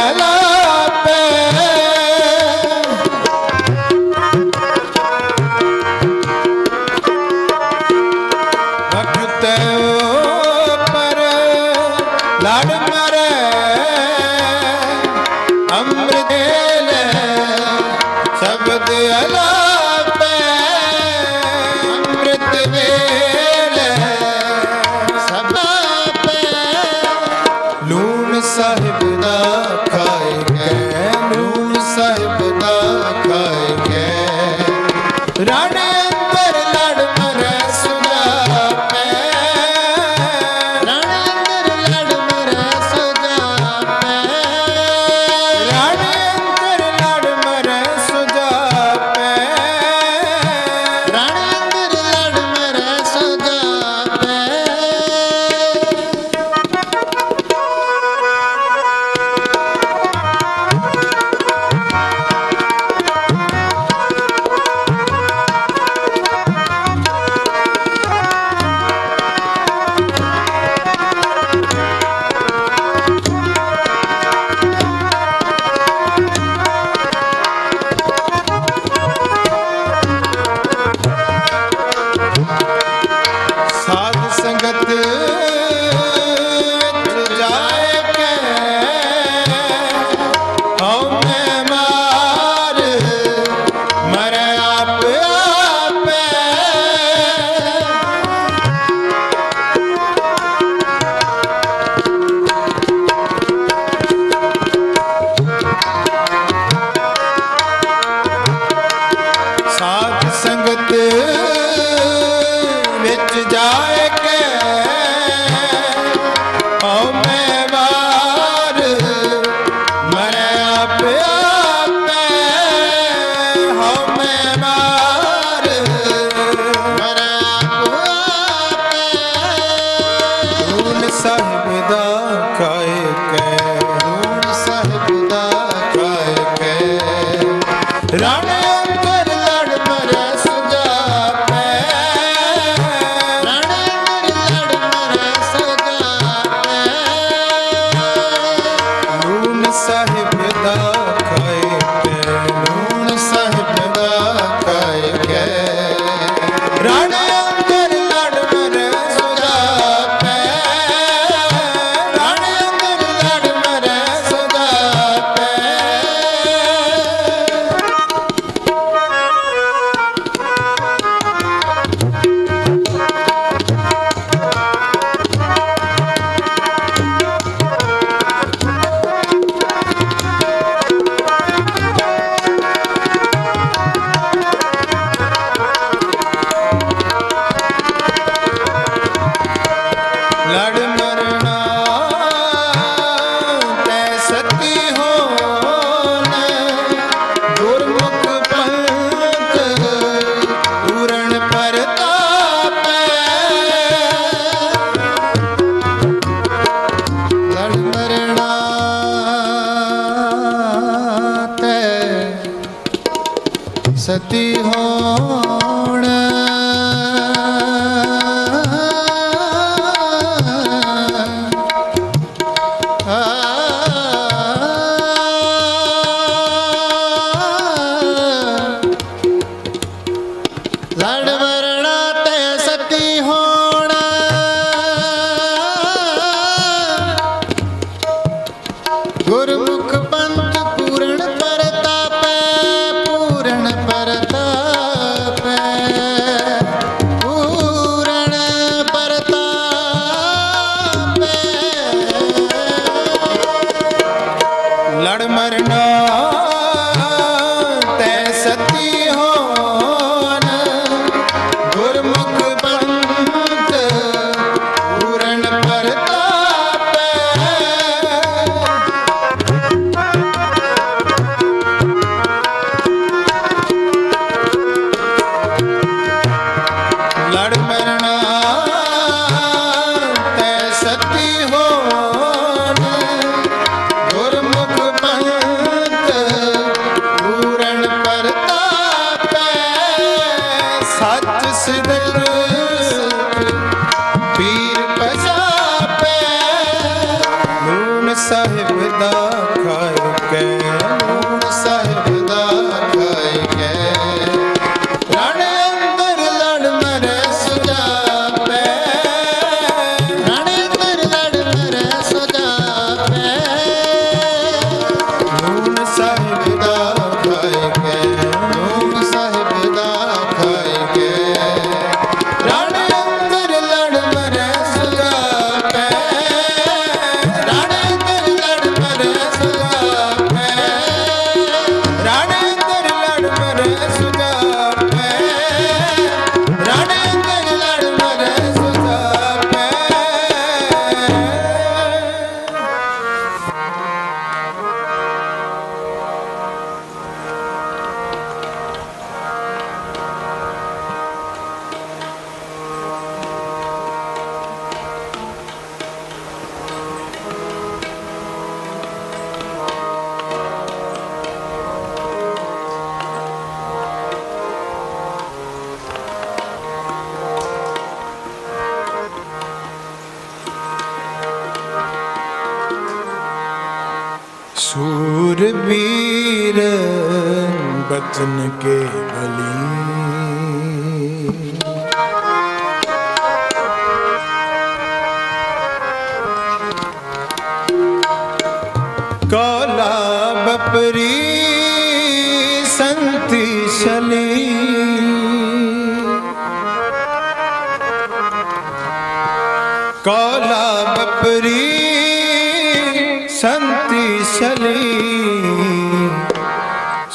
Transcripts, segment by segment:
ਅਲਾਪੇ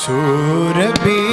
surabi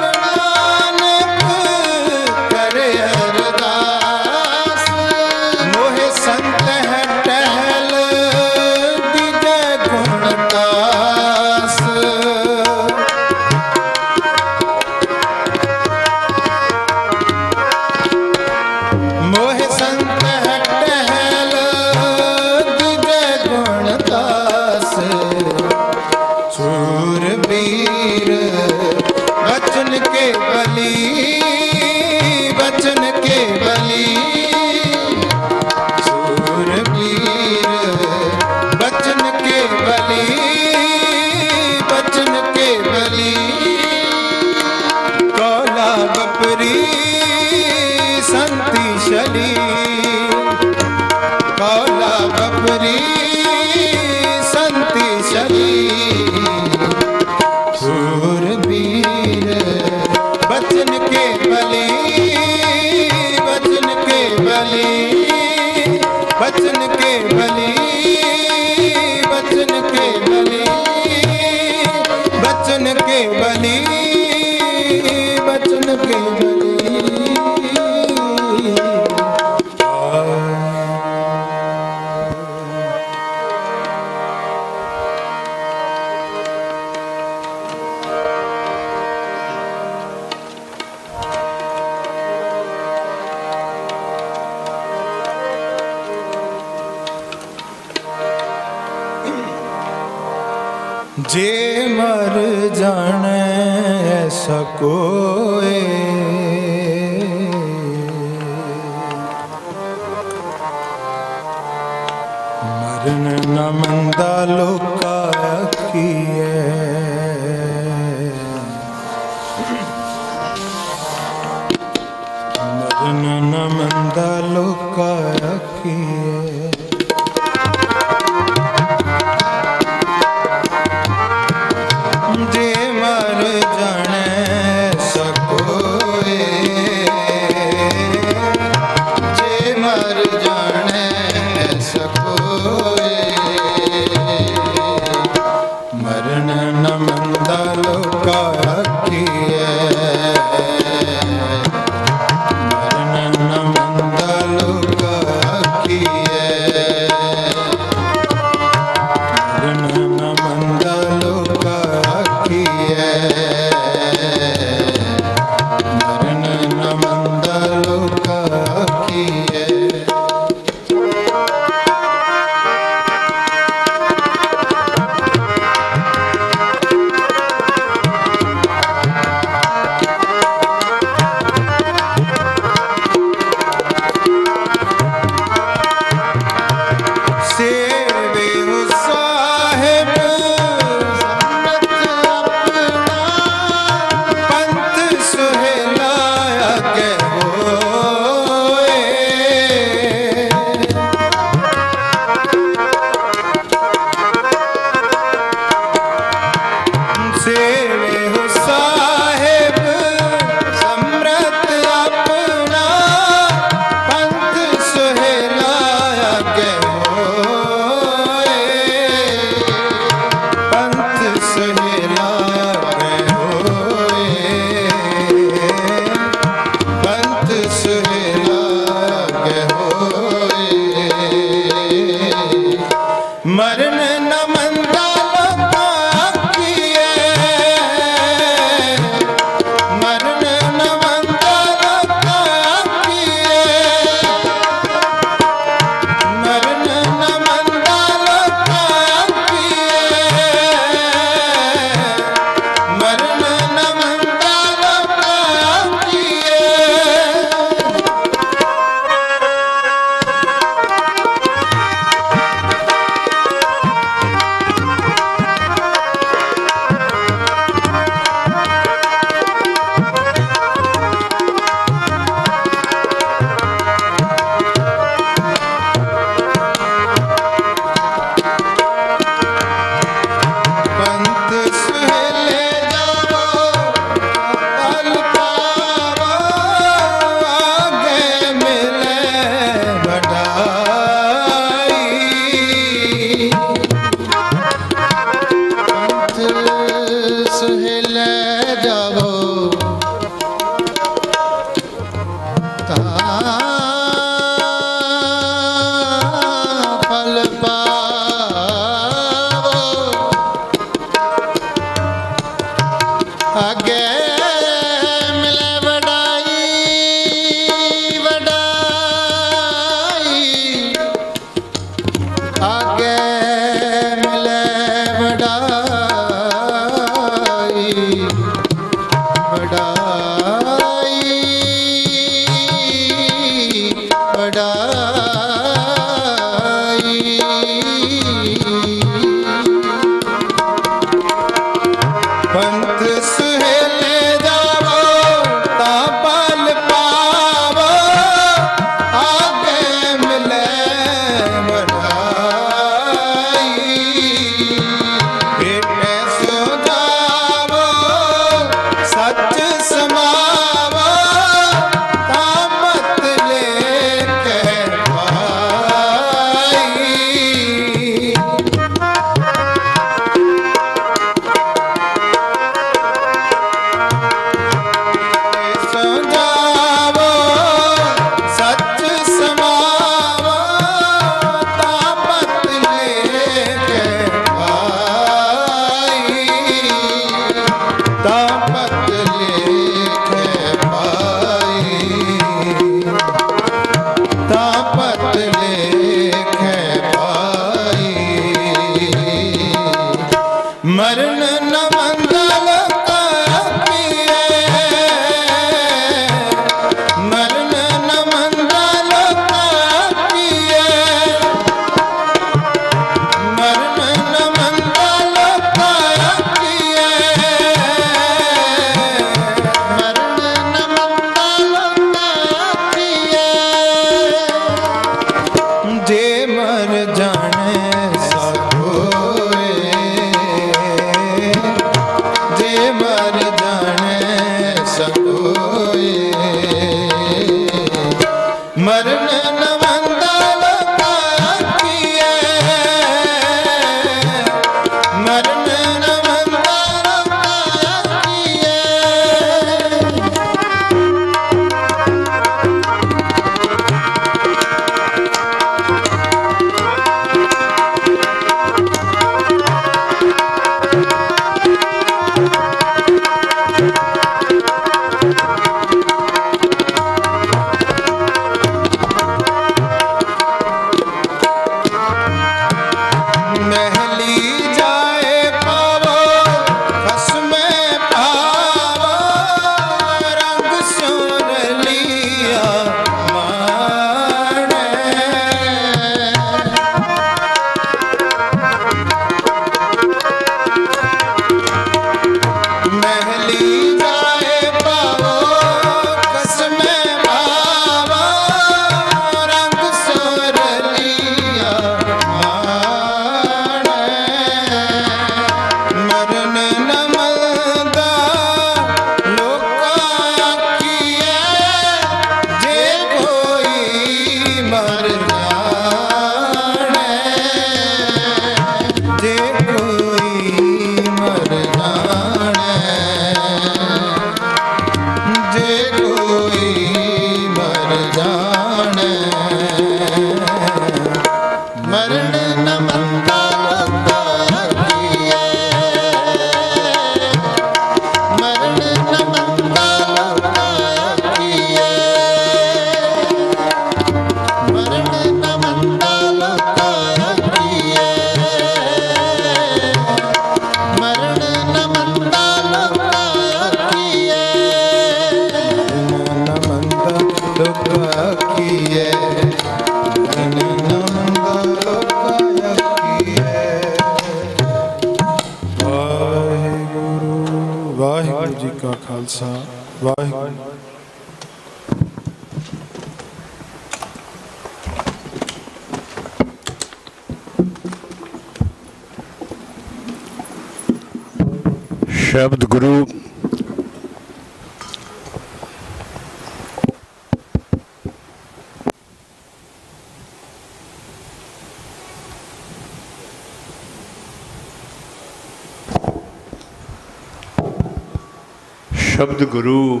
ਗੁਰੂ,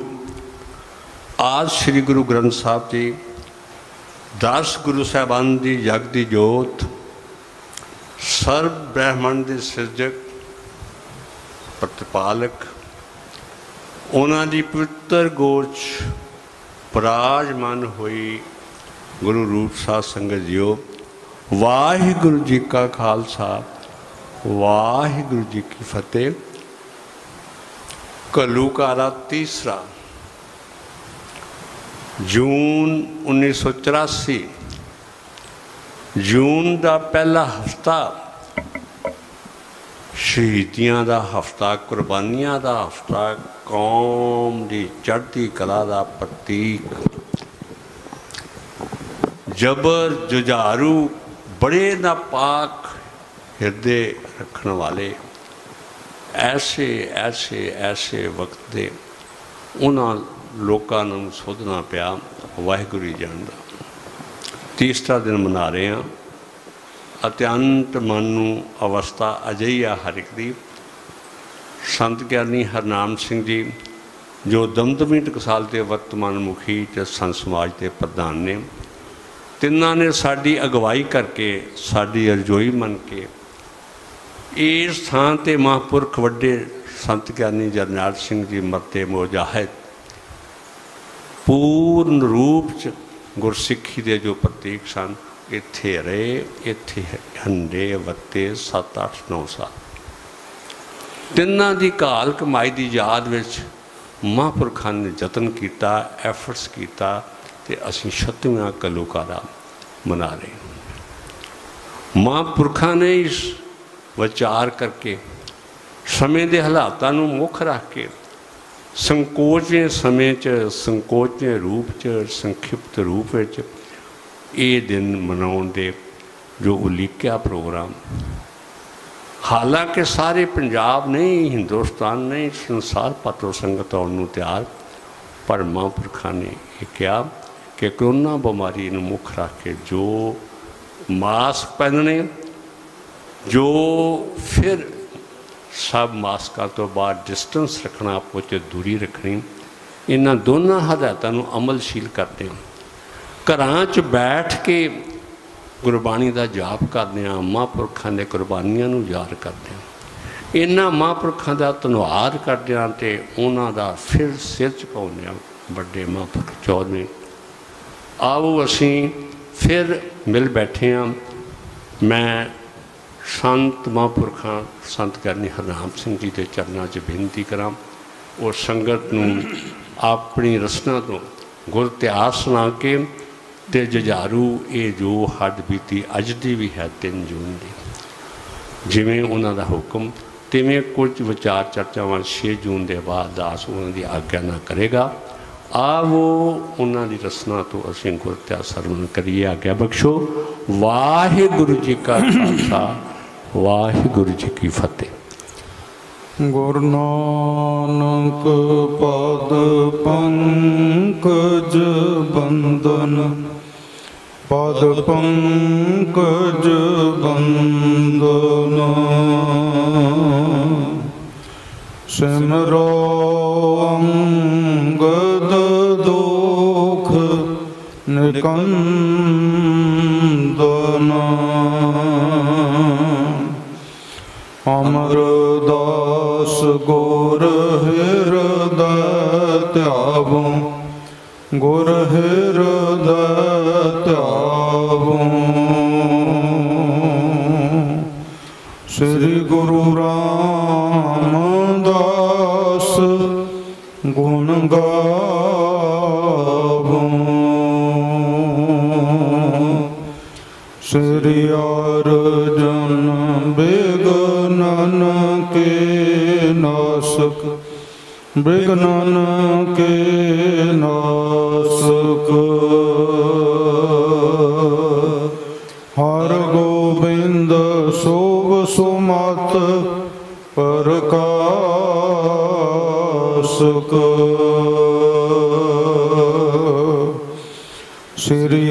ਆਜ ਸ੍ਰੀ ਗੁਰੂ ਗ੍ਰੰਥ ਸਾਹਿਬ ਜੀ 10 ਗੁਰੂ ਸਾਹਿਬਾਨ ਦੀ ਜਗ ਦੀ ਜੋਤ, ਸਰਬ ਬ੍ਰਹਿਮੰਡ ਦੇ ਸਿਰਜਕ, ਪ੍ਰਤਪਾਲਕ, ਉਹਨਾਂ ਦੀ ਪਵਿੱਤਰ ਗੋਚ ਪਰਾਜਮਨ ਹੋਈ ਗੁਰੂ ਰੂਪ ਸਾਧ ਸੰਗਤ ਜੀਓ। ਵਾਹਿਗੁਰੂ ਜੀ ਕਾ ਖਾਲਸਾ, ਵਾਹਿਗੁਰੂ ਜੀ ਕੀ ਫਤਿਹ। ਕਲੂਕਾਰਾ ਤੀਸਰਾ ਜੂਨ 1984 ਜੂਨ ਦਾ ਪਹਿਲਾ ਹਫਤਾ ਸ਼ਹੀਦੀਆਂ ਦਾ ਹਫਤਾ ਕੁਰਬਾਨੀਆਂ ਦਾ ਹਫਤਾ ਕੌਮ ਦੀ ਚੜ੍ਹਦੀ ਕਲਾ ਦਾ ਪ੍ਰਤੀਕ ਜਬਰ ਜੁਝਾਰੂ ਬੜੇ ਨਾ ਪਾਕ ਹਿਰਦੇ ਰੱਖਣ ਵਾਲੇ ਐਸੇ ਐਸੇ ਐਸੇ ਵਕਤ ਦੇ ਉਹਨਾਂ ਲੋਕਾਂ ਨੂੰ ਸੋਧਣਾ ਪਿਆ ਵਾਹਿਗੁਰੂ ਜੀ ਜਾਣਦਾ ਤੀਸਰਾ ਦਿਨ ਮਨਾ ਰਹੇ ਹਾਂ ਅਤਿਅੰਤ ਮਨ ਨੂੰ ਅਵਸਥਾ ਅਜਿਹੀ ਆ ਹਰ ਇੱਕ ਦੀ। ਸੰਤ ਗਿਆਨੀ ਹਰਨਾਮ ਸਿੰਘ ਜੀ, ਜੋ ਦਮਦਮੀ ਟਕਸਾਲ ਦੇ ਵਰਤਮਾਨ ਮੁਖੀ ਤੇ ਸੰਤ ਸਮਾਜ ਦੇ ਪ੍ਰਧਾਨ ਨੇ, ਤਿੰਨਾਂ ਨੇ ਸਾਡੀ ਅਗਵਾਈ ਕਰਕੇ ਸਾਡੀ ਅਰਜ਼ੋਈ ਮੰਨ ਕੇ ਇਸ ਥਾਂ ਤੇ ਮਹਾਂਪੁਰਖ ਵੱਡੇ ਸੰਤ ਗਿਆਨੀ ਜਰਨੈਲ ਸਿੰਘ ਜੀ ਮਰਤੇ ਮੁਜਾਹਿਦ ਪੂਰਨ ਰੂਪ ਚ ਗੁਰਸਿੱਖੀ ਦੇ ਜੋ ਪ੍ਰਤੀਕ ਸਨ, ਇੱਥੇ ਰਹੇ, ਇੱਥੇ ਹੰਡੇ ਵੱਤੇ 7 8 9 ਸਾਲ। ਤਿੰਨਾਂ ਦੀ ਕਾਲ ਕਮਾਈ ਦੀ ਯਾਦ ਵਿੱਚ ਮਹਾਂਪੁਰਖਾਂ ਨੇ ਯਤਨ ਕੀਤਾ ਐਫਰਟਸ ਕੀਤਾ ਤੇ ਅਸੀਂ 36ਵਾਂ ਕਲੋਕਾਰਾ ਮਨਾ ਰਹੇ ਮਹਾਂਪੁਰਖਾਂ ਨੇ ਇਸ ਵਿਚਾਰ ਕਰਕੇ, ਸਮੇਂ ਦੇ ਹਾਲਾਤਾਂ ਨੂੰ ਮੁੱਖ ਰੱਖ ਕੇ ਸੰਕੋਚੇ ਸਮੇਂ 'ਚ ਸੰਕੋਚੇ ਰੂਪ 'ਚ, ਸੰਖਿਪਤ ਰੂਪ ਵਿੱਚ ਇਹ ਦਿਨ ਮਨਾਉਣ ਦੇ ਜੋ ਉਲੀਕਿਆ ਪ੍ਰੋਗਰਾਮ। ਹਾਲਾਂਕਿ ਸਾਰੇ ਪੰਜਾਬ ਨਹੀਂ, ਹਿੰਦੁਸਤਾਨ ਨਹੀਂ, ਸੰਸਾਰ ਪਾਤੋ ਸੰਗਤ ਆਉਣ ਨੂੰ ਤਿਆਰ, ਪਰ ਮਹਾਂਪੁਰਖਾਂ ਨੇ ਇਹ ਕਿਹਾ ਕਿ ਕਰੋਨਾ ਬਿਮਾਰੀ ਨੂੰ ਮੁੱਖ ਰੱਖ ਕੇ ਜੋ ਮਾਸਕ ਪਹਿਨਣੇ ਜੋ ਫਿਰ ਸਭ ਮਾਸਕਾਂ ਤੋਂ ਬਾਅਦ ਡਿਸਟੈਂਸ ਰੱਖਣਾ ਆਪੋ 'ਚ ਦੂਰੀ ਰੱਖਣੀ, ਇਹਨਾਂ ਦੋਨਾਂ ਹਦਾਇਤਾਂ ਨੂੰ ਅਮਲਸ਼ੀਲ ਕਰਦੇ ਹਾਂ। ਘਰਾਂ 'ਚ ਬੈਠ ਕੇ ਗੁਰਬਾਣੀ ਦਾ ਜਾਪ ਕਰਦੇ ਹਾਂ, ਮਹਾਂਪੁਰਖਾਂ ਦੇ ਕੁਰਬਾਨੀਆਂ ਨੂੰ ਯਾਦ ਕਰਦੇ ਹਾਂ। ਇਹਨਾਂ ਮਹਾਂਪੁਰਖਾਂ ਦਾ ਧੰਨਵਾਦ ਕਰਦੇ ਹਾਂ ਤੇ ਉਹਨਾਂ ਦਾ ਫਿਰ ਸਿਰ ਝੁਕਾਉਂਦੇ ਹਾਂ, ਵੱਡੇ ਮਹਾਂਪੁਰਖ ਚੌਧਰੀ। ਆਓ ਅਸੀਂ ਫਿਰ ਮਿਲ ਬੈਠੇ ਹਾਂ। ਮੈਂ ਸੰਤ ਮਹਾਂਪੁਰਖਾਂ ਸੰਤ ਕਰਨੀ ਹਰਨਾਮ ਸਿੰਘ ਜੀ ਦੇ ਚਰਨਾਂ 'ਚ ਬੇਨਤੀ ਕਰਾਂ, ਉਹ ਸੰਗਤ ਨੂੰ ਆਪਣੀ ਰਸਨਾ ਤੋਂ ਗੁਰ ਇਤਿਹਾਸ ਸੁਣਾ ਕੇ ਤੇ ਜੁਝਾਰੂ ਇਹ ਜੋ ਹੱਡ ਬੀਤੀ ਅੱਜ ਦੀ ਵੀ ਹੈ 3 ਜੂਨ ਦੀ। ਜਿਵੇਂ ਉਹਨਾਂ ਦਾ ਹੁਕਮ, ਤਿਵੇਂ ਕੁਝ ਵਿਚਾਰ ਚਰਚਾਵਾਂ 6 ਜੂਨ ਦੇ ਬਾਅਦ ਦਾਸ ਉਹਨਾਂ ਦੀ ਆਗਿਆ ਨਾ ਕਰੇਗਾ। ਆਵੋ ਉਹਨਾਂ ਦੀ ਰਸਨਾ ਤੋਂ ਅਸੀਂ ਗੁਰ ਇਤਿਹਾਸ ਸਰਵਨ ਕਰੀਏ, ਆਗਿਆ ਬਖਸ਼ੋ। ਵਾਹਿਗੁਰੂ ਜੀ ਕਾ ਖਾਲਸਾ ਵਾਹਿਗੁਰੂ ਜੀ ਕੀ ਫਤਿਹ। ਗੁਰੂ ਨਾਨਕ ਪਦ ਪੰਕਜ ਬੰਦਨ ਪਦ ਪੰਕਜ ਬੰਦਨ ਸਿਮਰੋ ਅੰਗਦ ਦੁਖ ਨਿਕੰਦਨ। ਅਮਰਦਾਸ ਗੁਰ ਹਿਰਦੈ ਧਿਆਵੋ ਗੁਰ ਹਿਰਦੈ ਧਿਆਵੋ। ਸ੍ਰੀ ਗੁਰੂ ਰਾਮਦਾਸ ਗੁਣ ਗਾਵੋ। ਸ੍ਰੀ ਅਰਜਨ ਬੇਗਨਨ ਕੇ ਨਾਸਕ ਬਿਗਨਨ ਕੇ ਨਾਸਕ। ਹਰ ਗੋਬਿੰਦ ਸੋਭ ਸੁਮਤ ਪ੍ਰਕਾਸ਼ਕ। ਸ੍ਰੀ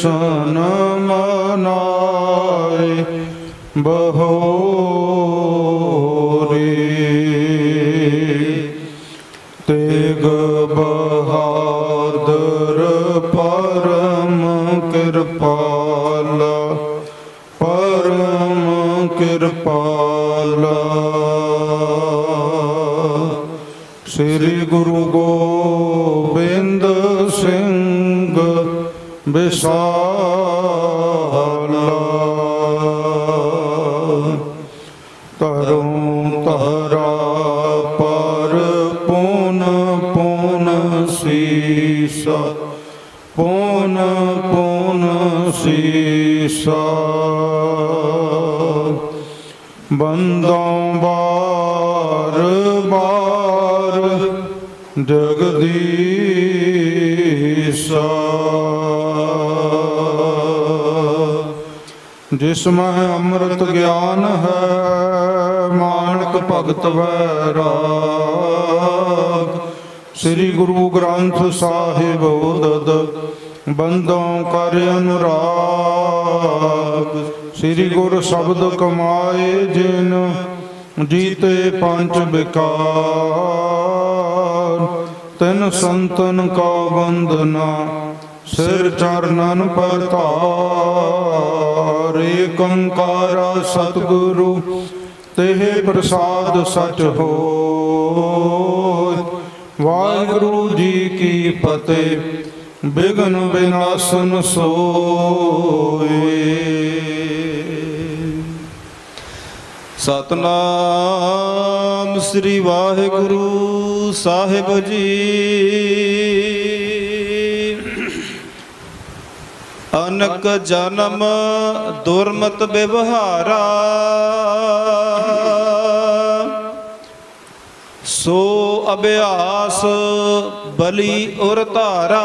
ਕ੍ਰਿਸ਼ਨ ਮਨਾਏ ਬਹੋਰੀ ਤੇਗ ਬਹਾਦਰ ਪਰਮ ਕਿਰਪਾਲ ਪਰਮ ਕਿਰਪਾਲ। ਸ੍ਰੀ ਗੁਰੂ ਗੋ ਵਿਸਾਲਾ ਤਰੁ ਤਰਾ ਪਰ ਪੁਨ ਪੁਨ ਸੀਸਾ ਪੁਨ ਪੁਨ ਸੀਸਾ। ਬੰਦੋਂ ਬਾਰ ਬਾਰ ਜਗਦੀਸਾ। ਜਿਸ ਮਹਿ ਅੰਮ੍ਰਿਤ ਗਿਆਨ ਹੈ, ਮਾਨਕ ਭਗਤ ਵੈਰਾਗ। ਸ੍ਰੀ ਗੁਰੂ ਗ੍ਰੰਥ ਸਾਹਿਬ ਉਦਦ ਬੰਦੋਂ ਕਰ ਅਨੁਰਾਗ। ਸ੍ਰੀ ਗੁਰ ਸ਼ਬਦ ਕਮਾਏ ਜਿਨ, ਜੀਤੇ ਪੰਜ ਵਿਕਾਰ। ਤਿਨ ਸੰਤਨ ਕਾ ਵੰਦਨਾ ਸਿਰ ਚਰਨਨ ਪਰਤਾਰ ਏਕੰਕਾਰ ਸਤਿਗੁਰੂ, ਤੇਹ ਪ੍ਰਸਾਦ ਸਚ ਹੋਇ। ਵਾਹਿਗੁਰੂ ਜੀ ਕੀ ਫਤਿਹ, ਬਿਗਨ ਬਿਨਾਸਨ ਸੋਏ। ਸਤਨਾਮ ਸ੍ਰੀ ਵਾਹਿਗੁਰੂ ਸਾਹਿਬ ਜੀ। ਅਨਕ ਜਨਮ ਦੁਰਮਤ ਵਿਵਹਾਰਾ ਸੋ ਅਭਿਆਸ ਬਲੀ ਉਰ ਧਾਰਾ।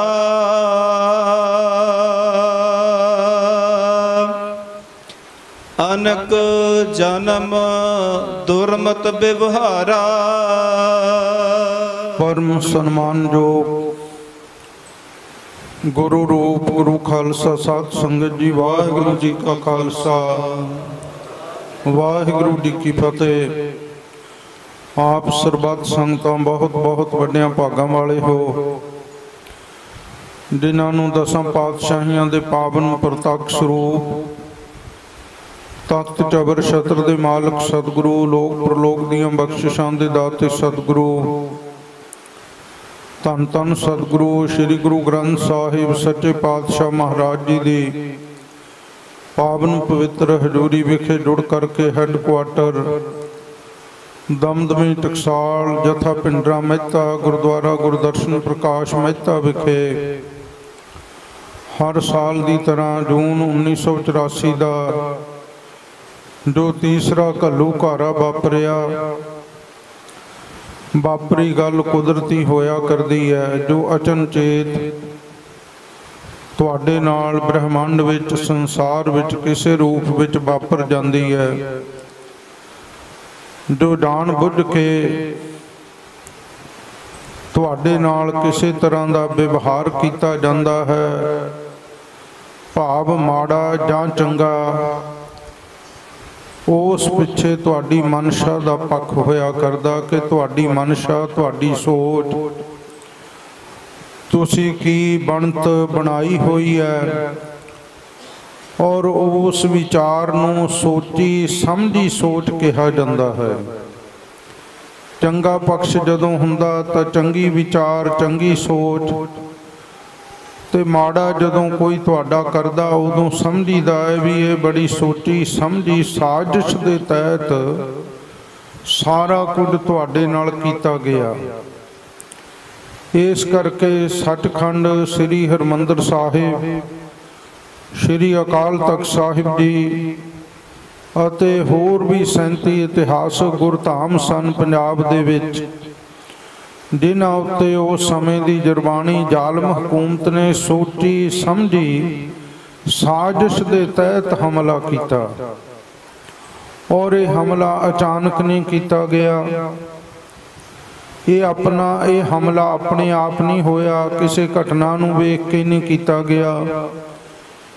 ਅਨਕ ਜਨਮ ਦੁਰਮਤ ਵਿਵਹਾਰਾ ਪਰਮ ਸਨਮਾਨ ਸਨਮਾਨਯੋਗ ਗੁਰੂ ਰੂਪ, ਗੁਰੂ ਖਾਲਸਾ, ਸਾਧ ਸੰਗਤ ਜੀ, ਵਾਹਿਗੁਰੂ ਜੀ ਕਾ ਖਾਲਸਾ। ਵਾਹਿਗੁਰੂ ਜੀ ਕੀ ਫਤਿਹ। ਆਪ ਸਰਬੱਤ ਸੰਗਤਾਂ ਬਹੁਤ ਬਹੁਤ ਵੱਡਿਆਂ ਭਾਗਾਂ ਵਾਲੇ ਹੋ। ਜਿਨ੍ਹਾਂ ਨੂੰ ਦਸਾਂ ਪਾਤਸ਼ਾਹੀਆਂ ਦੇ ਪਾਵਨ ਪ੍ਰਤੱਖ ਸਰੂਪ, ਤਖਤ ਚਬਰ ਛਤਰ ਦੇ ਮਾਲਕ, ਸਤਿਗੁਰੂ ਲੋਕ ਪ੍ਰਲੋਕ ਦੀਆਂ ਬਖਸ਼ਿਸ਼ਾਂ ਦੇ ਦਾਤੇ, ਸਤਿਗੁਰੂ ਧੰਨ ਧੰਨ ਸਤਿਗੁਰੂ, ਸ੍ਰੀ ਗੁਰੂ ਗ੍ਰੰਥ ਸਾਹਿਬ ਸੱਚੇ ਪਾਤਸ਼ਾਹ ਮਹਾਰਾਜ ਜੀ ਦੀ ਪਾਵਨ ਪਵਿੱਤਰ ਹਜ਼ੂਰੀ ਵਿਖੇ ਜੁੜ ਕਰਕੇ ਹੈੱਡਕੁਆਟਰ, ਦਮਦਮੀ ਟਕਸਾਲ, ਜਥਾ ਪਿੰਡਰਾ ਮਹਿਤਾ, ਗੁਰਦੁਆਰਾ ਗੁਰਦਰਸ਼ਨ ਪ੍ਰਕਾਸ਼ ਮਹਿਤਾ ਵਿਖੇ ਹਰ ਸਾਲ ਦੀ ਤਰ੍ਹਾਂ ਜੂਨ 1984 ਦਾ ਜੋ ਤੀਸਰਾ ਘੱਲੂ ਘਾਰਾ ਵਾਪਰਿਆ ਵਾਪਰੀ ਗੱਲ ਕੁਦਰਤੀ ਹੋਇਆ ਕਰਦੀ ਹੈ, ਜੋ ਅਚਨਚੇਤ ਤੁਹਾਡੇ ਨਾਲ ਬ੍ਰਹਿਮੰਡ ਵਿੱਚ, ਸੰਸਾਰ ਵਿੱਚ, ਕਿਸੇ ਰੂਪ ਵਿੱਚ ਵਾਪਰ ਜਾਂਦੀ ਹੈ। ਜੋ ਜਾਣ ਬੁੱਝ ਕੇ ਤੁਹਾਡੇ ਨਾਲ ਕਿਸੇ ਤਰ੍ਹਾਂ ਦਾ ਵਿਵਹਾਰ ਕੀਤਾ ਜਾਂਦਾ ਹੈ, ਭਾਵ ਮਾੜਾ ਜਾਂ ਚੰਗਾ ਉਸ ਪਿੱਛੇ ਤੁਹਾਡੀ ਮਨਸ਼ਾ ਦਾ ਪੱਖ ਹੋਇਆ ਕਰਦਾ ਕਿ ਤੁਹਾਡੀ ਮਨਸ਼ਾ, ਤੁਹਾਡੀ ਸੋਚ। ਤੁਸੀਂ ਕੀ ਬਣਤ ਬਣਾਈ ਹੋਈ ਹੈ? ਔਰ ਉਸ ਵਿਚਾਰ ਨੂੰ ਸੋਚੀ ਸਮਝੀ ਸੋਚ ਕਿਹਾ ਜਾਂਦਾ ਹੈ। ਚੰਗਾ ਪਕਸ਼ ਜਦੋਂ ਹੁੰਦਾ ਤਾਂ ਚੰਗੀ ਵਿਚਾਰ, ਚੰਗੀ ਸੋਚ ਤੇ ਮਾੜਾ ਜਦੋਂ ਕੋਈ ਤੁਹਾਡਾ ਕਰਦਾ, ਉਦੋਂ ਸਮਝੀਦਾ ਹੈ ਵੀ ਇਹ ਬੜੀ ਸੋਚੀ ਸਮਝੀ ਸਾਜ਼ਿਸ਼ ਦੇ ਤਹਿਤ ਸਾਰਾ ਕੁਝ ਤੁਹਾਡੇ ਨਾਲ ਕੀਤਾ ਗਿਆ। ਇਸ ਕਰਕੇ ਸੱਚਖੰਡ ਸ੍ਰੀ ਹਰਮੰਦਰ ਸਾਹਿਬ, ਸ੍ਰੀ ਅਕਾਲ ਤਖਤ ਸਾਹਿਬ ਜੀ ਅਤੇ ਹੋਰ ਵੀ 37 ਇਤਿਹਾਸਕ ਗੁਰਧਾਮ ਸਨ ਪੰਜਾਬ ਦੇ ਵਿੱਚ। ਜਿਨ੍ਹਾਂ ਉੱਤੇ ਉਸ ਸਮੇਂ ਦੀ ਜਰਬਾਨੀ ਜ਼ਾਲਮ ਹਕੂਮਤ ਨੇ ਸੋਚੀ, ਸਮਝੀ, ਸਾਜ਼ਿਸ਼ ਦੇ ਤਹਿਤ ਹਮਲਾ ਕੀਤਾ। ਔਰ ਇਹ ਹਮਲਾ ਅਚਾਨਕ ਨਹੀਂ ਕੀਤਾ ਗਿਆ। ਇਹ ਆਪਣਾ, ਇਹ ਹਮਲਾ ਆਪਣੇ ਆਪ ਨਹੀਂ ਹੋਇਆ, ਕਿਸੇ ਘਟਨਾ ਨੂੰ ਵੇਖ ਕੇ ਨਹੀਂ ਕੀਤਾ ਗਿਆ।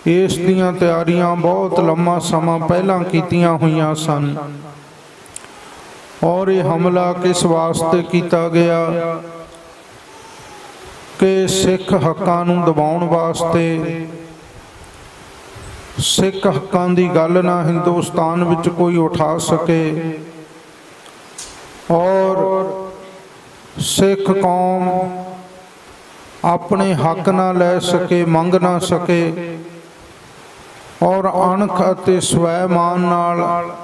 ਇਸ ਦੀਆਂ ਤਿਆਰੀਆਂ ਬਹੁਤ ਲੰਮਾ ਸਮਾਂ ਪਹਿਲਾਂ ਕੀਤੀਆਂ ਹੋਈਆਂ ਸਨ। ਔਰ ਇਹ ਹਮਲਾ ਕਿਸ ਵਾਸਤੇ ਕੀਤਾ ਗਿਆ? ਕਿ ਸਿੱਖ ਹੱਕਾਂ ਨੂੰ ਦਬਾਉਣ ਵਾਸਤੇ? ਸਿੱਖ ਹੱਕਾਂ ਦੀ ਗੱਲ ਨਾ ਹਿੰਦੁਸਤਾਨ ਵਿੱਚ ਕੋਈ ਉਠਾ ਸਕੇ? ਔਰ ਸਿੱਖ ਕੌਮ ਆਪਣੇ ਹੱਕ ਨਾ ਲੈ ਸਕੇ, ਮੰਗ ਨਾ ਸਕੇ? ਔਰ ਅਣਖ ਅਤੇ ਸਵੈਮਾਨ ਨਾਲ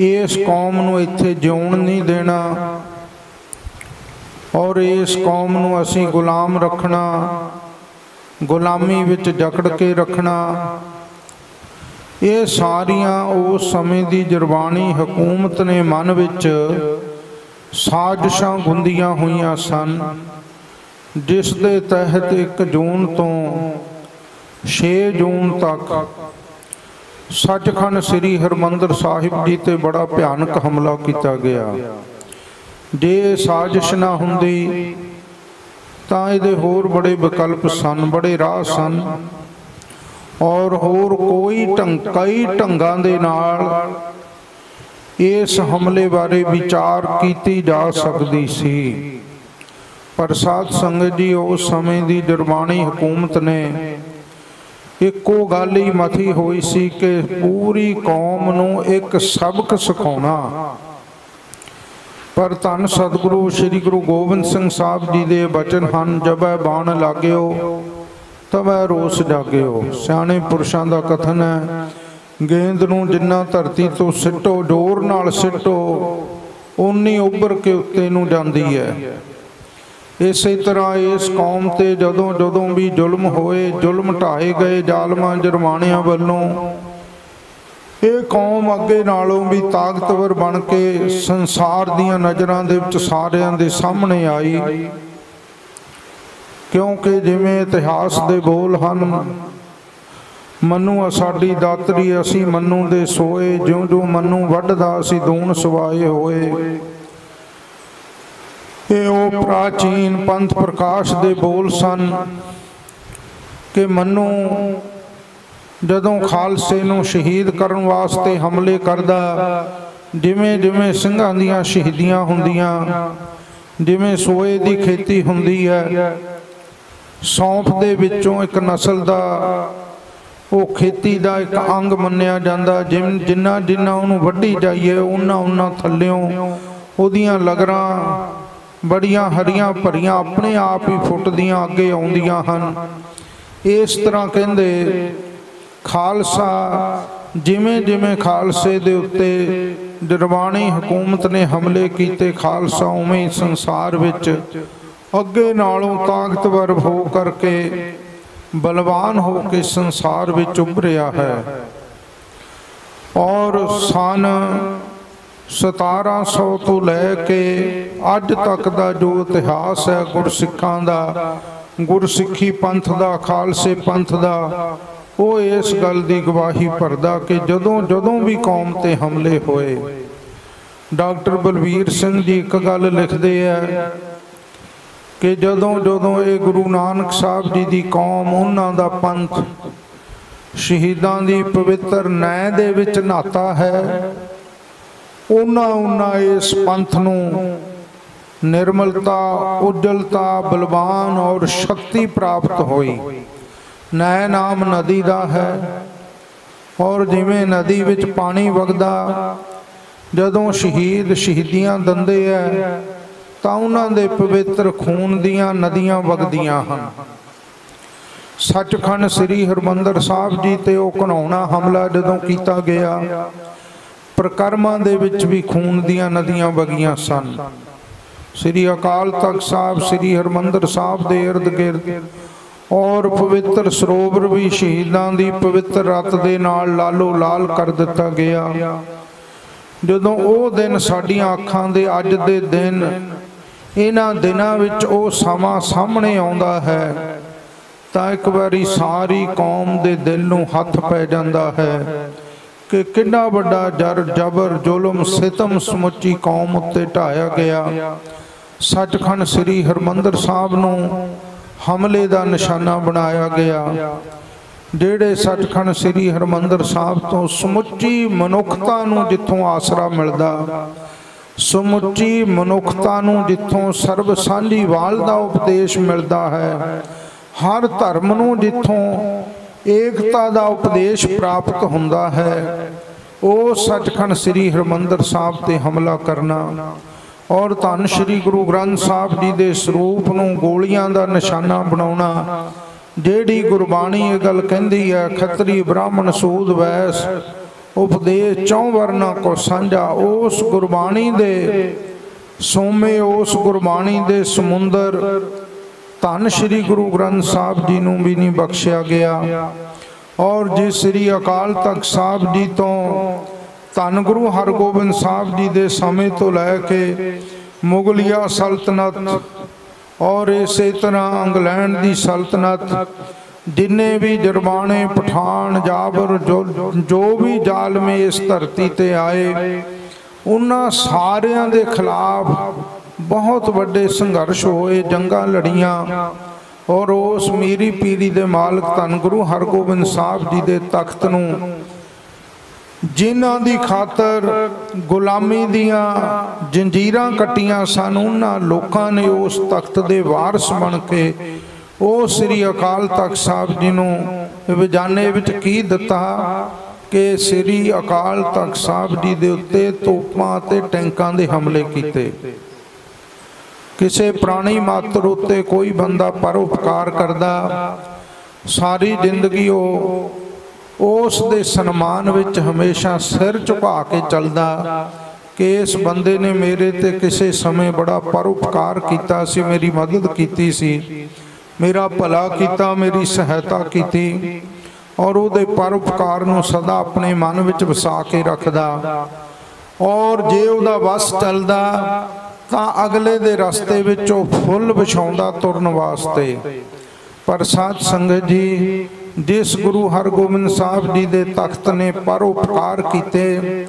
ਇਸ ਕੌਮ ਨੂੰ ਇੱਥੇ ਜਿਉਣ ਨਹੀਂ ਦੇਣਾ। ਔਰ ਇਸ ਕੌਮ ਨੂੰ ਅਸੀਂ ਗੁਲਾਮ ਰੱਖਣਾ। ਗੁਲਾਮੀ ਵਿੱਚ ਜਕੜ ਕੇ ਰੱਖਣਾ। ਇਹ ਸਾਰੀਆਂ ਉਸ ਸਮੇਂ ਦੀ ਜਰਬਾਨੀ ਹਕੂਮਤ ਨੇ ਮਨ ਵਿੱਚ ਸਾਜ਼ਿਸ਼ਾਂ ਗੁੰਦੀਆਂ ਹੋਈਆਂ ਸਨ, ਜਿਸ ਦੇ ਤਹਿਤ 1 ਜੂਨ ਤੋਂ 6 ਜੂਨ ਤੱਕ ਸੱਚਖੰਡ ਸ੍ਰੀ ਹਰਮੰਦਰ ਸਾਹਿਬ ਜੀ ਤੇ ਬੜਾ ਭਿਆਨਕ ਹਮਲਾ ਕੀਤਾ ਗਿਆ। ਜੇ ਇਹ ਸਾਜ਼ਿਸ਼ ਨਾ ਹੁੰਦੀ, ਤਾਂ ਇਹਦੇ ਹੋਰ ਬੜੇ ਵਿਕਲਪ ਸਨ, ਬੜੇ ਰਾਹ ਸਨ। ਔਰ ਹੋਰ ਕੋਈ ਢੰਗ ਕਈ ਢੰਗਾਂ ਦੇ ਨਾਲ ਇਸ ਹਮਲੇ ਬਾਰੇ ਵਿਚਾਰ ਕੀਤੀ ਜਾ ਸਕਦੀ ਸੀ। ਪਰ ਸਾਧ ਸੰਗਤ ਜੀ, ਉਸ ਸਮੇਂ ਦੀ ਜਰਮਾਨੀ ਹਕੂਮਤ ਨੇ ਇੱਕੋ ਗੱਲ ਹੀ ਮਥੀ ਹੋਈ ਸੀ ਕਿ ਪੂਰੀ ਕੌਮ ਨੂੰ ਇੱਕ ਸਬਕ ਸਿਖਾਉਣਾ। ਪਰ ਧੰਨ ਸਤਿਗੁਰੂ ਸ੍ਰੀ ਗੁਰੂ ਗੋਬਿੰਦ ਸਿੰਘ ਸਾਹਿਬ ਜੀ ਦੇ ਬਚਨ ਹਨ, ਜਬੈ ਬਾਣ ਲਾਗਿਓ ਤਵੈ ਰੋਸ ਜਾਗਿਓ। ਸਿਆਣੇ ਪੁਰਸ਼ਾਂ ਦਾ ਕਥਨ ਹੈ, ਗੇਂਦ ਨੂੰ ਜਿੰਨਾ ਧਰਤੀ ਤੋਂ ਸਿੱਟੋ, ਜ਼ੋਰ ਨਾਲ ਸਿੱਟੋ ਉਨੀ ਉੱਭਰ ਕੇ ਉੱਤੇ ਨੂੰ ਜਾਂਦੀ ਹੈ। ਇਸੇ ਤਰ੍ਹਾਂ ਇਸ ਕੌਮ ਤੇ ਜਦੋਂ ਜਦੋਂ ਵੀ ਜ਼ੁਲਮ ਹੋਏ, ਜ਼ੁਲਮ ਢਾਏ ਗਏ ਜ਼ਾਲਮਾਂ ਜਰਮਾਨਿਆਂ ਵੱਲੋਂ, ਇਹ ਕੌਮ ਅੱਗੇ ਨਾਲੋਂ ਵੀ ਤਾਕਤਵਰ ਬਣ ਕੇ ਸੰਸਾਰ ਦੀਆਂ ਨਜ਼ਰਾਂ ਦੇ ਵਿੱਚ ਸਾਰਿਆਂ ਦੇ ਸਾਹਮਣੇ ਆਈ। ਕਿਉਂਕਿ ਜਿਵੇਂ ਇਤਿਹਾਸ ਦੇ ਬੋਲ ਹਨ, ਮੰਨੂ ਸਾਡੀ ਦਾਤਰੀ, ਅਸੀਂ ਮੰਨੂ ਦੇ ਸੋਏ ਜਿਉਂ ਜਿਉਂ ਮੰਨੂ ਵੱਢਦਾ, ਅਸੀਂ ਦੂਣ ਸਵਾਏ ਹੋਏ। ਇਹ ਉਹ ਪ੍ਰਾਚੀਨ ਪੰਥ ਪ੍ਰਕਾਸ਼ ਦੇ ਬੋਲ ਸਨ ਕਿ ਮੰਨੂ ਜਦੋਂ ਖਾਲਸੇ ਨੂੰ ਸ਼ਹੀਦ ਕਰਨ ਵਾਸਤੇ ਹਮਲੇ ਕਰਦਾ ਜਿਵੇਂ ਜਿਵੇਂ ਸਿੰਘਾਂ ਦੀਆਂ ਸ਼ਹੀਦੀਆਂ ਹੁੰਦੀਆਂ, ਜਿਵੇਂ ਸੋਏ ਦੀ ਖੇਤੀ ਹੁੰਦੀ ਹੈ, ਸੌਂਫ ਦੇ ਵਿੱਚੋਂ ਇੱਕ ਨਸਲ ਦਾ, ਉਹ ਖੇਤੀ ਦਾ ਇੱਕ ਅੰਗ ਮੰਨਿਆ ਜਾਂਦਾ ਜਿਨ ਜਿੰਨਾ ਜਿੰਨਾ ਉਹਨੂੰ ਵੱਢੀ ਜਾਈਏ ਉਹਨਾਂ ਉਹਨਾਂ ਥੱਲਿਓਂ ਉਹਦੀਆਂ ਲਗਰਾਂ ਬੜੀਆਂ ਹਰੀਆਂ ਭਰੀਆਂ ਆਪਣੇ ਆਪ ਹੀ ਫੁੱਟਦੀਆਂ ਅੱਗੇ ਆਉਂਦੀਆਂ ਹਨ। ਇਸ ਤਰ੍ਹਾਂ ਕਹਿੰਦੇ, ਖਾਲਸਾ ਜਿਵੇਂ ਜਿਵੇਂ ਖਾਲਸੇ ਦੇ ਉੱਤੇ ਦਰਬਾਣੀ ਹਕੂਮਤ ਨੇ ਹਮਲੇ ਕੀਤੇ, ਖਾਲਸਾ ਉਵੇਂ ਹੀ ਸੰਸਾਰ ਵਿੱਚ ਅੱਗੇ ਨਾਲੋਂ ਤਾਕਤਵਰ ਹੋ ਕਰਕੇ ਬਲਵਾਨ ਹੋ ਕੇ ਸੰਸਾਰ ਵਿੱਚ ਉਭਰਿਆ ਹੈ। ਔਰ ਸਨ 1700 ਤੋਂ ਲੈ ਕੇ ਅੱਜ ਤੱਕ ਦਾ ਜੋ ਇਤਿਹਾਸ ਹੈ ਗੁਰਸਿੱਖਾਂ ਦਾ, ਗੁਰਸਿੱਖੀ ਪੰਥ ਦਾ, ਖਾਲਸੇ ਪੰਥ ਦਾ, ਉਹ ਇਸ ਗੱਲ ਦੀ ਗਵਾਹੀ ਭਰਦਾ ਕਿ ਜਦੋਂ ਜਦੋਂ ਵੀ ਕੌਮ ਤੇ ਹਮਲੇ ਹੋਏ, ਡਾਕਟਰ ਬਲਵੀਰ ਸਿੰਘ ਜੀ ਇੱਕ ਗੱਲ ਲਿਖਦੇ ਆ ਕਿ ਜਦੋਂ ਜਦੋਂ ਇਹ ਗੁਰੂ ਨਾਨਕ ਸਾਹਿਬ ਜੀ ਦੀ ਕੌਮ, ਉਹਨਾਂ ਦਾ ਪੰਥ ਸ਼ਹੀਦਾਂ ਦੀ ਪਵਿੱਤਰ ਨੈ ਦੇ ਵਿੱਚ ਨਾਤਾ ਹੈ ਉਹਨਾਂ ਉਹਨਾਂ ਇਸ ਪੰਥ ਨੂੰ ਨਿਰਮਲਤਾ, ਉਜਲਤਾ, ਬਲਵਾਨ ਔਰ ਸ਼ਕਤੀ ਪ੍ਰਾਪਤ ਹੋਈ। ਨੈ ਨਾਮ ਨਦੀ ਦਾ ਹੈ ਔਰ ਜਿਵੇਂ ਨਦੀ ਵਿੱਚ ਪਾਣੀ ਵਗਦਾ, ਜਦੋਂ ਸ਼ਹੀਦ ਸ਼ਹੀਦੀਆਂ ਦਿੰਦੇ ਐ, ਤਾਂ ਉਹਨਾਂ ਦੇ ਪਵਿੱਤਰ ਖੂਨ ਦੀਆਂ ਨਦੀਆਂ ਵਗਦੀਆਂ ਹਨ। ਸੱਚਖੰਡ ਸ੍ਰੀ ਹਰਮੰਦਰ ਸਾਹਿਬ ਜੀ ਤੇ ਉਹ ਘਨਾਉਣਾ ਹਮਲਾ ਜਦੋਂ ਕੀਤਾ ਗਿਆ ਪ੍ਰਕਰਮਾਂ ਦੇ ਵਿੱਚ ਵੀ ਖੂਨ ਦੀਆਂ ਨਦੀਆਂ ਵਗੀਆਂ ਸਨ। ਸ੍ਰੀ ਅਕਾਲ ਤਖਤ ਸਾਹਿਬ, ਸ੍ਰੀ ਹਰਮੰਦਰ ਸਾਹਿਬ ਦੇ ਇਰਦ ਗਿਰਦ ਔਰ ਪਵਿੱਤਰ ਸਰੋਵਰ ਵੀ ਸ਼ਹੀਦਾਂ ਦੀ ਪਵਿੱਤਰ ਰਤ ਦੇ ਨਾਲ ਲਾਲੋ ਲਾਲ ਕਰ ਦਿੱਤਾ ਗਿਆ। ਜਦੋਂ ਉਹ ਦਿਨ ਸਾਡੀਆਂ ਅੱਖਾਂ ਦੇ ਅੱਜ ਦੇ ਦਿਨ, ਇਹਨਾਂ ਦਿਨਾਂ ਵਿੱਚ ਉਹ ਸਮਾਂ ਸਾਹਮਣੇ ਆਉਂਦਾ ਹੈ, ਤਾਂ ਇੱਕ ਵਾਰੀ ਸਾਰੀ ਕੌਮ ਦੇ ਦਿਲ ਨੂੰ ਹੱਥ ਪੈ ਜਾਂਦਾ ਹੈ। ਕਿ ਕਿੰਨਾ ਵੱਡਾ ਜਰ ਜਬਰ ਜ਼ੁਲਮ ਸਿਤਮ ਸਮੁੱਚੀ ਕੌਮ ਉੱਤੇ ਢਾਇਆ ਗਿਆ। ਸੱਚਖੰਡ ਸ੍ਰੀ ਹਰਮੰਦਰ ਸਾਹਿਬ ਨੂੰ ਹਮਲੇ ਦਾ ਨਿਸ਼ਾਨਾ ਬਣਾਇਆ ਗਿਆ। ਜਿਹੜੇ ਸੱਚਖੰਡ ਸ੍ਰੀ ਹਰਮੰਦਰ ਸਾਹਿਬ ਤੋਂ ਸਮੁੱਚੀ ਮਨੁੱਖਤਾ ਨੂੰ ਜਿੱਥੋਂ ਆਸਰਾ ਮਿਲਦਾ, ਸਮੁੱਚੀ ਮਨੁੱਖਤਾ ਨੂੰ ਜਿੱਥੋਂ ਸਰਬ ਸਾਂਝੀ ਵਾਲ ਦਾ ਉਪਦੇਸ਼ ਮਿਲਦਾ ਹੈ, ਹਰ ਧਰਮ ਨੂੰ ਜਿੱਥੋਂ ਏਕਤਾ ਦਾ ਉਪਦੇਸ਼ ਪ੍ਰਾਪਤ ਹੁੰਦਾ ਹੈ। ਉਹ ਸੱਚਖੰਡ ਸ੍ਰੀ ਹਰਮੰਦਰ ਸਾਹਿਬ ਤੇ ਹਮਲਾ ਕਰਨਾ ਔਰ ਧੰਨ ਸ੍ਰੀ ਗੁਰੂ ਗ੍ਰੰਥ ਸਾਹਿਬ ਜੀ ਦੇ ਸਰੂਪ ਨੂੰ ਗੋਲੀਆਂ ਦਾ ਨਿਸ਼ਾਨਾ ਬਣਾਉਣਾ, ਜਿਹੜੀ ਗੁਰਬਾਣੀ ਇਹ ਗੱਲ ਕਹਿੰਦੀ ਹੈ, ਖੱਤਰੀ ਬ੍ਰਾਹਮਣ ਸੂਦ ਵੈਸ, ਉਪਦੇਸ਼ ਚੌਂ ਵਰਨਾ ਕੋ ਸਾਂਝਾ, ਉਸ ਗੁਰਬਾਣੀ ਦੇ ਸੋਮੇ, ਉਸ ਗੁਰਬਾਣੀ ਦੇ ਸਮੁੰਦਰ ਧੰਨ ਸ੍ਰੀ ਗੁਰੂ ਗ੍ਰੰਥ ਸਾਹਿਬ ਜੀ ਨੂੰ ਵੀ ਨਹੀਂ ਬਖਸ਼ਿਆ ਗਿਆ। ਔਰ ਜੇ ਸ੍ਰੀ ਅਕਾਲ ਤਖਤ ਸਾਹਿਬ ਜੀ ਤੋਂ ਧੰਨ ਗੁਰੂ ਹਰਗੋਬਿੰਦ ਸਾਹਿਬ ਜੀ ਦੇ ਸਮੇਂ ਤੋਂ ਲੈ ਕੇ ਮੁਗਲਿਆ ਸਲਤਨਤ ਔਰ ਇਸੇ ਤਰ੍ਹਾਂ ਇੰਗਲੈਂਡ ਦੀ ਸਲਤਨਤ, ਜਿੰਨੇ ਵੀ ਜਰਮਾਨੇ, ਪਠਾਨ, ਜਾਬਰ, ਜੋ ਜੋ ਵੀ ਜ਼ਾਲਮੇ ਇਸ ਧਰਤੀ ਤੇ ਆਏ, ਉਹਨਾਂ ਸਾਰਿਆਂ ਦੇ ਖਿਲਾਫ ਬਹੁਤ ਵੱਡੇ ਸੰਘਰਸ਼ ਹੋਏ, ਜੰਗਾਂ ਲੜੀਆਂ ਔਰ ਉਸ ਮੀਰੀ ਪੀਰੀ ਦੇ ਮਾਲਕ ਧੰਨ ਗੁਰੂ ਹਰਗੋਬਿੰਦ ਸਾਹਿਬ ਜੀ ਦੇ ਤਖਤ ਨੂੰ, ਜਿਨ੍ਹਾਂ ਦੀ ਖਾਤਰ ਗੁਲਾਮੀ ਦੀਆਂ ਜੰਜੀਰਾਂ ਕੱਟੀਆਂ ਸਨ, ਉਹਨਾਂ ਲੋਕਾਂ ਨੇ ਉਸ ਤਖਤ ਦੇ ਵਾਰਸ ਬਣ ਕੇ ਉਹ ਸ੍ਰੀ ਅਕਾਲ ਤਖਤ ਸਾਹਿਬ ਜੀ ਨੂੰ ਵਿਜਾਨੇ ਵਿੱਚ ਕੀ ਦਿੱਤਾ ਕਿ ਸ੍ਰੀ ਅਕਾਲ ਤਖਤ ਸਾਹਿਬ ਜੀ ਦੇ ਉੱਤੇ ਤੋਪਾਂ ਤੇ ਟੈਂਕਾਂ ਦੇ ਹਮਲੇ ਕੀਤੇ। ਕਿਸੇ ਪ੍ਰਾਣੀ ਮਾਤਰ ਉੱਤੇ ਕੋਈ ਬੰਦਾ ਪਰਉਪਕਾਰ ਕਰਦਾ, ਸਾਰੀ ਜ਼ਿੰਦਗੀ ਉਹ ਉਸ ਦੇ ਸਨਮਾਨ ਵਿੱਚ ਹਮੇਸ਼ਾ ਸਿਰ ਝੁਕਾ ਕੇ ਚੱਲਦਾ ਕਿ ਇਸ ਬੰਦੇ ਨੇ ਮੇਰੇ ਤੇ ਕਿਸੇ ਸਮੇਂ ਬੜਾ ਪਰਉਪਕਾਰ ਕੀਤਾ ਸੀ, ਮੇਰੀ ਮਦਦ ਕੀਤੀ ਸੀ, ਮੇਰਾ ਭਲਾ ਕੀਤਾ, ਮੇਰੀ ਸਹਾਇਤਾ ਕੀਤੀ ਔਰ ਉਹਦੇ ਪਰਉਪਕਾਰ ਨੂੰ ਸਦਾ ਆਪਣੇ ਮਨ ਵਿੱਚ ਵਸਾ ਕੇ ਰੱਖਦਾ ਔਰ ਜੇ ਉਹਦਾ ਵਸ ਚੱਲਦਾ ਤਾਂ ਅਗਲੇ ਦੇ ਰਸਤੇ ਵਿੱਚ ਉਹ ਫੁੱਲ ਵਿਛਾਉਂਦਾ ਤੁਰਨ ਵਾਸਤੇ। ਪਰ ਸਾਧ ਸੰਗਤ ਜੀ, ਜਿਸ ਗੁਰੂ ਹਰਗੋਬਿੰਦ ਸਾਹਿਬ ਜੀ ਦੇ ਤਖਤ ਨੇ ਪਰਉਪਕਾਰ ਕੀਤੇ,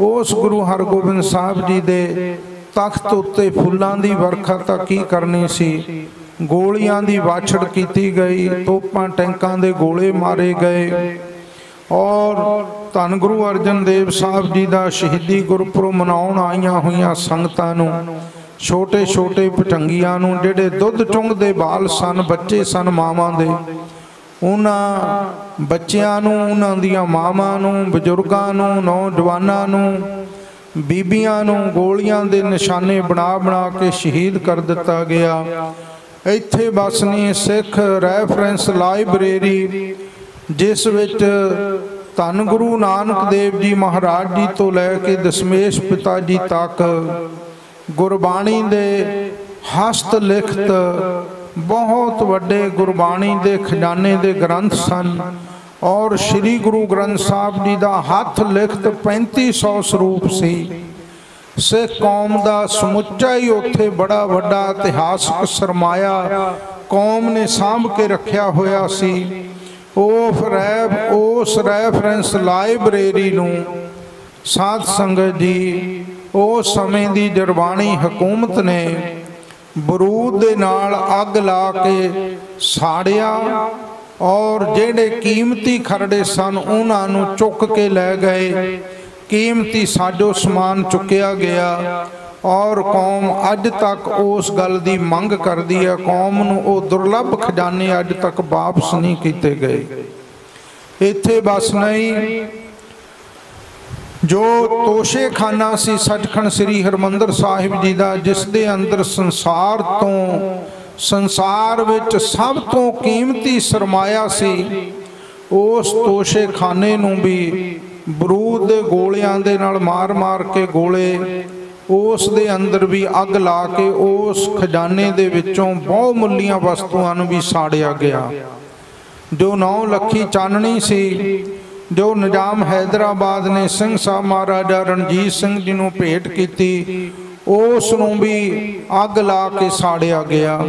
ਉਸ ਗੁਰੂ ਹਰਗੋਬਿੰਦ ਸਾਹਿਬ ਜੀ ਦੇ ਤਖਤ ਉੱਤੇ ਫੁੱਲਾਂ ਦੀ ਵਰਖਾ ਤਾਂ ਕੀ ਕਰਨੀ ਸੀ? ਗੋਲੀਆਂ ਦੀ ਵਾਛੜ ਕੀਤੀ ਗਈ, ਤੋਪਾਂ ਟੈਂਕਾਂ ਦੇ ਗੋਲੇ ਮਾਰੇ ਗਏ। ਔਰ ਧੰਨ ਗੁਰੂ ਅਰਜਨ ਦੇਵ ਸਾਹਿਬ ਜੀ ਦਾ ਸ਼ਹੀਦੀ ਗੁਰਪੁਰਬ ਮਨਾਉਣ ਆਈਆਂ ਹੋਈਆਂ ਸੰਗਤਾਂ ਨੂੰ, ਛੋਟੇ ਛੋਟੇ ਪਟੰਗੀਆਂ ਨੂੰ, ਜਿਹੜੇ ਦੁੱਧ ਚੁੰਗਦੇ ਬਾਲ ਸਨ, ਬੱਚੇ ਸਨ ਮਾਵਾਂ ਦੇ, ਉਹਨਾਂ ਬੱਚਿਆਂ ਨੂੰ, ਉਹਨਾਂ ਦੀਆਂ ਮਾਵਾਂ ਨੂੰ, ਬਜ਼ੁਰਗਾਂ ਨੂੰ, ਨੌਜਵਾਨਾਂ ਨੂੰ, ਬੀਬੀਆਂ ਨੂੰ ਗੋਲੀਆਂ ਦੇ ਨਿਸ਼ਾਨੇ ਬਣਾ ਬਣਾ ਕੇ ਸ਼ਹੀਦ ਕਰ ਦਿੱਤਾ ਗਿਆ। ਇੱਥੇ ਬਸਨੀ ਸਿੱਖ ਰੈਫਰੈਂਸ ਲਾਇਬ੍ਰੇਰੀ ਜਿਸ ਵਿੱਚ ਧੰਨ ਗੁਰੂ ਨਾਨਕ ਦੇਵ ਜੀ ਮਹਾਰਾਜ ਜੀ ਤੋਂ ਲੈ ਕੇ ਦਸ਼ਮੇਸ਼ ਪਿਤਾ ਜੀ ਤੱਕ ਗੁਰਬਾਣੀ ਦੇ ਹਸਤ ਲਿਖਤ ਬਹੁਤ ਵੱਡੇ ਗੁਰਬਾਣੀ ਦੇ ਖਜ਼ਾਨੇ ਦੇ ਗ੍ਰੰਥ ਸਨ ਔਰ ਸ੍ਰੀ ਗੁਰੂ ਗ੍ਰੰਥ ਸਾਹਿਬ ਜੀ ਦਾ ਹੱਥ ਲਿਖਤ 3500 ਸਰੂਪ ਸੀ। ਸਿੱਖ ਕੌਮ ਦਾ ਸਮੁੱਚਾ ਹੀ ਉੱਥੇ ਬੜਾ ਵੱਡਾ ਇਤਿਹਾਸਕ ਸਰਮਾਇਆ ਕੌਮ ਨੇ ਸਾਂਭ ਕੇ ਰੱਖਿਆ ਹੋਇਆ ਸੀ। ਉਹ ਰੈਬ ਉਸ ਰੈਫਰੈਂਸ ਲਾਇਬ੍ਰੇਰੀ ਨੂੰ ਸਾਧ ਸੰਗਤ ਜੀ ਉਸ ਸਮੇਂ ਦੀ ਜਰਬਾਣੀ ਹਕੂਮਤ ਨੇ ਬਰੂਦ ਦੇ ਨਾਲ ਅੱਗ ਲਾ ਕੇ ਸਾੜਿਆ ਔਰ ਜਿਹੜੇ ਕੀਮਤੀ ਖਰੜੇ ਸਨ ਉਹਨਾਂ ਨੂੰ ਚੁੱਕ ਕੇ ਲੈ ਗਏ। ਕੀਮਤੀ ਸਾਜੋ ਸਮਾਨ ਚੁੱਕਿਆ ਗਿਆ। ਔਰ ਕੌਮ ਅੱਜ ਤੱਕ ਉਸ ਗੱਲ ਦੀ ਮੰਗ ਕਰਦੀ ਹੈ। ਕੌਮ ਨੂੰ ਉਹ ਦੁਰਲੱਭ ਖਜ਼ਾਨੇ ਅੱਜ ਤੱਕ ਵਾਪਸ ਨਹੀਂ ਕੀਤੇ ਗਏ। ਇੱਥੇ ਬਸ ਨਹੀਂ, ਜੋ ਤੋਸ਼ੇਖਾਨਾ ਸੀ ਸੱਚਖੰਡ ਸ੍ਰੀ ਹਰਮੰਦਰ ਸਾਹਿਬ ਜੀ ਦਾ, ਜਿਸ ਦੇ ਅੰਦਰ ਸੰਸਾਰ ਤੋਂ, ਸੰਸਾਰ ਵਿੱਚ ਸਭ ਤੋਂ ਕੀਮਤੀ ਸਰਮਾਇਆ ਸੀ, ਉਸ ਤੋਸ਼ੇਖਾਨੇ ਨੂੰ ਵੀ ਬਰੂਦ ਦੇ ਗੋਲਿਆਂ ਦੇ ਨਾਲ ਮਾਰ-ਮਾਰ ਕੇ ਗੋਲੇ ਉਸ ਦੇ ਅੰਦਰ ਵੀ ਅੱਗ ਲਾ ਕੇ ਉਸ ਖਜ਼ਾਨੇ ਦੇ ਵਿੱਚੋਂ ਬਹੁਮੁੱਲੀਆਂ ਵਸਤੂਆਂ ਨੂੰ ਵੀ ਸਾੜਿਆ ਗਿਆ। ਜੋ ਨੌ ਲੱਖੀ ਚਾਨਣੀ ਸੀ, ਜੋ ਨਿਜ਼ਾਮ ਹੈਦਰਾਬਾਦ ਨੇ ਸਿੰਘ ਸਾਹਿਬ ਮਹਾਰਾਜਾ ਰਣਜੀਤ ਸਿੰਘ ਜੀ ਨੂੰ ਭੇਟ ਕੀਤੀ, ਉਸ ਨੂੰ ਵੀ ਅੱਗ ਲਾ ਕੇ ਸਾੜਿਆ ਗਿਆ।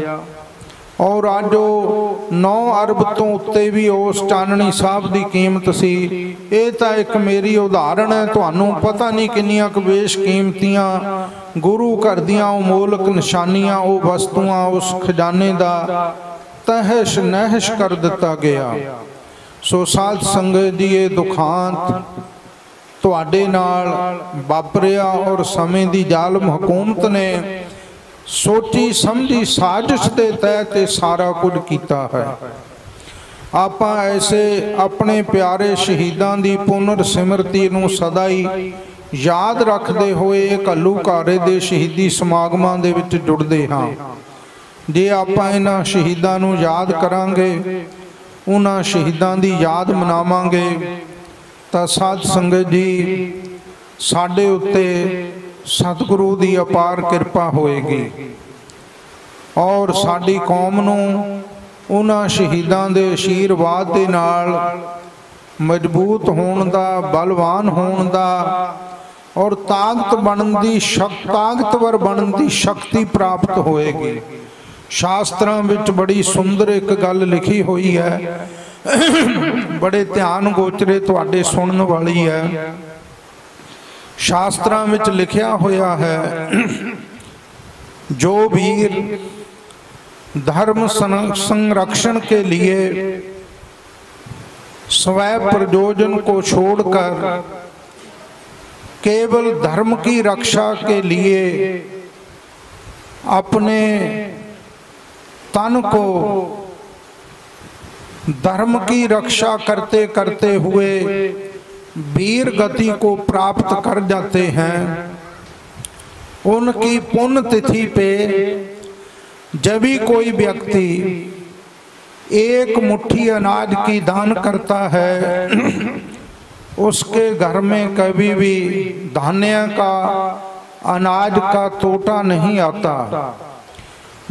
ਔਰ ਅੱਜ ਉਹ 9 ਅਰਬ ਤੋਂ ਉੱਤੇ ਵੀ ਉਸ ਚਾਨਣੀ ਸਾਹਿਬ ਦੀ ਕੀਮਤ ਸੀ। ਇਹ ਤਾਂ ਇੱਕ ਮੇਰੀ ਉਦਾਹਰਣ ਹੈ, ਤੁਹਾਨੂੰ ਪਤਾ ਨਹੀਂ ਕਿੰਨੀਆਂ ਕਵੇਸ਼ ਕੀਮਤੀਆਂ ਗੁਰੂ ਘਰ ਦੀਆਂ ਅਮੋਲਕ ਨਿਸ਼ਾਨੀਆਂ, ਉਹ ਵਸਤੂਆਂ ਉਸ ਖਜ਼ਾਨੇ ਦਾ ਤਹਿਸ਼ ਨਹਿਸ਼ ਕਰ ਦਿੱਤਾ ਗਿਆ। ਸੋ ਸਾਧ ਸੰਗਤ ਦੀ ਇਹ ਦੁਖਾਂਤ ਤੁਹਾਡੇ ਨਾਲ ਵਾਪਰਿਆ ਔਰ ਸਮੇਂ ਦੀ ਜ਼ਾਲਮ ਹਕੂਮਤ ਨੇ ਸੋਚੀ ਸਮਝੀ ਸਾਜ਼ਿਸ਼ ਦੇ ਤਹਿਤ ਇਹ ਸਾਰਾ ਕੁਝ ਕੀਤਾ ਹੈ। ਆਪਾਂ ਐਸੇ ਆਪਣੇ ਪਿਆਰੇ ਸ਼ਹੀਦਾਂ ਦੀ ਪੁਨਰ ਸਿਮਰਤੀ ਨੂੰ ਸਦਾ ਹੀ ਯਾਦ ਰੱਖਦੇ ਹੋਏ ਘੱਲੂ ਘਾਰੇ ਦੇ ਸ਼ਹੀਦੀ ਸਮਾਗਮਾਂ ਦੇ ਵਿੱਚ ਜੁੜਦੇ ਹਾਂ। ਜੇ ਆਪਾਂ ਇਹਨਾਂ ਸ਼ਹੀਦਾਂ ਨੂੰ ਯਾਦ ਕਰਾਂਗੇ, ਉਹਨਾਂ ਸ਼ਹੀਦਾਂ ਦੀ ਯਾਦ ਮਨਾਵਾਂਗੇ, ਤਾਂ ਸਾਧ ਸੰਗਤ ਜੀ, ਸਾਡੇ ਉੱਤੇ ਸਤਿਗੁਰੂ ਦੀ ਅਪਾਰ ਕਿਰਪਾ ਹੋਏਗੀ। ਔਰ ਸਾਡੀ ਕੌਮ ਨੂੰ ਉਹਨਾਂ ਸ਼ਹੀਦਾਂ ਦੇ ਅਸ਼ੀਰਵਾਦ ਦੇ ਨਾਲ ਮਜ਼ਬੂਤ ਹੋਣ ਦਾ, ਬਲਵਾਨ ਹੋਣ ਦਾ ਔਰ ਤਾਕਤ ਬਣਨ ਦੀ ਸ਼ਕ, ਤਾਕਤਵਰ ਬਣਨ ਦੀ ਸ਼ਕਤੀ ਪ੍ਰਾਪਤ ਹੋਏਗੀ। ਸ਼ਾਸਤਰਾਂ ਵਿੱਚ ਬੜੀ ਸੁੰਦਰ ਇੱਕ ਗੱਲ ਲਿਖੀ ਹੋਈ ਹੈ। ਬੜੇ ਧਿਆਨ ਗੋਚਰੇ ਤੁਹਾਡੇ ਸੁਣਨ ਵਾਲੀ ਹੈ। ਸ਼ਾਸਤਰਾਂ ਵਿੱਚ ਲਿਖਿਆ ਹੋਇਆ ਹੈ ਜੋ ਵੀਰ धर्म संरक्षण के लिए स्वय प्रयोजन को छोड़कर केवल धर्म की रक्षा के लिए अपने तन को धर्म की रक्षा करते करते हुए वीर गति को प्राप्त कर जाते हैं। उनकी पुण्य तिथि पे जब भी कोई व्यक्ति एक मुट्ठी अनाज की दान करता है, उसके घर में कभी भी धान्य का, अनाज का टोटा नहीं आता।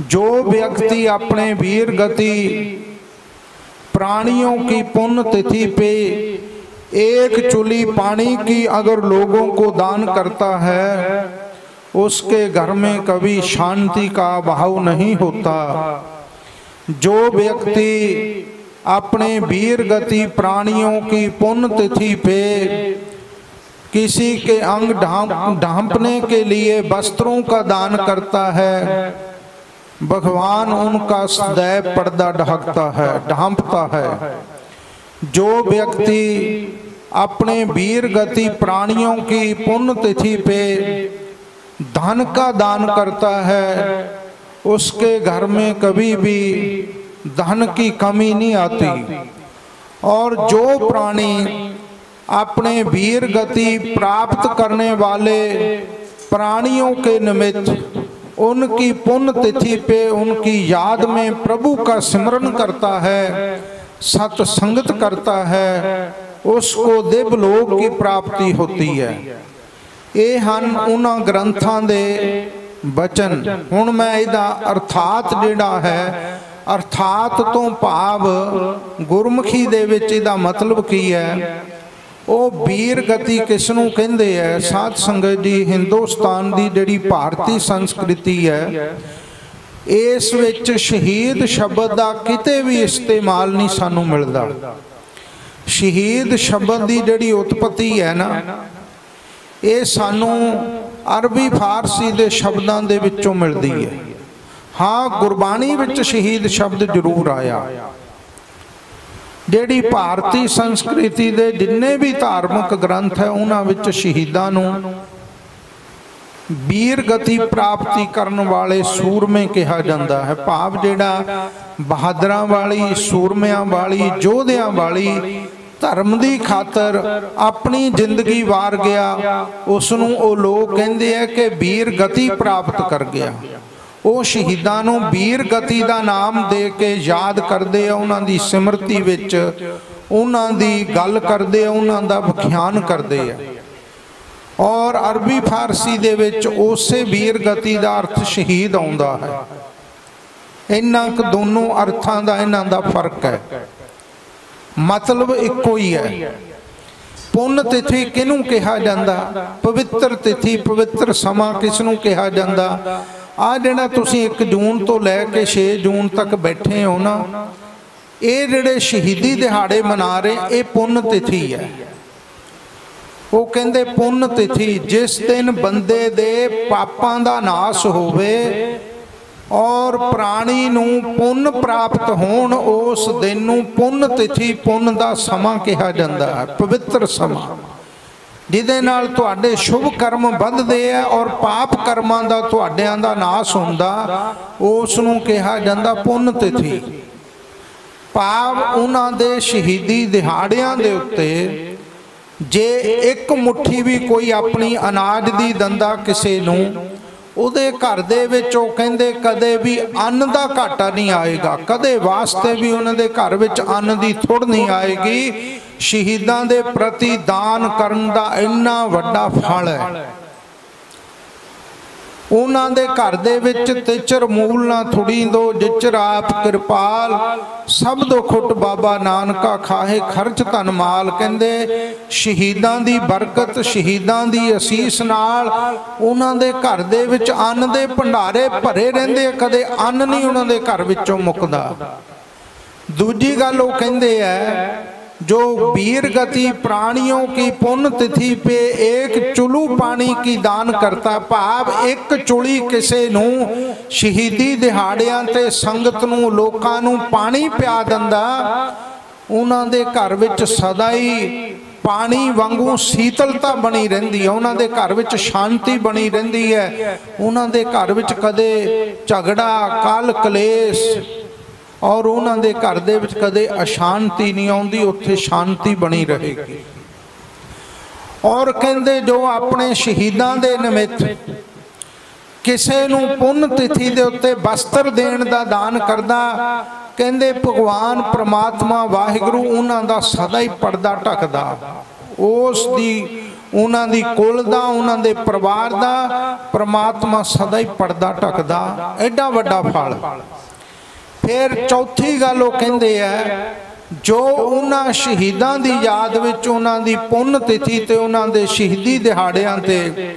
जो व्यक्ति अपने वीर गति प्राणियों की पुण्य तिथि पे एक चुली पानी की अगर लोगों को दान करता है, उसके घर में कभी शांति का अभाव नहीं होता। जो व्यक्ति अपने वीर गति प्राणियों की पुण्य तिथि पे किसी के अंग ढांपने के लिए वस्त्रों का दान करता है, भगवान उनका सदैव पर्दा ढकता है, ढांपता है। जो व्यक्ति अपने वीर गति प्राणियों की पुण्य तिथि पे धन का दान करता है। उसके घर में कभी भी धन की कमी नहीं आती। और जो प्राणी अपने वीर गति प्राप्त करने वाले प्राणियों के निमित्त उनकी पुण्य तिथि पे उनकी याद में प्रभु का स्मरण करता है सत्संगत करता है। उसको देवलोक की प्राप्ति होती है ਇਹ ਹਨ ਉਹਨਾਂ ਗ੍ਰੰਥਾਂ ਦੇ ਬਚਨ ਹੁਣ ਮੈਂ ਇਹਦਾ ਅਰਥਾਤ ਜਿਹੜਾ ਹੈ ਅਰਥਾਤ ਤੋਂ ਭਾਵ ਗੁਰਮੁਖੀ ਦੇ ਵਿੱਚ ਇਹਦਾ ਮਤਲਬ ਕੀ ਹੈ ਉਹ ਵੀਰ ਗਤੀ ਕਿਸ ਨੂੰ ਕਹਿੰਦੇ ਐ ਸਾਧ ਸੰਗਤ ਜੀ ਹਿੰਦੁਸਤਾਨ ਦੀ ਜਿਹੜੀ ਭਾਰਤੀ ਸੰਸਕ੍ਰਿਤੀ ਹੈ ਇਸ ਵਿੱਚ ਸ਼ਹੀਦ ਸ਼ਬਦ ਦਾ ਕਿਤੇ ਵੀ ਇਸਤੇਮਾਲ ਨਹੀਂ ਸਾਨੂੰ ਮਿਲਦਾ ਸ਼ਹੀਦ ਸ਼ਬਦ ਦੀ ਜਿਹੜੀ ਉਤਪਤੀ ਹੈ ਨਾ, ਇਹ ਸਾਨੂੰ ਅਰਬੀ ਫਾਰਸੀ ਦੇ ਸ਼ਬਦਾਂ ਦੇ ਵਿੱਚੋਂ ਮਿਲਦੀ ਹੈ। ਹਾਂ, ਗੁਰਬਾਣੀ ਵਿੱਚ ਸ਼ਹੀਦ ਸ਼ਬਦ ਜ਼ਰੂਰ ਆਇਆ। ਜਿਹੜੀ ਭਾਰਤੀ ਸੰਸਕ੍ਰਿਤੀ ਦੇ ਜਿੰਨੇ ਵੀ ਧਾਰਮਿਕ ਗ੍ਰੰਥ ਹੈ, ਉਹਨਾਂ ਵਿੱਚ ਸ਼ਹੀਦਾਂ ਨੂੰ ਵੀਰ ਗਤੀ ਪ੍ਰਾਪਤੀ ਕਰਨ ਵਾਲੇ ਸੂਰਮੇ ਕਿਹਾ ਜਾਂਦਾ ਹੈ। ਭਾਵ ਜਿਹੜਾ ਬਹਾਦਰਾਂ ਵਾਲੀ, ਸੂਰਮਿਆਂ ਵਾਲੀ, ਯੋਧਿਆਂ ਵਾਲੀ ਧਰਮ ਦੀ ਖਾਤਰ ਆਪਣੀ ਜ਼ਿੰਦਗੀ ਵਾਰ ਗਿਆ ਉਸ ਨੂੰ ਉਹ ਲੋਕ ਕਹਿੰਦੇ ਆ ਕਿ ਵੀਰ ਗਤੀ ਪ੍ਰਾਪਤ ਕਰ ਗਿਆ। ਉਹ ਸ਼ਹੀਦਾਂ ਨੂੰ ਵੀਰ ਗਤੀ ਦਾ ਨਾਮ ਦੇ ਕੇ ਯਾਦ ਕਰਦੇ ਆ, ਉਹਨਾਂ ਦੀ ਸਿਮਰਤੀ ਵਿੱਚ, ਉਹਨਾਂ ਦੀ ਗੱਲ ਕਰਦੇ ਆ, ਉਹਨਾਂ ਦਾ ਵਿਖਿਆਨ ਕਰਦੇ ਆ। ਔਰ ਅਰਬੀ ਫਾਰਸੀ ਦੇ ਵਿੱਚ ਉਸੇ ਵੀਰ ਗਤੀ ਦਾ ਅਰਥ ਸ਼ਹੀਦ ਆਉਂਦਾ ਹੈ। ਇਹਨਾਂ ਕ ਦੋਨੋਂ ਅਰਥਾਂ ਦਾ ਇਹਨਾਂ ਦਾ ਫ਼ਰਕ ਹੈ। ਮਤਲਬ ਇੱਕੋ ਹੀ ਹੈ। ਪੁੰਨ ਤਿਥੀ ਕਿਹਨੂੰ ਕਿਹਾ ਜਾਂਦਾ? ਪਵਿੱਤਰ ਤਿਥੀ, ਪਵਿੱਤਰ ਸਮਾਂ ਕਿਸ ਨੂੰ ਕਿਹਾ ਜਾਂਦਾ? ਆ ਜਿਹੜਾ ਤੁਸੀਂ 1 ਜੂਨ ਤੋਂ ਲੈ ਕੇ 6 ਜੂਨ ਤੱਕ ਬੈਠੇ ਹੋ ਨਾ, ਇਹ ਜਿਹੜੇ ਸ਼ਹੀਦੀ ਦਿਹਾੜੇ ਮਨਾ ਰਹੇ, ਇਹ ਪੁੰਨ ਤਿਥੀ ਹੈ। ਉਹ ਕਹਿੰਦੇ, ਪੁੰਨ ਤਿਥੀ, ਜਿਸ ਦਿਨ ਬੰਦੇ ਦੇ ਪਾਪਾਂ ਦਾ ਨਾਸ ਹੋਵੇ ਔਰ ਪ੍ਰਾਣੀ ਨੂੰ ਪੁੰਨ ਪ੍ਰਾਪਤ ਹੋਣ, ਉਸ ਦਿਨ ਨੂੰ ਪੁੰਨ ਤਿਥੀ, ਪੁੰਨ ਦਾ ਸਮਾਂ ਕਿਹਾ ਜਾਂਦਾ ਹੈ, ਪਵਿੱਤਰ ਸਮਾਂ। ਜਿਹਦੇ ਨਾਲ ਤੁਹਾਡੇ ਸ਼ੁਭ ਕਰਮ ਵੱਧਦੇ ਆ ਔਰ ਪਾਪ ਕਰਮਾਂ ਦਾ ਤੁਹਾਡਿਆਂ ਦਾ ਨਾਸ ਹੁੰਦਾ, ਉਸ ਨੂੰ ਕਿਹਾ ਜਾਂਦਾ ਪੁੰਨ ਤਿਥੀ। ਭਾਵ ਉਹਨਾਂ ਦੇ ਸ਼ਹੀਦੀ ਦਿਹਾੜਿਆਂ ਦੇ ਉੱਤੇ ਜੇ ਇੱਕ ਮੁਠੀ ਵੀ ਕੋਈ ਆਪਣੀ ਅਨਾਜ ਦੀ ਦੰਦਾ ਕਿਸੇ ਨੂੰ, ਉਹਦੇ ਘਰ ਦੇ ਵਿੱਚ ਉਹ ਕਹਿੰਦੇ ਕਦੇ ਵੀ ਅੰਨ ਦਾ ਘਾਟਾ ਨਹੀਂ ਆਏਗਾ। ਕਦੇ ਵਾਸਤੇ ਵੀ ਉਹਨਾਂ ਦੇ ਘਰ ਵਿੱਚ ਅੰਨ ਦੀ ਥੁੜ ਨਹੀਂ ਆਏਗੀ। ਸ਼ਹੀਦਾਂ ਦੇ ਪ੍ਰਤੀ ਦਾਨ ਕਰਨ ਦਾ ਇੰਨਾ ਵੱਡਾ ਫਲ ਹੈ। ਉਹਨਾਂ ਦੇ ਘਰ ਦੇ ਵਿੱਚ ਤਿਚਰ ਮੂਲ ਨਾ ਥੁੜੀ ਦੋ ਜਿਚਰ ਆਪ ਕਿਰਪਾਲ। ਸਭ ਦੋ ਖੁੱਟ ਬਾਬਾ ਨਾਨਕਾ ਖਾਹੇ ਖਰਚ ਧਨ ਮਾਲ ਕਹਿੰਦੇ, ਸ਼ਹੀਦਾਂ ਦੀ ਬਰਕਤ, ਸ਼ਹੀਦਾਂ ਦੀ ਅਸੀਸ ਨਾਲ। ਉਹਨਾਂ ਦੇ ਘਰ ਦੇ ਵਿੱਚ ਅੰਨ ਦੇ ਭੰਡਾਰੇ ਭਰੇ ਰਹਿੰਦੇ ਕਦੇ ਅੰਨ ਨਹੀਂ ਉਹਨਾਂ ਦੇ ਘਰ ਵਿੱਚੋਂ ਮੁੱਕਦਾ। ਦੂਜੀ ਗੱਲ ਉਹ ਕਹਿੰਦੇ ਆ जो वीर गति प्राणियों की पुण्य तिथि पे एक चुलू पानी की दान ਕਰਤਾ ਭਾਵ ਇੱਕ ਚੁਲੀ ਕਿਸੇ ਨੂੰ ਸ਼ਹੀਦੀ ਦਿਹਾੜਿਆਂ ਤੇ ਸੰਗਤ ਨੂੰ ਲੋਕਾਂ ਨੂੰ ਪਾਣੀ ਪਿਆ ਦਿੰਦਾ ਉਹਨਾਂ ਦੇ ਘਰ ਵਿੱਚ ਸਦਾ ਹੀ ਪਾਣੀ ਵਾਂਗੂ ਸੀਤਲਤਾ ਬਣੀ ਰਹਿੰਦੀ ਹੈ ਉਹਨਾਂ ਦੇ ਘਰ ਵਿੱਚ ਸ਼ਾਂਤੀ ਬਣੀ ਰਹਿੰਦੀ ਹੈ ਉਹਨਾਂ ਦੇ ਘਰ ਵਿੱਚ ਕਦੇ ਝਗੜਾ ਕਲ ਕਲੇਸ਼ ਔਰ ਉਹਨਾਂ ਦੇ ਘਰ ਦੇ ਵਿੱਚ ਕਦੇ ਅਸ਼ਾਂਤੀ ਨਹੀਂ ਆਉਂਦੀ, ਉੱਥੇ ਸ਼ਾਂਤੀ ਬਣੀ ਰਹੇਗੀ। ਔਰ ਕਹਿੰਦੇ ਜੋ ਆਪਣੇ ਸ਼ਹੀਦਾਂ ਦੇ ਨਿਮਿਤ ਕਿਸੇ ਨੂੰ ਪੁੰਨ ਤਿਥੀ ਦੇ ਉੱਤੇ ਵਸਤਰ ਦੇਣ ਦਾ ਦਾਨ ਕਰਦਾ, ਕਹਿੰਦੇ ਭਗਵਾਨ ਪ੍ਰਮਾਤਮਾ ਵਾਹਿਗੁਰੂ ਉਹਨਾਂ ਦਾ ਸਦਾ ਹੀ ਪਰਦਾ ਢੱਕਦਾ। ਉਸ ਦੀ, ਉਹਨਾਂ ਦੀ ਕੁਲ ਦਾ, ਉਹਨਾਂ ਦੇ ਪਰਿਵਾਰ ਦਾ ਪ੍ਰਮਾਤਮਾ ਸਦਾ ਹੀ ਪਰਦਾ ਢੱਕਦਾ। ਐਡਾ ਵੱਡਾ ਫਲ। ਫਿਰ ਚੌਥੀ ਗੱਲ ਉਹ ਕਹਿੰਦੇ ਆ, ਜੋ ਉਹਨਾਂ ਸ਼ਹੀਦਾਂ ਦੀ ਯਾਦ ਵਿੱਚ ਉਹਨਾਂ ਦੀ ਪੁੰਨ ਤਿਥੀ ਤੇ ਉਹਨਾਂ ਦੇ ਸ਼ਹੀਦੀ ਦਿਹਾੜਿਆਂ ਤੇ,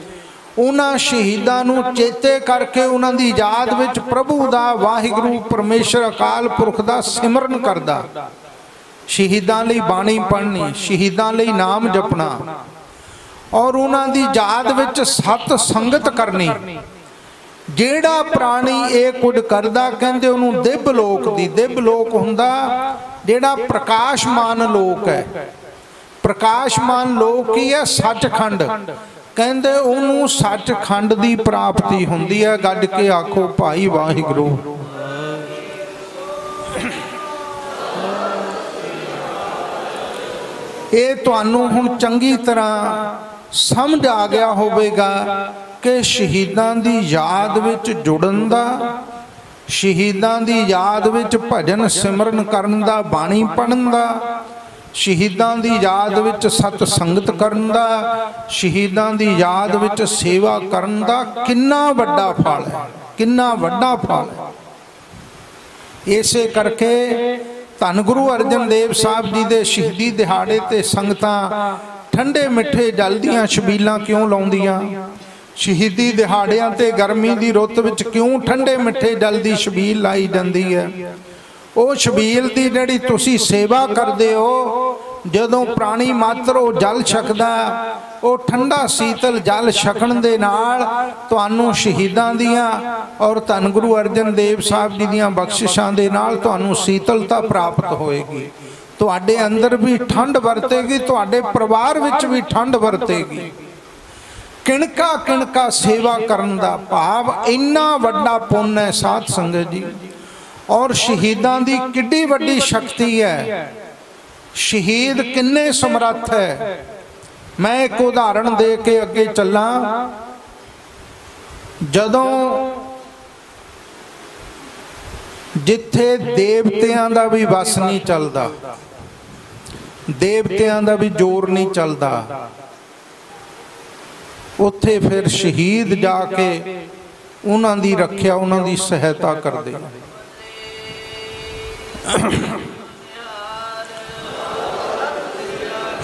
ਉਹਨਾਂ ਸ਼ਹੀਦਾਂ ਨੂੰ ਚੇਤੇ ਕਰਕੇ ਉਹਨਾਂ ਦੀ ਯਾਦ ਵਿੱਚ ਪ੍ਰਭੂ ਦਾ ਵਾਹਿਗੁਰੂ ਪਰਮੇਸ਼ਰ ਅਕਾਲ ਪੁਰਖ ਦਾ ਸਿਮਰਨ ਕਰਦਾ। ਸ਼ਹੀਦਾਂ ਲਈ ਬਾਣੀ ਪੜ੍ਹਨੀ, ਸ਼ਹੀਦਾਂ ਲਈ ਨਾਮ ਜਪਣਾ ਔਰ ਉਹਨਾਂ ਦੀ ਯਾਦ ਵਿੱਚ ਸਤ ਸੰਗਤ ਕਰਨੀ। ਜਿਹੜਾ ਪ੍ਰਾਣੀ ਇਹ ਕੁਝ ਕਰਦਾ, ਕਹਿੰਦੇ ਉਹਨੂੰ ਦਿਵ ਲੋਕ ਦੀ, ਦਿਵ ਲੋਕ ਹੁੰਦਾ ਜਿਹੜਾ ਪ੍ਰਕਾਸ਼ਮਾਨ ਲੋਕ ਹੈ। ਪ੍ਰਕਾਸ਼ਮਾਨ ਲੋਕ ਕੀ ਹੈ? ਸੱਚਖੰਡ। ਕਹਿੰਦੇ ਉਹਨੂੰ ਸੱਚਖੰਡ ਦੀ ਪ੍ਰਾਪਤੀ ਹੁੰਦੀ ਹੈ। ਗੱਡ ਕੇ ਆਖੋ, ਭਾਈ ਵਾਹਿਗੁਰੂ। ਇਹ ਤੁਹਾਨੂੰ ਹੁਣ ਚੰਗੀ ਤਰ੍ਹਾਂ ਸਮਝ ਆ ਗਿਆ ਹੋਵੇਗਾ। ਕਿ ਸ਼ਹੀਦਾਂ ਦੀ ਯਾਦ ਵਿੱਚ ਜੁੜਨ ਦਾ, ਸ਼ਹੀਦਾਂ ਦੀ ਯਾਦ ਵਿੱਚ ਭਜਨ ਸਿਮਰਨ ਕਰਨ ਦਾ, ਬਾਣੀ ਪੜਨ ਦਾ, ਸ਼ਹੀਦਾਂ ਦੀ ਯਾਦ ਵਿੱਚ ਸਤ ਸੰਗਤ ਕਰਨ ਦਾ, ਸ਼ਹੀਦਾਂ ਦੀ ਯਾਦ ਵਿੱਚ ਸੇਵਾ ਕਰਨ ਦਾ ਕਿੰਨਾ ਵੱਡਾ ਫਲ ਹੈ, ਕਿੰਨਾ ਵੱਡਾ ਫਲ ਹੈ। ਇਸੇ ਕਰਕੇ ਧੰਨ ਗੁਰੂ ਅਰਜਨ ਦੇਵ ਸਾਹਿਬ ਜੀ ਦੇ ਸ਼ਹੀਦੀ ਦਿਹਾੜੇ ਤੇ ਸੰਗਤਾਂ ਠੰਡੇ ਮਿੱਠੇ ਜਲ ਦੀਆਂ ਛਬੀਲਾਂ ਕਿਉਂ ਲਾਉਂਦੀਆਂ? ਸ਼ਹੀਦੀ ਦਿਹਾੜਿਆਂ ਤੇ ਗਰਮੀ ਦੀ ਰੁੱਤ ਵਿੱਚ ਕਿਉਂ ਠੰਡੇ ਮਿੱਠੇ ਜਲ ਦੀ ਸ਼ਬੀਲ ਲਾਈ ਜਾਂਦੀ ਹੈ? ਉਹ ਸ਼ਬੀਲ ਦੀ ਜਿਹੜੀ ਤੁਸੀਂ ਸੇਵਾ ਕਰਦੇ ਹੋ, ਜਦੋਂ ਪ੍ਰਾਣੀ ਮਾਤਰ ਉਹ ਜਲ ਛਕਦਾ, ਉਹ ਠੰਡਾ ਸੀਤਲ ਜਲ ਛਕਣ ਦੇ ਨਾਲ ਤੁਹਾਨੂੰ ਸ਼ਹੀਦਾਂ ਦੀਆਂ ਔਰ ਧੰਨ ਗੁਰੂ ਅਰਜਨ ਦੇਵ ਸਾਹਿਬ ਜੀ ਦੀਆਂ ਬਖਸ਼ਿਸ਼ਾਂ ਦੇ ਨਾਲ ਤੁਹਾਨੂੰ ਸੀਤਲਤਾ ਪ੍ਰਾਪਤ ਹੋਏਗੀ। ਤੁਹਾਡੇ ਅੰਦਰ ਵੀ ਠੰਡ ਵਰਤੇਗੀ, ਤੁਹਾਡੇ ਪਰਿਵਾਰ ਵਿੱਚ ਵੀ ਠੰਡ ਵਰਤੇਗੀ। ਕਿਣਕਾ ਕਿਣਕਾ ਸੇਵਾ ਕਰਨ ਦਾ ਭਾਵ ਇੰਨਾ ਵੱਡਾ ਪੁੰਨ ਹੈ ਸਾਧ ਸੰਗਤ ਜੀ। ਔਰ ਸ਼ਹੀਦਾਂ ਦੀ ਕਿੱਡੀ ਵੱਡੀ ਸ਼ਕਤੀ ਹੈ। ਸ਼ਹੀਦ ਕਿੰਨੇ ਸਮਰੱਥ ਹੈ। ਮੈਂ ਇੱਕ ਉਦਾਹਰਣ ਦੇ ਕੇ ਅੱਗੇ ਚੱਲਾਂ। ਜਦੋਂ ਜਿੱਥੇ ਦੇਵਤਿਆਂ ਦਾ ਵੀ ਵਸ ਨਹੀਂ ਚੱਲਦਾ, ਦੇਵਤਿਆਂ ਦਾ ਵੀ ਜ਼ੋਰ ਨਹੀਂ ਚੱਲਦਾ ਉੱਥੇ ਫਿਰ ਸ਼ਹੀਦ ਜਾ ਕੇ ਉਹਨਾਂ ਦੀ ਰੱਖਿਆ, ਉਹਨਾਂ ਦੀ ਸਹਾਇਤਾ ਕਰਦੇ।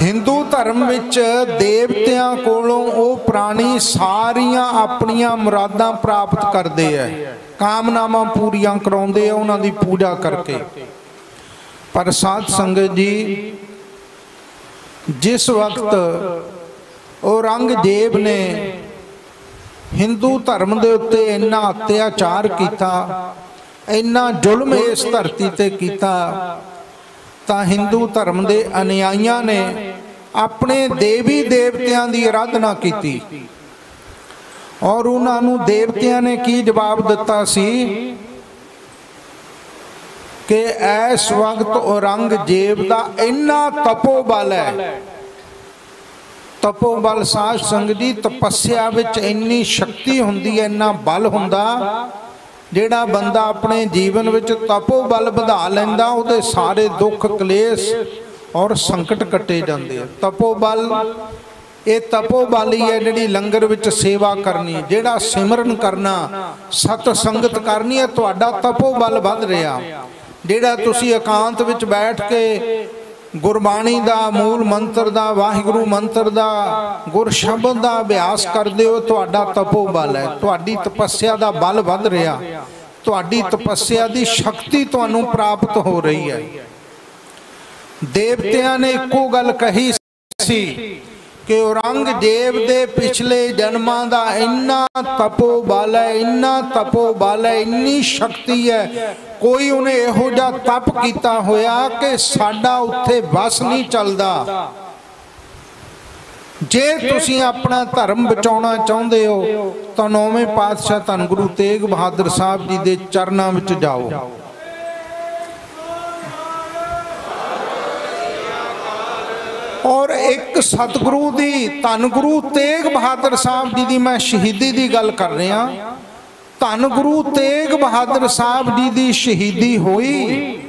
ਹਿੰਦੂ ਧਰਮ ਵਿੱਚ ਦੇਵਤਿਆਂ ਕੋਲੋਂ ਉਹ ਪ੍ਰਾਣੀ ਸਾਰੀਆਂ ਆਪਣੀਆਂ ਮੁਰਾਦਾਂ ਪ੍ਰਾਪਤ ਕਰਦੇ ਆ ਕਾਮਨਾਵਾਂ ਪੂਰੀਆਂ ਕਰਾਉਂਦੇ ਆ ਉਹਨਾਂ ਦੀ ਪੂਜਾ ਕਰਕੇ। ਪਰ ਸਾਧ ਸੰਗਤ ਜੀ, ਜਿਸ ਵਕਤ ਔਰੰਗਜ਼ੇਬ ਨੇ। ਹਿੰਦੂ ਧਰਮ ਦੇ ਉੱਤੇ ਇੰਨਾ ਅਤਿਆਚਾਰ ਕੀਤਾ ਇੰਨਾ ਜ਼ੁਲਮ ਇਸ ਧਰਤੀ ਤੇ ਕੀਤਾ ਤਾਂ ਹਿੰਦੂ ਧਰਮ ਦੇ ਅਨੁਯਾਈਆਂ ਨੇ ਆਪਣੇ ਦੇਵੀ ਦੇਵਤਿਆਂ ਦੀ ਆਰਾਧਨਾ ਕੀਤੀ। ਔਰ ਉਹਨਾਂ ਨੂੰ ਦੇਵਤਿਆਂ ਨੇ ਕੀ ਜਵਾਬ ਦਿੱਤਾ ਸੀ? ਕਿ ਇਸ ਵਕਤ ਔਰੰਗਜ਼ੇਬ ਦਾ ਇੰਨਾ ਤਪੋਬਲ ਹੈ। ਤਪੋਬਲ ਸਾਧ ਸੰਗਤ ਜੀ ਤਪੱਸਿਆ ਵਿੱਚ ਇੰਨੀ ਸ਼ਕਤੀ ਹੁੰਦੀ ਹੈ, ਇੰਨਾ ਬਲ ਹੁੰਦਾ, ਜਿਹੜਾ ਬੰਦਾ ਆਪਣੇ ਜੀਵਨ ਵਿੱਚ ਤਪੋਬਲ ਵਧਾ ਲੈਂਦਾ, ਉਹਦੇ ਸਾਰੇ ਦੁੱਖ, ਕਲੇਸ਼ ਔਰ ਸੰਕਟ ਕੱਟੇ ਜਾਂਦੇ ਆ। ਤਪੋਬਲ ਇਹ ਤਪੋਬਲ ਹੀ ਹੈ ਜਿਹੜੀ ਲੰਗਰ ਵਿੱਚ ਸੇਵਾ ਕਰਨੀ, ਜਿਹੜਾ ਸਿਮਰਨ ਕਰਨਾ, ਸਤ ਸੰਗਤ ਕਰਨੀ ਹੈ, ਤੁਹਾਡਾ ਤਪੋ ਬਲ ਵੱਧ ਰਿਹਾ। ਜਿਹੜਾ ਤੁਸੀਂ ਇਕਾਂਤ ਵਿੱਚ ਬੈਠ ਕੇ ਗੁਰਬਾਣੀ ਦਾ ਮੂਲ ਮੰਤਰ ਦਾ, ਵਾਹਿਗੁਰੂ ਮੰਤਰ ਦਾ, ਗੁਰ ਸ਼ਬਦ ਦਾ ਅਭਿਆਸ ਕਰਦੇ ਹੋ ਤੁਹਾਡਾ ਤਪੋ ਬਲ ਹੈ। ਤੁਹਾਡੀ ਤਪੱਸਿਆ ਦਾ ਬਲ ਵੱਧ ਰਿਹਾ। ਤੁਹਾਡੀ ਤਪੱਸਿਆ ਦੀ ਸ਼ਕਤੀ ਤੁਹਾਨੂੰ ਪ੍ਰਾਪਤ ਹੋ ਰਹੀ ਹੈ। ਦੇਵਤਿਆਂ ਨੇ ਇੱਕੋ ਗੱਲ ਕਹੀ ਸੀ ਕਿ ਔਰੰਗਜ਼ੇਬ ਦੇ ਪਿਛਲੇ ਜਨਮਾਂ ਦਾ ਇੰਨਾ ਤਪੋ ਬਲ ਹੈ, ਇੰਨਾ ਤਪੋ ਬਲ ਹੈ, ਇੰਨੀ ਸ਼ਕਤੀ ਹੈ। ਕੋਈ ਉਹਨੇ ਇਹੋ ਜਿਹਾ ਤਪ ਕੀਤਾ ਹੋਇਆ ਕਿ ਸਾਡਾ ਉੱਥੇ ਵਸ ਨਹੀਂ ਚੱਲਦਾ। ਜੇ ਤੁਸੀਂ ਆਪਣਾ ਧਰਮ ਬਚਾਉਣਾ ਚਾਹੁੰਦੇ ਹੋ, ਤਾਂ ਨੌਵੇਂ ਪਾਤਸ਼ਾਹ ਧੰਨ ਗੁਰੂ ਤੇਗ ਬਹਾਦਰ ਸਾਹਿਬ ਜੀ ਦੇ ਚਰਨਾਂ ਵਿੱਚ ਜਾਓ। ਔਰ ਇੱਕ ਸਤਿਗੁਰੂ ਦੀ, ਧੰਨ ਗੁਰੂ ਤੇਗ ਬਹਾਦਰ ਸਾਹਿਬ ਜੀ ਦੀ ਮੈਂ ਸ਼ਹੀਦੀ ਦੀ ਗੱਲ ਕਰ ਰਿਹਾ। ਧੰਨ ਗੁਰੂ ਤੇਗ ਬਹਾਦਰ ਸਾਹਿਬ ਜੀ ਦੀ ਸ਼ਹੀਦੀ ਹੋਈ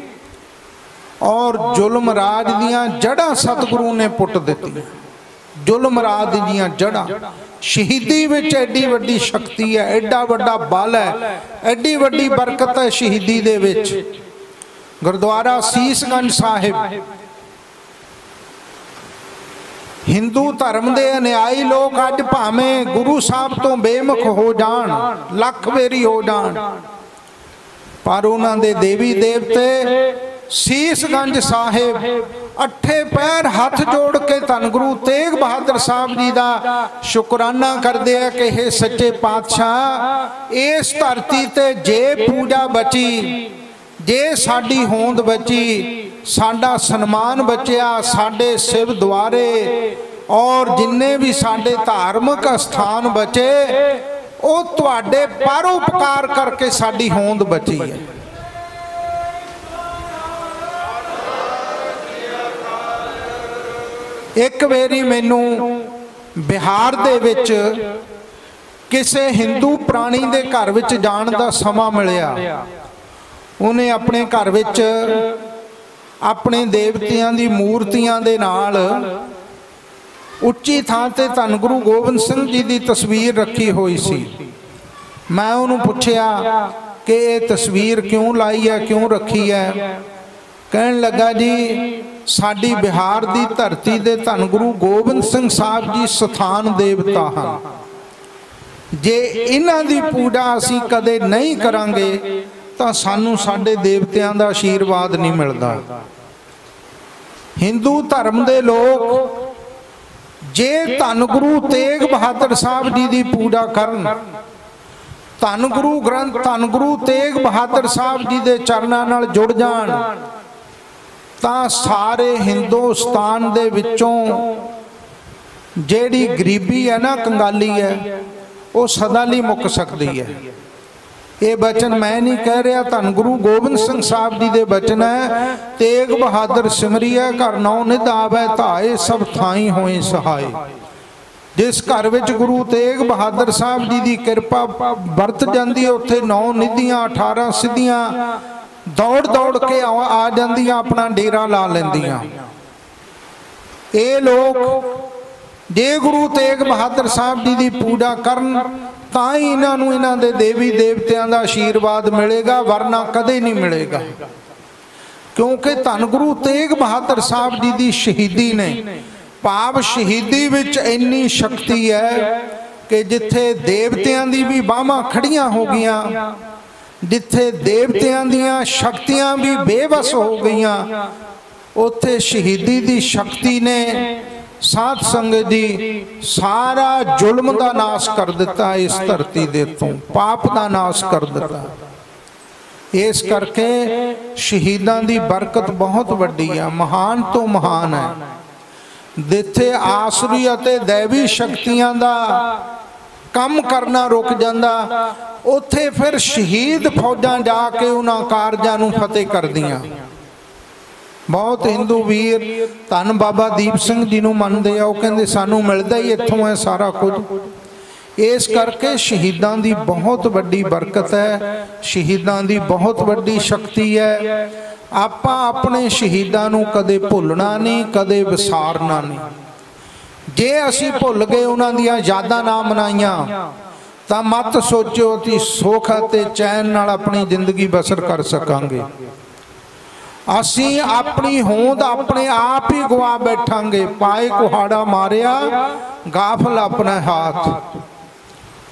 ਔਰ ਜ਼ੁਲਮ ਰਾਜ ਦੀਆਂ ਜੜਾਂ ਸਤਿਗੁਰੂ ਨੇ ਪੁੱਟ ਦਿੱਤੀਆਂ। ਜ਼ੁਲਮ ਰਾਜ ਦੀਆਂ ਜੜਾਂ ਸ਼ਹੀਦੀ ਵਿੱਚ ਐਡੀ ਵੱਡੀ ਸ਼ਕਤੀ ਹੈ, ਐਡਾ ਵੱਡਾ ਬਲ ਹੈ, ਐਡੀ ਵੱਡੀ ਬਰਕਤ ਹੈ ਸ਼ਹੀਦੀ ਦੇ ਵਿੱਚ। ਗੁਰਦੁਆਰਾ ਸੀਸਗੰਜ ਸਾਹਿਬ। ਹਿੰਦੂ ਧਰਮ ਦੇ ਅਨਿਆਈ ਲੋਕ ਅੱਜ ਭਾਵੇਂ ਗੁਰੂ ਸਾਹਿਬ ਤੋਂ ਬੇਮੁਖ ਹੋ ਜਾਣ, ਲੱਖ ਵੇਰੀ ਹੋ ਜਾਣ। ਪਰ ਉਹਨਾਂ ਦੇ ਦੇਵੀ ਦੇਵਤੇ ਸੀਸਗੰਜ ਸਾਹਿਬ ਅੱਠੇ ਪੈਰ ਹੱਥ ਜੋੜ ਕੇ ਧੰਨ ਗੁਰੂ ਤੇਗ ਬਹਾਦਰ ਸਾਹਿਬ ਜੀ ਦਾ ਸ਼ੁਕਰਾਨਾ ਕਰਦੇ ਆ ਕਿ ਇਹ ਸੱਚੇ ਪਾਤਸ਼ਾਹ ਇਸ ਧਰਤੀ ਤੇ ਜੇ ਪੂਜਾ ਬਚੀ, ਜੇ ਸਾਡੀ ਹੋਂਦ ਬਚੀ ਸਾਡਾ ਸਨਮਾਨ ਬਚਿਆ, ਸਾਡੇ ਸਿਵ ਦੁਆਰੇ ਔਰ ਜਿੰਨੇ ਵੀ ਸਾਡੇ ਧਾਰਮਿਕ ਸਥਾਨ ਬਚੇ, ਉਹ ਤੁਹਾਡੇ ਪਰਉਪਕਾਰ ਕਰਕੇ ਸਾਡੀ ਹੋਂਦ ਬਚੀ ਹੈ। ਇੱਕ ਵੇਰੀ ਮੈਨੂੰ ਬਿਹਾਰ ਦੇ ਵਿੱਚ ਕਿਸੇ ਹਿੰਦੂ ਪ੍ਰਾਣੀ ਦੇ ਘਰ ਵਿੱਚ ਜਾਣ ਦਾ ਸਮਾਂ ਮਿਲਿਆ। ਉਹਨੇ ਆਪਣੇ ਘਰ ਵਿੱਚ ਆਪਣੇ ਦੇਵਤਿਆਂ ਦੀ ਮੂਰਤੀਆਂ ਦੇ ਨਾਲ ਉੱਚੀ ਥਾਂ ਤੇ ਧੰਨ ਗੁਰੂ ਗੋਬਿੰਦ ਸਿੰਘ ਜੀ ਦੀ ਤਸਵੀਰ ਰੱਖੀ ਹੋਈ ਸੀ। ਮੈਂ ਉਹਨੂੰ ਪੁੱਛਿਆ ਕਿ ਇਹ ਤਸਵੀਰ ਕਿਉਂ ਲਾਈ ਹੈ, ਕਿਉਂ ਰੱਖੀ ਹੈ? ਕਹਿਣ ਲੱਗਾ, ਜੀ, ਸਾਡੀ ਬਿਹਾਰ ਦੀ ਧਰਤੀ ਦੇ ਧੰਨ ਗੁਰੂ ਗੋਬਿੰਦ ਸਿੰਘ ਸਾਹਿਬ ਜੀ ਸਥਾਨ ਦੇਵਤਾ ਹਨ। ਜੇ ਇਹਨਾਂ ਦੀ ਪੂਜਾ ਅਸੀਂ ਕਦੇ ਨਹੀਂ ਕਰਾਂਗੇ ਤਾਂ ਸਾਨੂੰ ਸਾਡੇ ਦੇਵਤਿਆਂ ਦਾ ਆਸ਼ੀਰਵਾਦ ਨਹੀਂ ਮਿਲਦਾ। ਹਿੰਦੂ ਧਰਮ ਦੇ ਲੋਕ ਜੇ ਧੰਨ ਗੁਰੂ ਤੇਗ ਬਹਾਦਰ ਸਾਹਿਬ ਜੀ ਦੀ ਪੂਜਾ ਕਰਨ, ਧੰਨ ਗੁਰੂ ਗ੍ਰੰਥ, ਧੰਨ ਗੁਰੂ ਤੇਗ ਬਹਾਦਰ ਸਾਹਿਬ ਜੀ ਦੇ ਚਰਨਾਂ ਨਾਲ ਜੁੜ ਜਾਣ, ਤਾਂ ਸਾਰੇ ਹਿੰਦੁਸਤਾਨ ਦੇ ਵਿੱਚੋਂ ਜਿਹੜੀ ਗਰੀਬੀ ਹੈ ਨਾ, ਕੰਗਾਲੀ ਹੈ, ਉਹ ਸਦਾ ਲਈ ਮੁੱਕ ਸਕਦੀ ਹੈ। ਇਹ ਬਚਨ ਮੈਂ ਨਹੀਂ ਕਹਿ ਰਿਹਾ, ਧੰਨ ਗੁਰੂ ਗੋਬਿੰਦ ਸਿੰਘ ਸਾਹਿਬ ਜੀ ਦੇ ਬਚਨ ਹੈ। ਤੇਗ ਬਹਾਦਰ ਸਿਮਰਿਆ, ਘਰ ਨੌ ਨਿਧਾਵੈ ਧਾਏ ਸਭ ਥਾਈ ਹੋਏ ਸਹਾਏ। ਜਿਸ ਘਰ ਵਿੱਚ ਗੁਰੂ ਤੇਗ ਬਹਾਦਰ ਸਾਹਿਬ ਜੀ ਦੀ ਕਿਰਪਾ ਵਰਤ ਜਾਂਦੀ ਹੈ, ਉੱਥੇ ਨੌ ਨਿਧੀਆਂ 18 ਸਿੱਧੀਆਂ ਦੌੜ ਦੌੜ ਕੇ ਆ ਜਾਂਦੀਆਂ, ਆਪਣਾ ਡੇਰਾ ਲਾ ਲੈਂਦੀਆਂ। ਇਹ ਲੋਕ ਜੇ ਗੁਰੂ ਤੇਗ ਬਹਾਦਰ ਸਾਹਿਬ ਜੀ ਦੀ ਪੂਜਾ ਕਰਨ ਤਾਂ ਹੀ ਇਹਨਾਂ ਨੂੰ ਇਹਨਾਂ ਦੇ ਦੇਵੀ ਦੇਵਤਿਆਂ ਦਾ ਆਸ਼ੀਰਵਾਦ ਮਿਲੇਗਾ, ਵਰਨਾ ਕਦੇ ਨਹੀਂ ਮਿਲੇਗਾ। ਕਿਉਂਕਿ ਧੰਨ ਗੁਰੂ ਤੇਗ ਬਹਾਦਰ ਸਾਹਿਬ ਜੀ ਦੀ ਸ਼ਹੀਦੀ ਨੇ ਭਾਵ ਸ਼ਹੀਦੀ ਵਿੱਚ ਇੰਨੀ ਸ਼ਕਤੀ ਹੈ ਕਿ ਜਿੱਥੇ ਦੇਵਤਿਆਂ ਦੀ ਵੀ ਬਾਹਾਂ ਖੜੀਆਂ ਹੋ ਗਈਆਂ, ਜਿੱਥੇ ਦੇਵਤਿਆਂ ਦੀਆਂ ਸ਼ਕਤੀਆਂ ਵੀ ਬੇਵਸ ਹੋ ਗਈਆਂ, ਉੱਥੇ ਸ਼ਹੀਦੀ ਦੀ ਸ਼ਕਤੀ ਨੇ ਸਾਧ ਸੰਗਤ ਜੀ ਸਾਰਾ ਜ਼ੁਲਮ ਦਾ ਨਾਸ਼ ਕਰ ਦਿੱਤਾ, ਇਸ ਧਰਤੀ ਦੇ ਤੋਂ, ਪਾਪ ਦਾ ਨਾਸ਼ ਕਰ ਦਿੱਤਾ। ਇਸ ਕਰਕੇ ਸ਼ਹੀਦਾਂ ਦੀ ਬਰਕਤ ਬਹੁਤ ਵੱਡੀ ਆ, ਮਹਾਨ ਤੋਂ ਮਹਾਨ ਹੈ। ਜਿੱਥੇ ਆਸਰੀ ਅਤੇ ਦੇਵੀ ਸ਼ਕਤੀਆਂ ਦਾ ਕੰਮ ਕਰਨਾ ਰੁਕ ਜਾਂਦਾ, ਉੱਥੇ ਫਿਰ ਸ਼ਹੀਦ ਫੌਜਾਂ ਜਾ ਕੇ ਉਹਨਾਂ ਕਾਰਜਾਂ ਨੂੰ ਫਤਿਹ ਕਰਦੀਆਂ। ਬਹੁਤ ਹਿੰਦੂ ਵੀਰ ਧੰਨ ਬਾਬਾ ਦੀਪ ਸਿੰਘ ਜੀ ਨੂੰ ਮੰਨਦੇ ਆ, ਉਹ ਕਹਿੰਦੇ ਸਾਨੂੰ ਮਿਲਦਾ ਹੀ ਇੱਥੋਂ ਹੈ ਸਾਰਾ ਕੁਝ। ਇਸ ਕਰਕੇ ਸ਼ਹੀਦਾਂ ਦੀ ਬਹੁਤ ਵੱਡੀ ਬਰਕਤ ਹੈ, ਸ਼ਹੀਦਾਂ ਦੀ ਬਹੁਤ ਵੱਡੀ ਸ਼ਕਤੀ ਹੈ। ਆਪਾਂ ਆਪਣੇ ਸ਼ਹੀਦਾਂ ਨੂੰ ਕਦੇ ਭੁੱਲਣਾ ਨਹੀਂ, ਕਦੇ ਵਿਸਾਰਨਾ ਨਹੀਂ। ਜੇ ਅਸੀਂ ਭੁੱਲ ਗਏ ਉਹਨਾਂ ਦੀਆਂ ਯਾਦਾਂ ਨਾ ਮਨਾਈਆਂ, ਤਾਂ ਮਤ ਸੋਚੋ ਕਿ ਸੁੱਖ ਅਤੇ ਚੈਨ ਨਾਲ ਆਪਣੀ ਜ਼ਿੰਦਗੀ ਬਸਰ ਕਰ ਸਕਾਂਗੇ। ਅਸੀਂ ਆਪਣੀ ਹੋਂਦ ਆਪਣੇ ਆਪ ਹੀ ਗਵਾ ਬੈਠਾਂਗੇ। ਪਾਏ ਕੁਹਾੜਾ ਮਾਰਿਆ, ਗਾਫਲ ਆਪਣਾ ਹੱਥ।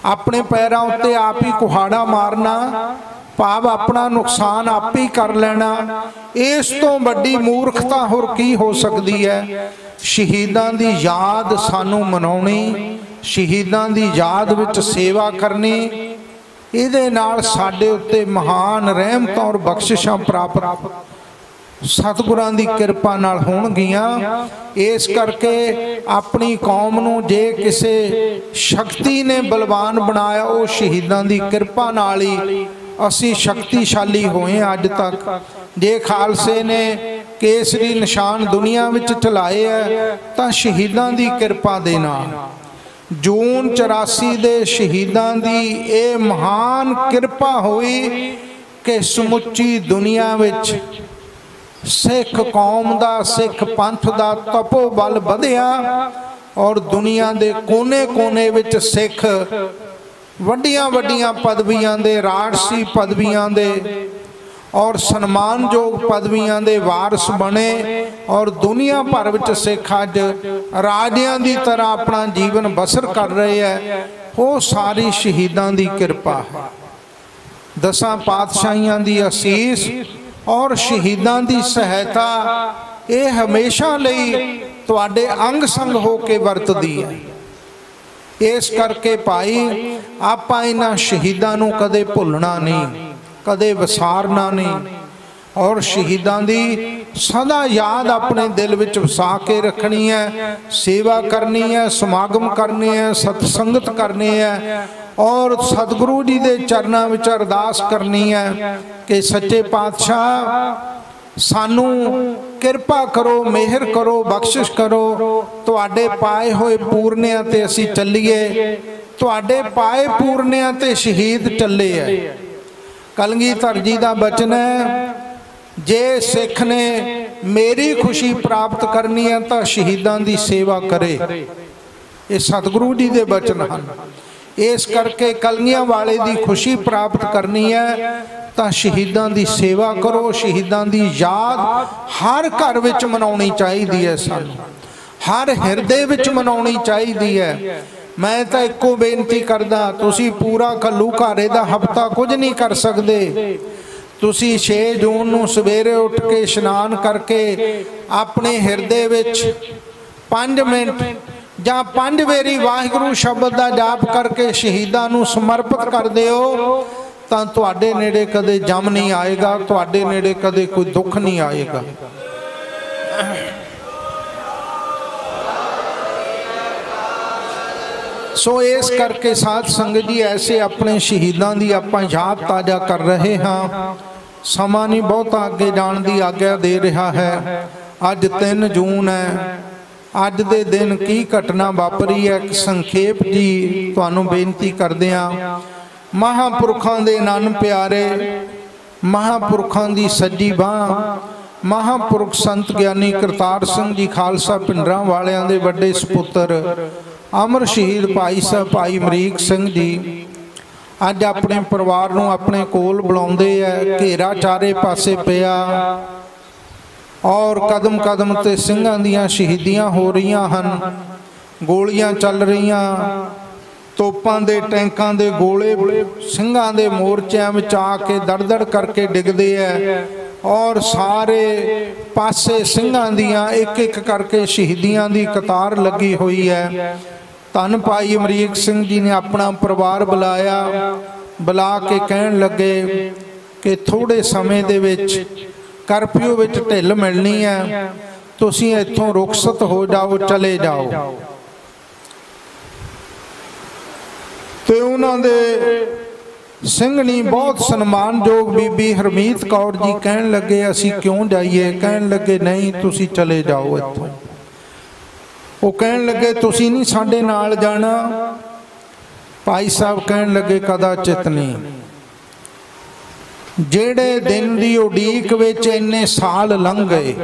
ਆਪਣੇ ਪੈਰਾਂ ਉੱਤੇ ਆਪ ਹੀ ਕੁਹਾੜਾ ਮਾਰਨਾ, ਭਾਵ ਆਪਣਾ ਨੁਕਸਾਨ ਆਪ ਹੀ ਕਰ ਲੈਣਾ। ਇਸ ਤੋਂ ਵੱਡੀ ਮੂਰਖਤਾ ਹੋਰ ਕੀ ਹੋ ਸਕਦੀ ਹੈ? ਸ਼ਹੀਦਾਂ ਦੀ ਯਾਦ ਸਾਨੂੰ ਮਨਾਉਣੀ, ਸ਼ਹੀਦਾਂ ਦੀ ਯਾਦ ਵਿੱਚ ਸੇਵਾ ਕਰਨੀ, ਇਹਦੇ ਨਾਲ ਸਾਡੇ ਉੱਤੇ ਮਹਾਨ ਰਹਿਮਤ ਔਰ ਬਖਸ਼ਿਸ਼ਾਂ ਪ੍ਰਾਪਤ ਸਤਿਗੁਰਾਂ ਦੀ ਕਿਰਪਾ ਨਾਲ ਹੋਣਗੀਆਂ। ਇਸ ਕਰਕੇ ਆਪਣੀ ਕੌਮ ਨੂੰ ਜੇ ਕਿਸੇ ਸ਼ਕਤੀ ਨੇ ਬਲਵਾਨ ਬਣਾਇਆ, ਉਹ ਸ਼ਹੀਦਾਂ ਦੀ ਕਿਰਪਾ ਨਾਲ ਹੀ ਅਸੀਂ ਸ਼ਕਤੀਸ਼ਾਲੀ ਹੋਏ ਹਾਂ ਅੱਜ ਤੱਕ। ਜੇ ਖਾਲਸੇ ਨੇ ਕੇਸਰੀ ਨਿਸ਼ਾਨ ਦੁਨੀਆ ਵਿੱਚ ਚਲਾਏ ਹੈ, ਤਾਂ ਸ਼ਹੀਦਾਂ ਦੀ ਕਿਰਪਾ ਦੇ ਨਾਲ। ਜੂਨ 84 ਦੇ ਸ਼ਹੀਦਾਂ ਦੀ ਇਹ ਮਹਾਨ ਕਿਰਪਾ ਹੋਈ ਕਿ ਸਮੁੱਚੀ ਦੁਨੀਆ ਵਿੱਚ ਸਿੱਖ ਕੌਮ ਦਾ, ਸਿੱਖ ਪੰਥ ਦਾ ਤਪੋ ਬਲ ਵਧਿਆ ਔਰ ਦੁਨੀਆ ਦੇ ਕੋਨੇ-ਕੋਨੇ ਵਿੱਚ ਸਿੱਖ ਵੱਡੀਆਂ ਵੱਡੀਆਂ ਪਦਵੀਆਂ ਦੇ, ਰਾਜਸੀ ਪਦਵੀਆਂ ਦੇ ਔਰ ਸਨਮਾਨਯੋਗ ਪਦਵੀਆਂ ਦੇ ਵਾਰਸ ਬਣੇ ਔਰ ਦੁਨੀਆ ਭਰ ਵਿੱਚ ਸਿੱਖ ਅੱਜ ਰਾਜਿਆਂ ਦੀ ਤਰ੍ਹਾਂ ਆਪਣਾ ਜੀਵਨ ਬਸਰ ਕਰ ਰਹੇ ਹੈ। ਉਹ ਸਾਰੀ ਸ਼ਹੀਦਾਂ ਦੀ ਕਿਰਪਾ। ਹੈ ਦਸਾਂ ਪਾਤਸ਼ਾਹੀਆਂ ਦੀ ਅਸੀਸ ਔਰ ਸ਼ਹੀਦਾਂ ਦੀ ਸਹਾਇਤਾ ਇਹ ਹਮੇਸ਼ਾ ਲਈ ਤੁਹਾਡੇ ਅੰਗ ਸੰਗ ਹੋ ਕੇ ਵਰਤਦੀ ਹੈ। ਇਸ ਕਰਕੇ ਭਾਈ, ਆਪਾਂ ਇਹਨਾਂ ਸ਼ਹੀਦਾਂ ਨੂੰ ਕਦੇ ਭੁੱਲਣਾ ਨਹੀਂ, ਕਦੇ ਵਿਸਾਰਨਾ ਨਹੀਂ। ਔਰ ਸ਼ਹੀਦਾਂ ਦੀ ਸਦਾ ਯਾਦ ਆਪਣੇ ਦਿਲ ਵਿੱਚ ਵਸਾ ਕੇ ਰੱਖਣੀ ਹੈ, ਸੇਵਾ ਕਰਨੀ ਹੈ, ਸਮਾਗਮ ਕਰਨੇ ਹੈ ਸਤਸੰਗਤ ਕਰਨੀ ਹੈ ਔਰ ਸਤਿਗੁਰੂ ਜੀ ਦੇ ਚਰਨਾਂ ਵਿੱਚ ਅਰਦਾਸ ਕਰਨੀ ਹੈ ਕਿ ਸੱਚੇ ਪਾਤਸ਼ਾਹ, ਸਾਨੂੰ ਕਿਰਪਾ ਕਰੋ, ਮਿਹਰ ਕਰੋ, ਬਖਸ਼ਿਸ਼ ਕਰੋ। ਤੁਹਾਡੇ ਪਾਏ ਹੋਏ ਪੂਰਨਿਆਂ ਤੇ ਅਸੀਂ ਚੱਲੀਏ। ਤੁਹਾਡੇ ਪਾਏ ਪੂਰਨਿਆਂ ਤੇ ਸ਼ਹੀਦ ਚੱਲੇ ਐ ਕਲਗੀਧਰ ਜੀ ਦਾ ਬਚਨ ਹੈ, ਜੇ ਸਿੱਖ ਨੇ ਮੇਰੀ ਖੁਸ਼ੀ ਪ੍ਰਾਪਤ ਕਰਨੀ ਹੈ ਤਾਂ ਸ਼ਹੀਦਾਂ ਦੀ ਸੇਵਾ ਕਰੇ। ਇਹ ਸਤਿਗੁਰੂ ਜੀ ਦੇ ਬਚਨ ਹਨ। ਇਸ ਕਰਕੇ ਕਲਗੀਆਂ ਵਾਲੇ ਦੀ ਖੁਸ਼ੀ ਪ੍ਰਾਪਤ ਕਰਨੀ ਹੈ। ਤਾਂ ਸ਼ਹੀਦਾਂ ਦੀ ਸੇਵਾ ਕਰੋ, ਸ਼ਹੀਦਾਂ ਦੀ ਯਾਦ ਹਰ ਘਰ ਵਿੱਚ ਮਨਾਉਣੀ ਚਾਹੀਦੀ ਹੈ ਸਾਨੂੰ। ਹਰ ਹਿਰਦੇ ਵਿੱਚ ਮਨਾਉਣੀ ਚਾਹੀਦੀ ਹੈ। ਮੈਂ ਤਾਂ ਇੱਕੋ ਬੇਨਤੀ ਕਰਦਾ, ਤੁਸੀਂ ਪੂਰਾ ਕੱਲੂ ਘਾਰੇ ਦਾ ਹਫਤਾ ਕੁਝ ਨਹੀਂ ਕਰ ਸਕਦੇ। ਤੁਸੀਂ 6 ਜੂਨ ਨੂੰ ਸਵੇਰੇ ਉੱਠ ਕੇ ਇਸ਼ਨਾਨ ਕਰਕੇ ਆਪਣੇ ਹਿਰਦੇ ਵਿੱਚ 5 ਮਿੰਟ ਜਾਂ ਪੰਜ ਵੇਰੀ ਵਾਹਿਗੁਰੂ ਸ਼ਬਦ ਦਾ ਜਾਪ ਕਰਕੇ ਸ਼ਹੀਦਾਂ ਨੂੰ ਸਮਰਪਿਤ ਕਰ ਦਿਓ, ਤਾਂ ਤੁਹਾਡੇ ਨੇੜੇ ਕਦੇ ਜਮ ਨਹੀਂ ਆਏਗਾ, ਤੁਹਾਡੇ ਨੇੜੇ ਕਦੇ ਕੋਈ ਦੁੱਖ ਨਹੀਂ ਆਏਗਾ। ਸੋ ਇਸ ਕਰਕੇ ਸਾਧ ਸੰਗਤ ਜੀ, ਐਸੇ ਆਪਣੇ ਸ਼ਹੀਦਾਂ ਦੀ ਆਪਾਂ ਯਾਦ ਤਾਜ਼ਾ ਕਰ ਰਹੇ ਹਾਂ। ਸਮਾਂ ਨਹੀਂ ਬਹੁਤਾ ਅੱਗੇ ਜਾਣ ਦੀ ਆਗਿਆ ਦੇ ਰਿਹਾ ਹੈ। ਅੱਜ 3 ਜੂਨ ਹੈ। ਅੱਜ ਦੇ ਦਿਨ ਕੀ ਘਟਨਾ ਵਾਪਰੀ ਹੈ? ਸੰਖੇਪ ਜੀ ਤੁਹਾਨੂੰ ਬੇਨਤੀ ਕਰਦੇ ਹਾਂ। ਮਹਾਪੁਰਖਾਂ ਦੇ ਨਨ ਪਿਆਰੇ, ਮਹਾਪੁਰਖਾਂ ਦੀ ਸੱਜੀ ਬਾਹ, ਮਹਾਪੁਰਖ ਸੰਤ ਗਿਆਨੀ ਕਰਤਾਰ ਸਿੰਘ ਜੀ ਖਾਲਸਾ ਪਿੰਡਰਾਂ ਵਾਲਿਆਂ ਦੇ ਵੱਡੇ ਸੁਪੁੱਤਰ, ਅਮਰ ਸ਼ਹੀਦ ਭਾਈ ਸਾਹਿਬ ਭਾਈ ਅਮਰੀਕ ਸਿੰਘ ਜੀ, ਅੱਜ ਆਪਣੇ ਪਰਿਵਾਰ ਨੂੰ ਆਪਣੇ ਕੋਲ ਬੁਲਾਉਂਦੇ ਆ ਘੇਰਾ ਚਾਰੇ ਪਾਸੇ ਪਿਆ। ਔਰ ਕਦਮ ਕਦਮ ਤੇ ਸਿੰਘਾਂ ਦੀਆਂ ਸ਼ਹੀਦੀਆਂ ਹੋ ਰਹੀਆਂ ਹਨ। ਗੋਲੀਆਂ ਚੱਲ ਰਹੀਆਂ, ਤੋਪਾਂ ਦੇ ਟੈਂਕਾਂ ਦੇ ਗੋਲੇ, ਸਿੰਘਾਂ ਦੇ ਮੋਰਚਿਆਂ ਵਿੱਚ ਆ ਕੇ ਦੜਦੜ ਕਰਕੇ ਡਿੱਗਦੇ ਐ। ਔਰ ਸਾਰੇ ਪਾਸੇ ਸਿੰਘਾਂ ਦੀਆਂ ਇੱਕ ਇੱਕ ਕਰਕੇ ਸ਼ਹੀਦੀਆਂ ਦੀ ਕਤਾਰ ਲੱਗੀ ਹੋਈ ਹੈ ਧੰਨ ਭਾਈ ਅਮਰੀਕ ਸਿੰਘ ਜੀ ਨੇ ਆਪਣਾ ਪਰਿਵਾਰ ਬੁਲਾਇਆ। ਬੁਲਾ ਕੇ ਕਹਿਣ ਲੱਗੇ ਕਿ ਥੋੜੇ ਸਮੇਂ ਦੇ ਵਿੱਚ ਕਰਫਿਊ ਵਿੱਚ ਢਿੱਲ ਮਿਲਣੀ ਹੈ ਤੁਸੀਂ ਇੱਥੋਂ ਰੁਖਸਤ ਹੋ ਜਾਓ ਚਲੇ ਜਾਓ। ਤੇ ਉਹਨਾਂ ਦੇ ਸਿੰਘਣੀ ਬਹੁਤ ਸਨਮਾਨਯੋਗ ਬੀਬੀ ਹਰਮੀਤ ਕੌਰ ਜੀ ਕਹਿਣ ਲੱਗੇ ਅਸੀਂ ਕਿਉਂ ਜਾਈਏ? ਕਹਿਣ ਲੱਗੇ ਨਹੀਂ ਤੁਸੀਂ ਚਲੇ ਜਾਓ ਇੱਥੋਂ। ਉਹ ਕਹਿਣ ਲੱਗੇ ਤੁਸੀਂ ਨਹੀਂ ਸਾਡੇ ਨਾਲ ਜਾਣਾ। ਭਾਈ ਸਾਹਿਬ ਕਹਿਣ ਲੱਗੇ ਕਦਾਚਿਤ ਨਹੀਂ ਜਿਹੜੇ ਦਿਨ ਦੀ ਉਡੀਕ ਵਿੱਚ ਇੰਨੇ ਸਾਲ ਲੰਘ ਗਏ।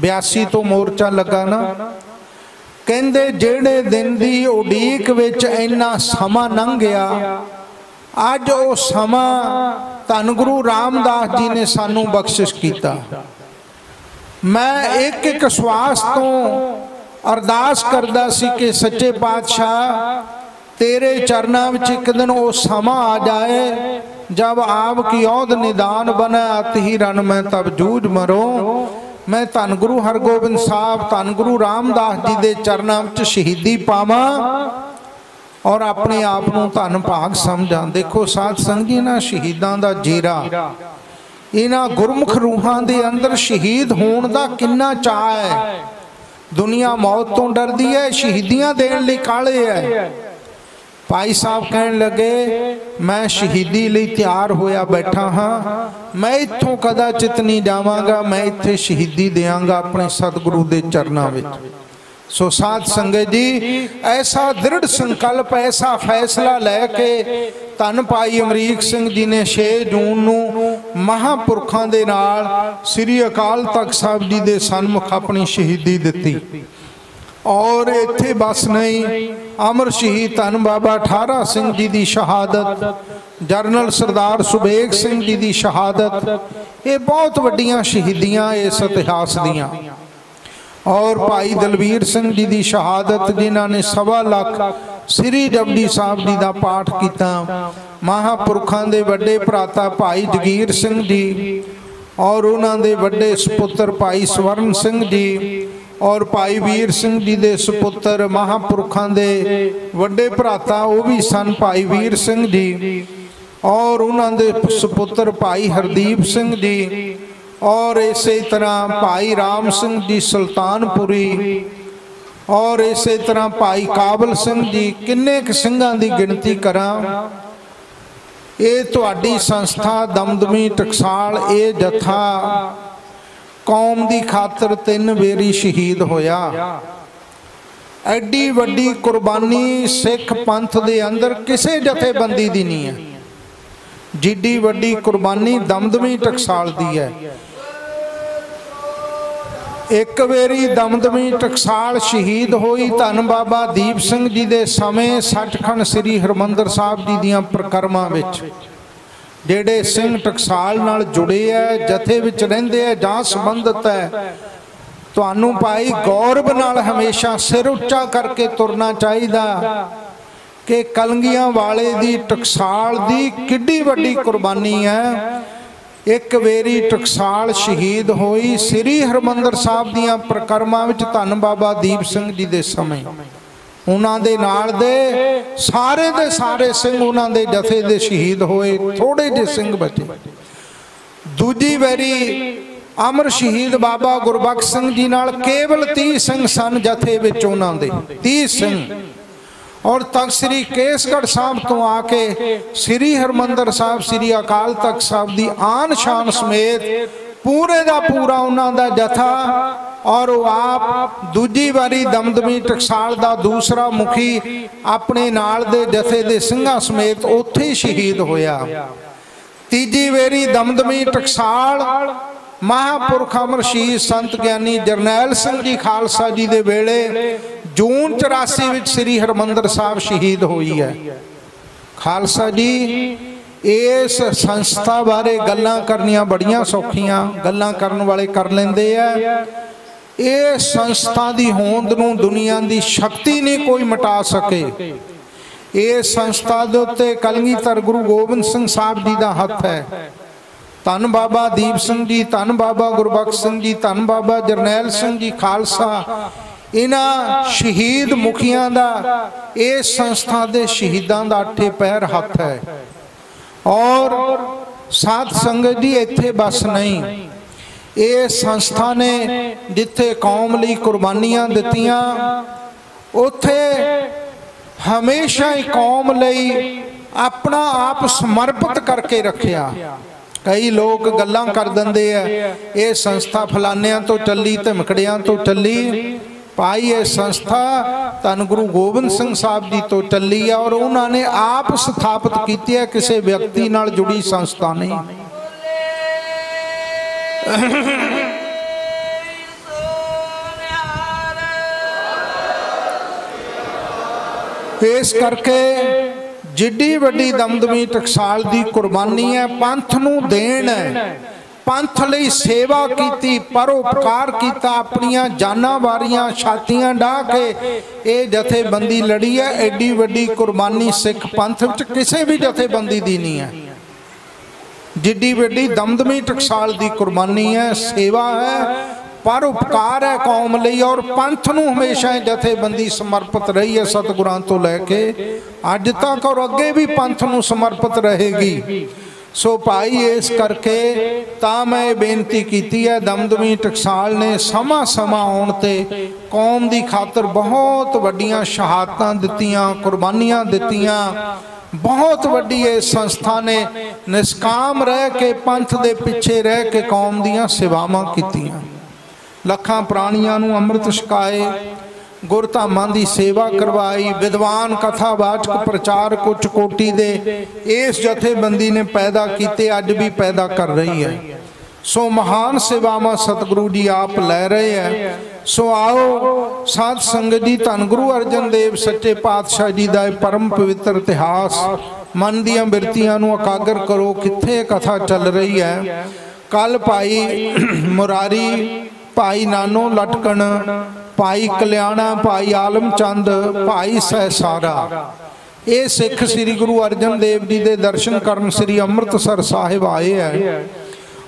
82 ਤੋਂ ਮੋਰਚਾ ਲੱਗਾ ਨਾ ਕਹਿੰਦੇ ਜਿਹੜੇ ਦਿਨ ਦੀ ਉਡੀਕ ਵਿੱਚ ਇੰਨਾ ਸਮਾਂ ਲੰਘ ਗਿਆ ਅੱਜ ਉਹ ਸਮਾਂ ਧੰਨ ਗੁਰੂ ਰਾਮਦਾਸ ਜੀ ਨੇ ਸਾਨੂੰ ਬਖਸ਼ਿਸ਼ ਕੀਤਾ। ਮੈਂ ਇੱਕ ਇੱਕ ਸਵਾਸ ਤੋਂ ਅਰਦਾਸ ਕਰਦਾ ਸੀ ਕਿ ਸੱਚੇ ਪਾਤਸ਼ਾਹ ਤੇਰੇ ਚਰਨਾਂ ਵਿੱਚ ਇੱਕ ਦਿਨ ਉਹ ਸਮਾਂ ਆ ਜਾਏ। ਜਬ ਆਪ ਕੀ ਔਦ ਨਿਦਾਨ ਬਨੈ, ਅਤ ਹੀ ਰਨ ਮੈਂ ਤਬ ਜੂਝ ਮਰੋ। ਮੈਂ ਧੰਨ ਗੁਰੂ ਹਰਗੋਬਿੰਦ ਸਾਹਿਬ, ਧੰਨ ਗੁਰੂ ਰਾਮਦਾਸ ਜੀ ਦੇ ਚਰਨਾਂ ਵਿੱਚ ਸ਼ਹੀਦੀ ਪਾਵਾਂ ਔਰ ਆਪਣੇ ਆਪ ਨੂੰ ਧੰਨ ਭਾਗ ਸਮਝਾਂ। ਦੇਖੋ, ਸਾਧ ਸੰਗਤ ਜੀ ਇਹਨਾਂ ਸ਼ਹੀਦਾਂ ਦਾ ਜੀਰਾ। ਇਹਨਾਂ ਗੁਰਮੁਖ ਰੂਹਾਂ ਦੇ ਅੰਦਰ ਸ਼ਹੀਦ ਹੋਣ ਦਾ ਕਿੰਨਾ ਚਾਹ ਹੈ। ਦੁਨੀਆ ਮੌਤ ਤੋਂ ਡਰਦੀ ਹੈ, ਸ਼ਹੀਦੀਆਂ ਦੇਣ ਲਈ ਕਾਲੇ ਹੈ। ਭਾਈ ਸਾਹਿਬ ਕਹਿਣ ਲੱਗੇ, ਮੈਂ ਸ਼ਹੀਦੀ ਲਈ ਤਿਆਰ ਹੋਇਆ ਬੈਠਾ ਹਾਂ। ਮੈਂ ਇੱਥੋਂ ਕਦਾ ਕਦਾਚਿਤ ਨਹੀਂ ਜਾਵਾਂਗਾ, ਮੈਂ ਇੱਥੇ ਸ਼ਹੀਦੀ ਦੇਵਾਂਗਾ ਆਪਣੇ ਸਤਿਗੁਰੂ ਦੇ ਚਰਨਾਂ ਵਿੱਚ। ਸੋ ਸਾਧ ਸੰਗਤ ਜੀ, ਐਸਾ ਦ੍ਰਿੜ ਸੰਕਲਪ, ਐਸਾ ਫੈਸਲਾ ਲੈ ਕੇ ਧੰਨ ਭਾਈ ਅਮਰੀਕ ਸਿੰਘ ਜੀ ਨੇ 6 ਜੂਨ ਨੂੰ ਮਹਾਪੁਰਖਾਂ ਦੇ ਨਾਲ ਸ੍ਰੀ ਅਕਾਲ ਤਖਤ ਸਾਹਿਬ ਜੀ ਦੇ ਸਨਮੁਖ ਆਪਣੀ ਸ਼ਹੀਦੀ ਦਿੱਤੀ। ਔਰ ਇੱਥੇ ਬਸ ਨਹੀਂ। ਅਮਰ ਸ਼ਹੀਦ ਧੰਨ ਬਾਬਾ 18 ਸਿੰਘ ਜੀ ਦੀ ਸ਼ਹਾਦਤ, ਜਰਨਲ ਸਰਦਾਰ ਸੁਬੇਗ ਸਿੰਘ ਜੀ ਦੀ ਸ਼ਹਾਦਤ, ਇਹ ਬਹੁਤ ਵੱਡੀਆਂ ਸ਼ਹੀਦੀਆਂ ਇਸ ਇਤਿਹਾਸ ਦੀਆਂ। ਔਰ ਭਾਈ ਦਲਵੀਰ ਸਿੰਘ ਜੀ ਦੀ ਸ਼ਹਾਦਤ, ਜਿਨ੍ਹਾਂ ਨੇ ਸਵਾ ਲੱਖ ਸ੍ਰੀ ਜਪਜੀ ਸਾਹਿਬ ਜੀ ਦਾ ਪਾਠ ਕੀਤਾ। ਮਹਾਪੁਰਖਾਂ ਦੇ ਵੱਡੇ ਭਰਾਤਾ ਭਾਈ ਜਗੀਰ ਸਿੰਘ ਜੀ ਔਰ ਉਹਨਾਂ ਦੇ ਵੱਡੇ ਸੁਪੁੱਤਰ ਭਾਈ ਸਵਰਨ ਸਿੰਘ ਜੀ ਔਰ ਭਾਈ ਵੀਰ ਸਿੰਘ ਜੀ ਦੇ ਸੁਪੁੱਤਰ ਮਹਾਪੁਰਖਾਂ ਦੇ ਵੱਡੇ ਭਰਾਤਾ ਉਹ ਵੀ ਸਨ ਭਾਈ ਵੀਰ ਸਿੰਘ ਜੀ। ਔਰ ਉਹਨਾਂ ਦੇ ਸੁਪੁੱਤਰ ਭਾਈ ਹਰਦੀਪ ਸਿੰਘ ਜੀ। ਔਰ ਇਸੇ ਤਰ੍ਹਾਂ ਭਾਈ ਰਾਮ ਸਿੰਘ ਜੀ ਸੁਲਤਾਨਪੁਰੀ। ਔਰ ਇਸੇ ਤਰ੍ਹਾਂ ਭਾਈ ਕਾਬਲ ਸਿੰਘ ਜੀ, ਕਿੰਨੇ ਕੁ ਸਿੰਘਾਂ ਦੀ ਗਿਣਤੀ ਕਰਾਂ। ਇਹ ਤੁਹਾਡੀ ਸੰਸਥਾ ਦਮਦਮੀ ਟਕਸਾਲ, ਇਹ ਜਥਾ ਕੌਮ ਦੀ ਖਾਤਰ ਤਿੰਨ ਵੇਰੀ ਸ਼ਹੀਦ ਹੋਇਆ। ਐਡੀ ਵੱਡੀ ਕੁਰਬਾਨੀ ਸਿੱਖ ਪੰਥ ਦੇ ਅੰਦਰ ਕਿਸੇ ਜਥੇਬੰਦੀ ਦੀ ਨਹੀਂ ਹੈ। ਜਿੱਡੀ ਵੱਡੀ ਕੁਰਬਾਨੀ ਦਮਦਮੀ ਟਕਸਾਲ ਦੀ ਹੈ। ਇੱਕ ਵੇਰੀ ਦਮਦਮੀ ਟਕਸਾਲ ਸ਼ਹੀਦ ਹੋਈ ਧੰਨ ਬਾਬਾ ਦੀਪ ਸਿੰਘ ਜੀ ਦੇ ਸਮੇਂ ਸੱਚਖੰਡ ਸ੍ਰੀ ਹਰਮੰਦਰ ਸਾਹਿਬ ਜੀ ਦੀਆਂ ਪ੍ਰਕਰਮਾਂ ਵਿੱਚ। ਜਿਹੜੇ ਸਿੰਘ ਟਕਸਾਲ ਨਾਲ ਜੁੜੇ ਐ, ਜਥੇ ਵਿੱਚ ਰਹਿੰਦੇ ਐ ਜਾਂ ਸੰਬੰਧਤ ਹੈ ਤੁਹਾਨੂੰ ਭਾਈ ਗੌਰਵ ਨਾਲ ਹਮੇਸ਼ਾ ਸਿਰ ਉੱਚਾ ਕਰਕੇ ਤੁਰਨਾ ਚਾਹੀਦਾ ਕਿ ਕਲੰਗੀਆਂ ਵਾਲੇ ਦੀ ਟਕਸਾਲ ਦੀ ਕਿੱਡੀ ਵੱਡੀ ਕੁਰਬਾਨੀ ਹੈ ਇੱਕ ਵੇਰੀ ਟਕਸਾਲ ਸ਼ਹੀਦ ਹੋਈ ਸ੍ਰੀ ਹਰਮੰਦਰ ਸਾਹਿਬ ਦੀਆਂ ਪ੍ਰਕਰਮਾਂ ਵਿੱਚ ਧੰਨ ਬਾਬਾ ਦੀਪ ਸਿੰਘ ਜੀ ਦੇ ਸਮੇਂ। ਉਹਨਾਂ ਦੇ ਨਾਲ ਦੇ, ਸਾਰੇ ਦੇ ਸਾਰੇ ਸਿੰਘ ਉਹਨਾਂ ਦੇ ਜਥੇ ਦੇ ਸ਼ਹੀਦ ਹੋਏ ਥੋੜੇ ਜਿਹੇ ਸਿੰਘ ਬਚੇ। ਦੂਜੀ ਵਾਰੀ ਅਮਰ ਸ਼ਹੀਦ ਬਾਬਾ ਗੁਰਬਖਸ਼ ਸਿੰਘ ਜੀ ਨਾਲ ਕੇਵਲ 30 ਸਿੰਘ ਸਨ ਜਥੇ ਵਿੱਚ ਉਹਨਾਂ ਦੇ 30 ਸਿੰਘ। ਔਰ ਤਖਤ ਸ੍ਰੀ ਕੇਸਗੜ੍ਹ ਸਾਹਿਬ ਤੋਂ ਆ ਕੇ ਸ੍ਰੀ ਹਰਮੰਦਰ ਸਾਹਿਬ, ਸ੍ਰੀ ਅਕਾਲ ਤਖਤ ਸਾਹਿਬ ਦੀ ਆਨ ਸ਼ਾਨ ਸਮੇਤ ਪੂਰੇ ਦਾ ਪੂਰਾ ਉਹਨਾਂ ਦਾ ਜਥਾ ਔਰ ਉਹ ਆਪ ਦੂਜੀ ਵਾਰੀ ਦਮਦਮੀ ਟਕਸਾਲ ਦਾ ਦੂਸਰਾ ਮੁਖੀ ਆਪਣੇ ਨਾਲ ਦੇ ਜਥੇ ਦੇ ਸਿੰਘਾਂ ਸਮੇਤ ਉੱਥੇ ਸ਼ਹੀਦ ਹੋਇਆ। ਤੀਜੀ ਵਾਰੀ ਦਮਦਮੀ ਟਕਸਾਲ ਮਹਾਪੁਰਖ ਅਮਰ ਸੰਤ ਗਿਆਨੀ ਜਰਨੈਲ ਸਿੰਘ ਜੀ ਖਾਲਸਾ ਜੀ ਦੇ ਵੇਲੇ ਜੂਨ 84 ਵਿੱਚ ਸ੍ਰੀ ਹਰਮੰਦਰ ਸਾਹਿਬ ਸ਼ਹੀਦ ਹੋਈ ਹੈ। ਖਾਲਸਾ ਜੀ ਇਸ ਸੰਸਥਾ ਬਾਰੇ ਗੱਲਾਂ ਕਰਨੀਆਂ ਬੜੀਆਂ ਸੌਖੀਆਂ, ਗੱਲਾਂ ਕਰਨ ਵਾਲੇ ਕਰ ਲੈਂਦੇ ਆ। ਇਹ ਸੰਸਥਾ ਦੀ ਹੋਂਦ ਨੂੰ ਦੁਨੀਆ ਦੀ ਸ਼ਕਤੀ ਨਹੀਂ ਕੋਈ ਮਿਟਾ ਸਕੇ। ਇਹ ਸੰਸਥਾ ਦੇ ਉੱਤੇ ਕਲਗੀਧਰ ਗੁਰੂ ਗੋਬਿੰਦ ਸਿੰਘ ਸਾਹਿਬ ਜੀ ਦਾ ਹੱਥ ਹੈ। ਧੰਨ ਬਾਬਾ ਦੀਪ ਸਿੰਘ ਜੀ, ਧੰਨ ਬਾਬਾ ਗੁਰਬਖਸ਼ ਸਿੰਘ ਜੀ, ਧੰਨ ਬਾਬਾ ਜਰਨੈਲ ਸਿੰਘ ਜੀ ਖਾਲਸਾ। ਇਹਨਾਂ ਸ਼ਹੀਦ ਮੁਖੀਆਂ ਦਾ ਇਸ ਸੰਸਥਾ ਦੇ ਸ਼ਹੀਦਾਂ ਦਾ ਅੱਠੇ ਪੈਰ ਹੱਥ ਹੈ। ਔਰ ਸਾਧ ਸੰਗਤ ਜੀ ਇੱਥੇ ਬਸ ਨਹੀਂ। ਇਹ ਸੰਸਥਾ ਨੇ ਜਿੱਥੇ ਕੌਮ ਲਈ ਕੁਰਬਾਨੀਆਂ ਦਿੱਤੀਆਂ, ਉੱਥੇ ਹਮੇਸ਼ਾ ਹੀ ਕੌਮ ਲਈ ਆਪਣਾ ਆਪ ਸਮਰਪਿਤ ਕਰਕੇ ਰੱਖਿਆ। ਕਈ ਲੋਕ ਗੱਲਾਂ ਕਰ ਦਿੰਦੇ ਆ, ਇਹ ਸੰਸਥਾ ਫਲਾਨਿਆਂ ਤੋਂ ਚੱਲੀ, ਧਮਕੜਿਆਂ ਤੋਂ ਚੱਲੀ। ਪਾਈ ਇਹ ਸੰਸਥਾ, ਧੰਨ ਗੁਰੂ ਗੋਬਿੰਦ ਸਿੰਘ ਸਾਹਿਬ ਜੀ ਤੋਂ ਚੱਲੀ ਆ ਔਰ ਉਹਨਾਂ ਨੇ ਆਪ ਸਥਾਪਿਤ ਕੀਤੀ ਹੈ, ਕਿਸੇ ਵਿਅਕਤੀ ਨਾਲ ਜੁੜੀ ਸੰਸਥਾ ਨਹੀਂ। ਇਸ ਕਰਕੇ ਜਿੱਡੀ ਵੱਡੀ ਦਮਦਮੀ ਟਕਸਾਲ ਦੀ ਕੁਰਬਾਨੀ ਹੈ, ਪੰਥ ਨੂੰ ਦੇਣ ਹੈ। ਪੰਥ ਲਈ ਸੇਵਾ ਕੀਤੀ, ਪਰਉਪਕਾਰ ਕੀਤਾ, ਆਪਣੀਆਂ ਜਾਨਾਂ ਵਾਰੀਆਂ ਛਾਤੀਆਂ ਢਾ ਕੇ ਇਹ ਜਥੇਬੰਦੀ ਲੜੀ ਹੈ। ਐਡੀ ਵੱਡੀ ਕੁਰਬਾਨੀ ਸਿੱਖ ਪੰਥ ਵਿੱਚ ਕਿਸੇ ਵੀ ਜਥੇਬੰਦੀ ਦੀ ਨਹੀਂ ਹੈ। ਜਿੱਡੀ ਵੱਡੀ ਦਮਦਮੀ ਟਕਸਾਲ ਦੀ ਕੁਰਬਾਨੀ ਹੈ, ਸੇਵਾ ਹੈ ਪਰ ਉਪਕਾਰ ਹੈ ਕੌਮ ਲਈ ਔਰ ਪੰਥ ਨੂੰ ਹਮੇਸ਼ਾ ਇਹ ਜਥੇਬੰਦੀ ਸਮਰਪਿਤ ਰਹੀ ਹੈ ਸਤਿਗੁਰਾਂ ਤੋਂ ਲੈ ਕੇ। ਅੱਜ ਤੱਕ ਔਰ ਅੱਗੇ ਵੀ ਪੰਥ ਨੂੰ ਸਮਰਪਿਤ ਰਹੇਗੀ। ਸੋ ਭਾਈ ਇਸ ਕਰਕੇ ਤਾਂ ਮੈਂ ਇਹ ਬੇਨਤੀ ਕੀਤੀ ਹੈ, ਦਮਦਮੀ ਟਕਸਾਲ ਨੇ ਸਮਾਂ ਸਮਾਂ ਆਉਣ ਤੇ ਕੌਮ ਦੀ ਖਾਤਰ ਬਹੁਤ ਵੱਡੀਆਂ ਸ਼ਹਾਦਤਾਂ ਦਿੱਤੀਆਂ, ਕੁਰਬਾਨੀਆਂ ਦਿੱਤੀਆਂ। ਬਹੁਤ ਵੱਡੀ ਇਹ ਸੰਸਥਾ ਨੇ ਨਿਸਕਾਮ ਰਹਿ ਕੇ, ਪੰਥ ਦੇ ਪਿੱਛੇ ਰਹਿ ਕੇ ਕੌਮ ਦੀਆਂ ਸੇਵਾਵਾਂ ਕੀਤੀਆਂ। ਲੱਖਾਂ ਪ੍ਰਾਣੀਆਂ ਨੂੰ ਅੰਮ੍ਰਿਤ ਛਕਾਏ ਗੁਰਧਾਮਾਂ ਦੀ ਸੇਵਾ ਕਰਵਾਈ, ਵਿਦਵਾਨ ਕਥਾਵਾਚਕ ਪ੍ਰਚਾਰਕ ਉੱਚ ਕੋਟੀ ਦੇ, ਇਸ ਜਥੇਬੰਦੀ ਨੇ ਪੈਦਾ ਕੀਤੇ, ਅੱਜ ਵੀ ਪੈਦਾ ਕਰ ਰਹੀ ਹੈ। ਸੋ ਮਹਾਨ ਸੇਵਾਵਾਂ ਸਤਿਗੁਰੂ ਜੀ ਆਪ ਲੈ ਰਹੇ ਹੈ। ਸੋ ਆਓ, ਸਾਧ ਸੰਗਤ ਜੀ, ਧੰਨ ਗੁਰੂ ਅਰਜਨ ਦੇਵ ਸੱਚੇ ਪਾਤਸ਼ਾਹ ਜੀ ਦਾ ਇਹ ਪਰਮ ਪਵਿੱਤਰ ਇਤਿਹਾਸ, ਮਨ ਦੀਆਂ ਬਿਰਤੀਆਂ ਨੂੰ ਇਕਾਗਰ ਕਰੋ, ਕਿੱਥੇ ਇਹ ਕਥਾ ਚੱਲ ਰਹੀ ਹੈ। ਕੱਲ ਭਾਈ ਮੁਰਾਰੀ ਭਾਈ ਨਾਨੋ ਲਟਕਣ, ਭਾਈ ਕਲਿਆਣਾ, ਭਾਈ ਆਲਮ ਚੰਦ ਭਾਈ ਸਹਿਸਾਰਾ। ਇਹ ਸਿੱਖ ਸ੍ਰੀ ਗੁਰੂ ਅਰਜਨ ਦੇਵ ਜੀ ਦੇ ਦਰਸ਼ਨ ਕਰਨ ਸ੍ਰੀ ਅੰਮ੍ਰਿਤਸਰ ਸਾਹਿਬ ਆਏ ਹੈ।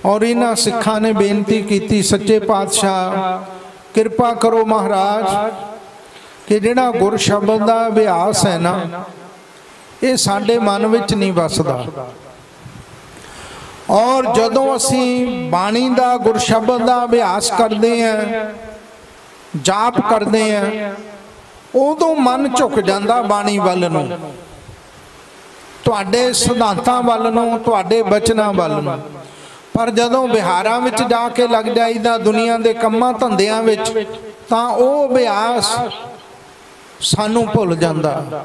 ਔਰ ਇਹਨਾਂ ਸਿੱਖਾਂ ਨੇ ਬੇਨਤੀ ਕੀਤੀ, ਸੱਚੇ ਪਾਤਸ਼ਾਹ, ਕਿਰਪਾ ਕਰੋ ਮਹਾਰਾਜ, ਕਿ ਜਿਹੜਾ ਗੁਰ ਸ਼ਬਦ ਦਾ ਅਭਿਆਸ ਹੈ ਨਾ, ਇਹ ਸਾਡੇ ਮਨ ਵਿੱਚ ਨਹੀਂ ਵਸਦਾ। ਔਰ ਜਦੋਂ ਅਸੀਂ ਬਾਣੀ ਦਾ ਗੁਰ ਸ਼ਬਦ ਦਾ ਅਭਿਆਸ ਕਰਦੇ ਆਂ ਜਾਪ ਕਰਦੇ ਆਂ ਉਦੋਂ ਮਨ ਝੁਕ ਜਾਂਦਾ ਬਾਣੀ ਵੱਲ ਨੂੰ। ਤੁਹਾਡੇ ਸਿਧਾਂਤਾਂ ਵੱਲ ਨੂੰ, ਤੁਹਾਡੇ ਬਚਨਾਂ ਵੱਲ ਨੂੰ। ਪਰ ਜਦੋਂ ਬਿਹਾਰਾਂ ਵਿੱਚ ਜਾ ਕੇ ਲੱਗ ਜਾਈਦਾ, ਦੁਨੀਆ ਦੇ ਕੰਮਾਂ ਧੰਦਿਆਂ ਵਿੱਚ, ਤਾਂ ਉਹ ਅਭਿਆਸ ਸਾਨੂੰ ਭੁੱਲ ਜਾਂਦਾ।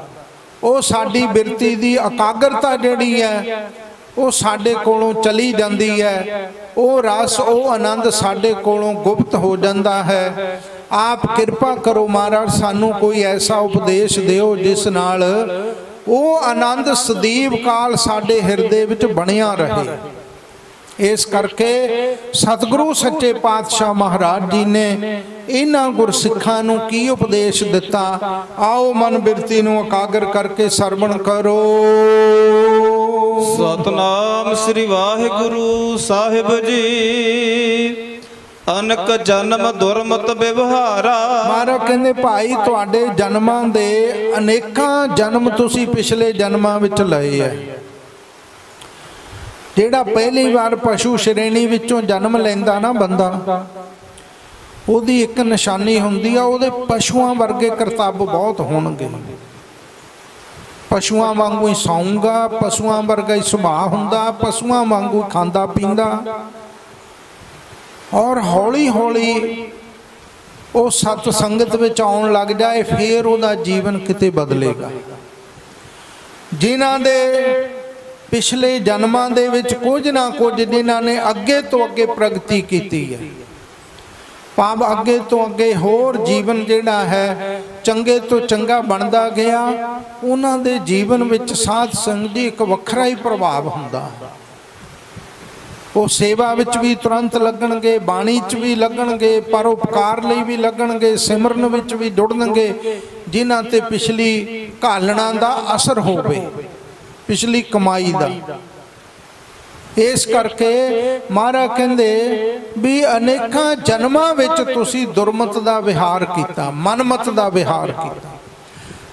ਉਹ ਸਾਡੀ ਬਿਰਤੀ ਦੀ ਇਕਾਗਰਤਾ ਜਿਹੜੀ ਹੈ ਉਹ ਸਾਡੇ ਕੋਲੋਂ ਚਲੀ ਜਾਂਦੀ ਹੈ। ਉਹ ਰਸ, ਉਹ ਆਨੰਦ ਸਾਡੇ ਕੋਲੋਂ ਗੁਪਤ ਹੋ ਜਾਂਦਾ ਹੈ। ਆਪ ਕਿਰਪਾ ਕਰੋ ਮਹਾਰਾਜ, ਸਾਨੂੰ ਕੋਈ ਐਸਾ ਉਪਦੇਸ਼ ਦਿਓ ਜਿਸ ਨਾਲ ਉਹ ਆਨੰਦ ਸਦੀਵ ਕਾਲ ਸਾਡੇ ਹਿਰਦੇ ਵਿੱਚ ਬਣਿਆ ਰਹੇ। ਇਸ ਕਰਕੇ ਸਤਿਗੁਰੂ ਸੱਚੇ ਪਾਤਸ਼ਾਹ ਮਹਾਰਾਜ ਜੀ ਨੇ ਇਹਨਾਂ ਗੁਰਸਿੱਖਾਂ ਨੂੰ ਕੀ ਉਪਦੇਸ਼ ਦਿੱਤਾ? ਆਓ ਮਨ ਬਿਰਤੀ ਨੂੰ ਇਕਾਗਰ ਕਰਕੇ ਸਰਵਣ ਕਰੋ। ਸਤਨਾਮ ਸ੍ਰੀ ਵਾਹਿਗੁਰੂ ਸਾਹਿਬ ਜੀ। ਅਨਕ ਜਨਮ ਦੁਰਮਤ ਵਿਵਹਾਰਾ। ਮਹਾਰਾਜ ਕਹਿੰਦੇ ਭਾਈ ਤੁਹਾਡੇ ਜਨਮਾਂ ਦੇ ਅਨੇਕਾਂ ਜਨਮ ਤੁਸੀਂ ਪਿਛਲੇ ਜਨਮਾਂ ਵਿੱਚ ਲਏ ਐ। ਜਿਹੜਾ ਪਹਿਲੀ ਵਾਰ ਪਸ਼ੂ ਸ਼੍ਰੇਣੀ ਵਿੱਚੋਂ ਜਨਮ ਲੈਂਦਾ ਨਾ ਬੰਦਾ ਉਹਦੀ ਇੱਕ ਨਿਸ਼ਾਨੀ ਹੁੰਦੀ ਆ, ਉਹਦੇ ਪਸ਼ੂਆਂ ਵਰਗੇ ਕਰਤੱਵ ਬਹੁਤ ਹੋਣਗੇ। ਪਸ਼ੂਆਂ ਵਾਂਗੂ ਹੀ ਸੌਂਗਾ ਪਸ਼ੂਆਂ ਵਰਗਾ ਹੀ ਸੁਭਾਅ ਹੁੰਦਾ, ਪਸ਼ੂਆਂ ਵਾਂਗੂ ਖਾਂਦਾ ਪੀਂਦਾ। ਔਰ ਹੌਲੀ ਹੌਲੀ ਉਹ ਸਤ ਸੰਗਤ ਵਿੱਚ ਆਉਣ ਲੱਗ ਜਾਏ, ਫੇਰ ਉਹਦਾ ਜੀਵਨ ਕਿਤੇ ਬਦਲੇਗਾ। ਜਿਨ੍ਹਾਂ ਦੇ ਪਿਛਲੇ ਜਨਮਾਂ ਦੇ ਵਿੱਚ ਕੁਝ ਨਾ ਕੁਝ ਜਿਨ੍ਹਾਂ ਨੇ ਅੱਗੇ ਤੋਂ ਅੱਗੇ ਪ੍ਰਗਤੀ ਕੀਤੀ ਹੈ। ਭਾਵ ਅੱਗੇ ਤੋਂ ਅੱਗੇ ਹੋਰ ਜੀਵਨ ਜਿਹੜਾ ਹੈ, ਚੰਗੇ ਤੋਂ ਚੰਗਾ ਬਣਦਾ ਗਿਆ। ਉਹਨਾਂ ਦੇ ਜੀਵਨ ਵਿੱਚ ਸਾਧ ਸੰਗਤ ਦੀ ਇੱਕ ਵੱਖਰਾ ਹੀ ਪ੍ਰਭਾਵ ਹੁੰਦਾ। ਹੈ ਉਹ ਸੇਵਾ ਵਿੱਚ ਵੀ ਤੁਰੰਤ ਲੱਗਣਗੇ, ਬਾਣੀ 'ਚ ਵੀ ਲੱਗਣਗੇ ਪਰਉਪਕਾਰ ਲਈ ਵੀ ਲੱਗਣਗੇ, ਸਿਮਰਨ ਵਿੱਚ ਵੀ ਜੁੜਨਗੇ ਜਿਨ੍ਹਾਂ ਤੇ ਪਿਛਲੀ ਘਾਲਣਾ ਦਾ ਅਸਰ ਹੋਵੇ, ਪਿਛਲੀ ਕਮਾਈ ਦਾ। ਇਸ ਕਰਕੇ ਮਹਾਰਾਜ ਕਹਿੰਦੇ ਵੀ ਅਨੇਕਾਂ ਜਨਮਾਂ ਵਿੱਚ ਤੁਸੀਂ ਦੁਰਮਤ ਦਾ ਵਿਹਾਰ ਕੀਤਾ ਮਨਮਤ ਦਾ ਵਿਹਾਰ ਕੀਤਾ।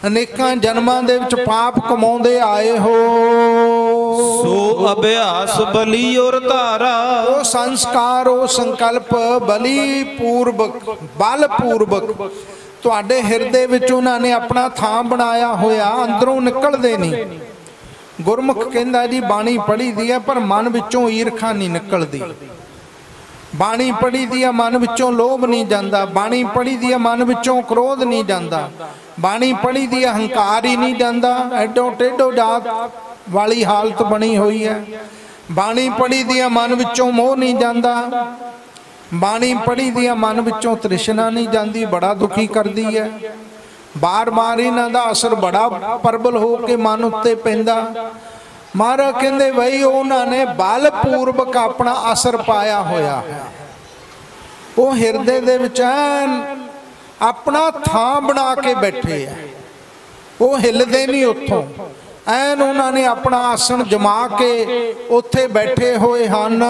ਅਨੇਕਾਂ ਜਨਮਾਂ ਦੇ ਵਿੱਚ ਪਾਪ ਕਮਾਉਂਦੇ ਆਏ ਹੋ। ਸੋ ਅਭਿਆਸ ਬਲੀ ਔਰ ਧਾਰਾ। ਉਹ ਸੰਸਕਾਰ ਉਹ ਸੰਕਲਪ ਬਲੀ ਪੂਰਵਕ ਬਲ ਪੂਰਵਕ। ਤੁਹਾਡੇ ਹਿਰਦੇ ਵਿੱਚ ਉਹਨਾਂ ਨੇ ਆਪਣਾ ਥਾਂ ਬਣਾਇਆ ਹੋਇਆ ਅੰਦਰੋਂ ਨਿਕਲਦੇ ਨਹੀਂ। ਗੁਰਮੁਖ ਕਹਿੰਦਾ ਜੀ, ਬਾਣੀ ਪੜ੍ਹੀ ਦੀ ਹੈ, ਪਰ ਮਨ ਵਿੱਚੋਂ ਈਰਖਾ ਨਹੀਂ ਨਿਕਲਦੀ। ਬਾਣੀ ਪੜ੍ਹੀ ਦੀ ਹੈ, ਮਨ ਵਿੱਚੋਂ ਲੋਭ ਨਹੀਂ ਜਾਂਦਾ। ਬਾਣੀ ਪੜ੍ਹੀ ਦੀ ਹੈ, ਮਨ ਵਿੱਚੋਂ ਕ੍ਰੋਧ ਨਹੀਂ ਜਾਂਦਾ। ਬਾਣੀ ਪੜ੍ਹੀ ਦੀ ਹੈ, ਹੰਕਾਰ ਹੀ ਨਹੀਂ ਜਾਂਦਾ। ਐਡੋ ਟੇਡੋ ਜਾਤ ਵਾਲੀ ਹਾਲਤ ਬਣੀ ਹੋਈ ਹੈ। ਬਾਣੀ ਪੜ੍ਹੀ ਦੀ ਹੈ, ਮਨ ਵਿੱਚੋਂ ਮੋਹ ਨਹੀਂ ਜਾਂਦਾ। ਬਾਣੀ ਪੜ੍ਹੀ ਦੀ ਹੈ, ਮਨ ਵਿੱਚੋਂ ਤ੍ਰਿਸ਼ਨਾ ਨਹੀਂ ਜਾਂਦੀ, ਬੜਾ ਦੁਖੀ ਕਰਦੀ ਹੈ। ਬਾਰ-ਬਾਰ ਇਹਨਾਂ ਦਾ ਅਸਰ ਬੜਾ ਪ੍ਰਬਲ ਹੋ ਕੇ ਮਨ ਉੱਤੇ ਪੈਂਦਾ। ਮਹਾਰਾਜ ਕਹਿੰਦੇ, ਬਈ ਉਹਨਾਂ ਨੇ ਬਲ ਪੂਰਵਕ ਆਪਣਾ ਅਸਰ ਪਾਇਆ ਹੋਇਆ। ਉਹ ਹਿਰਦੇ ਦੇ ਵਿੱਚ ਆਪਣਾ ਥਾਂ ਬਣਾ ਕੇ ਬੈਠੇ ਆ। ਉਹ ਹਿੱਲਦੇ ਨਹੀਂ ਉੱਥੋਂ। ਐਨ ਉਹਨਾਂ ਨੇ ਆਪਣਾ ਆਸਣ ਜਮਾ ਕੇ ਉੱਥੇ ਬੈਠੇ ਹੋਏ ਹਨ।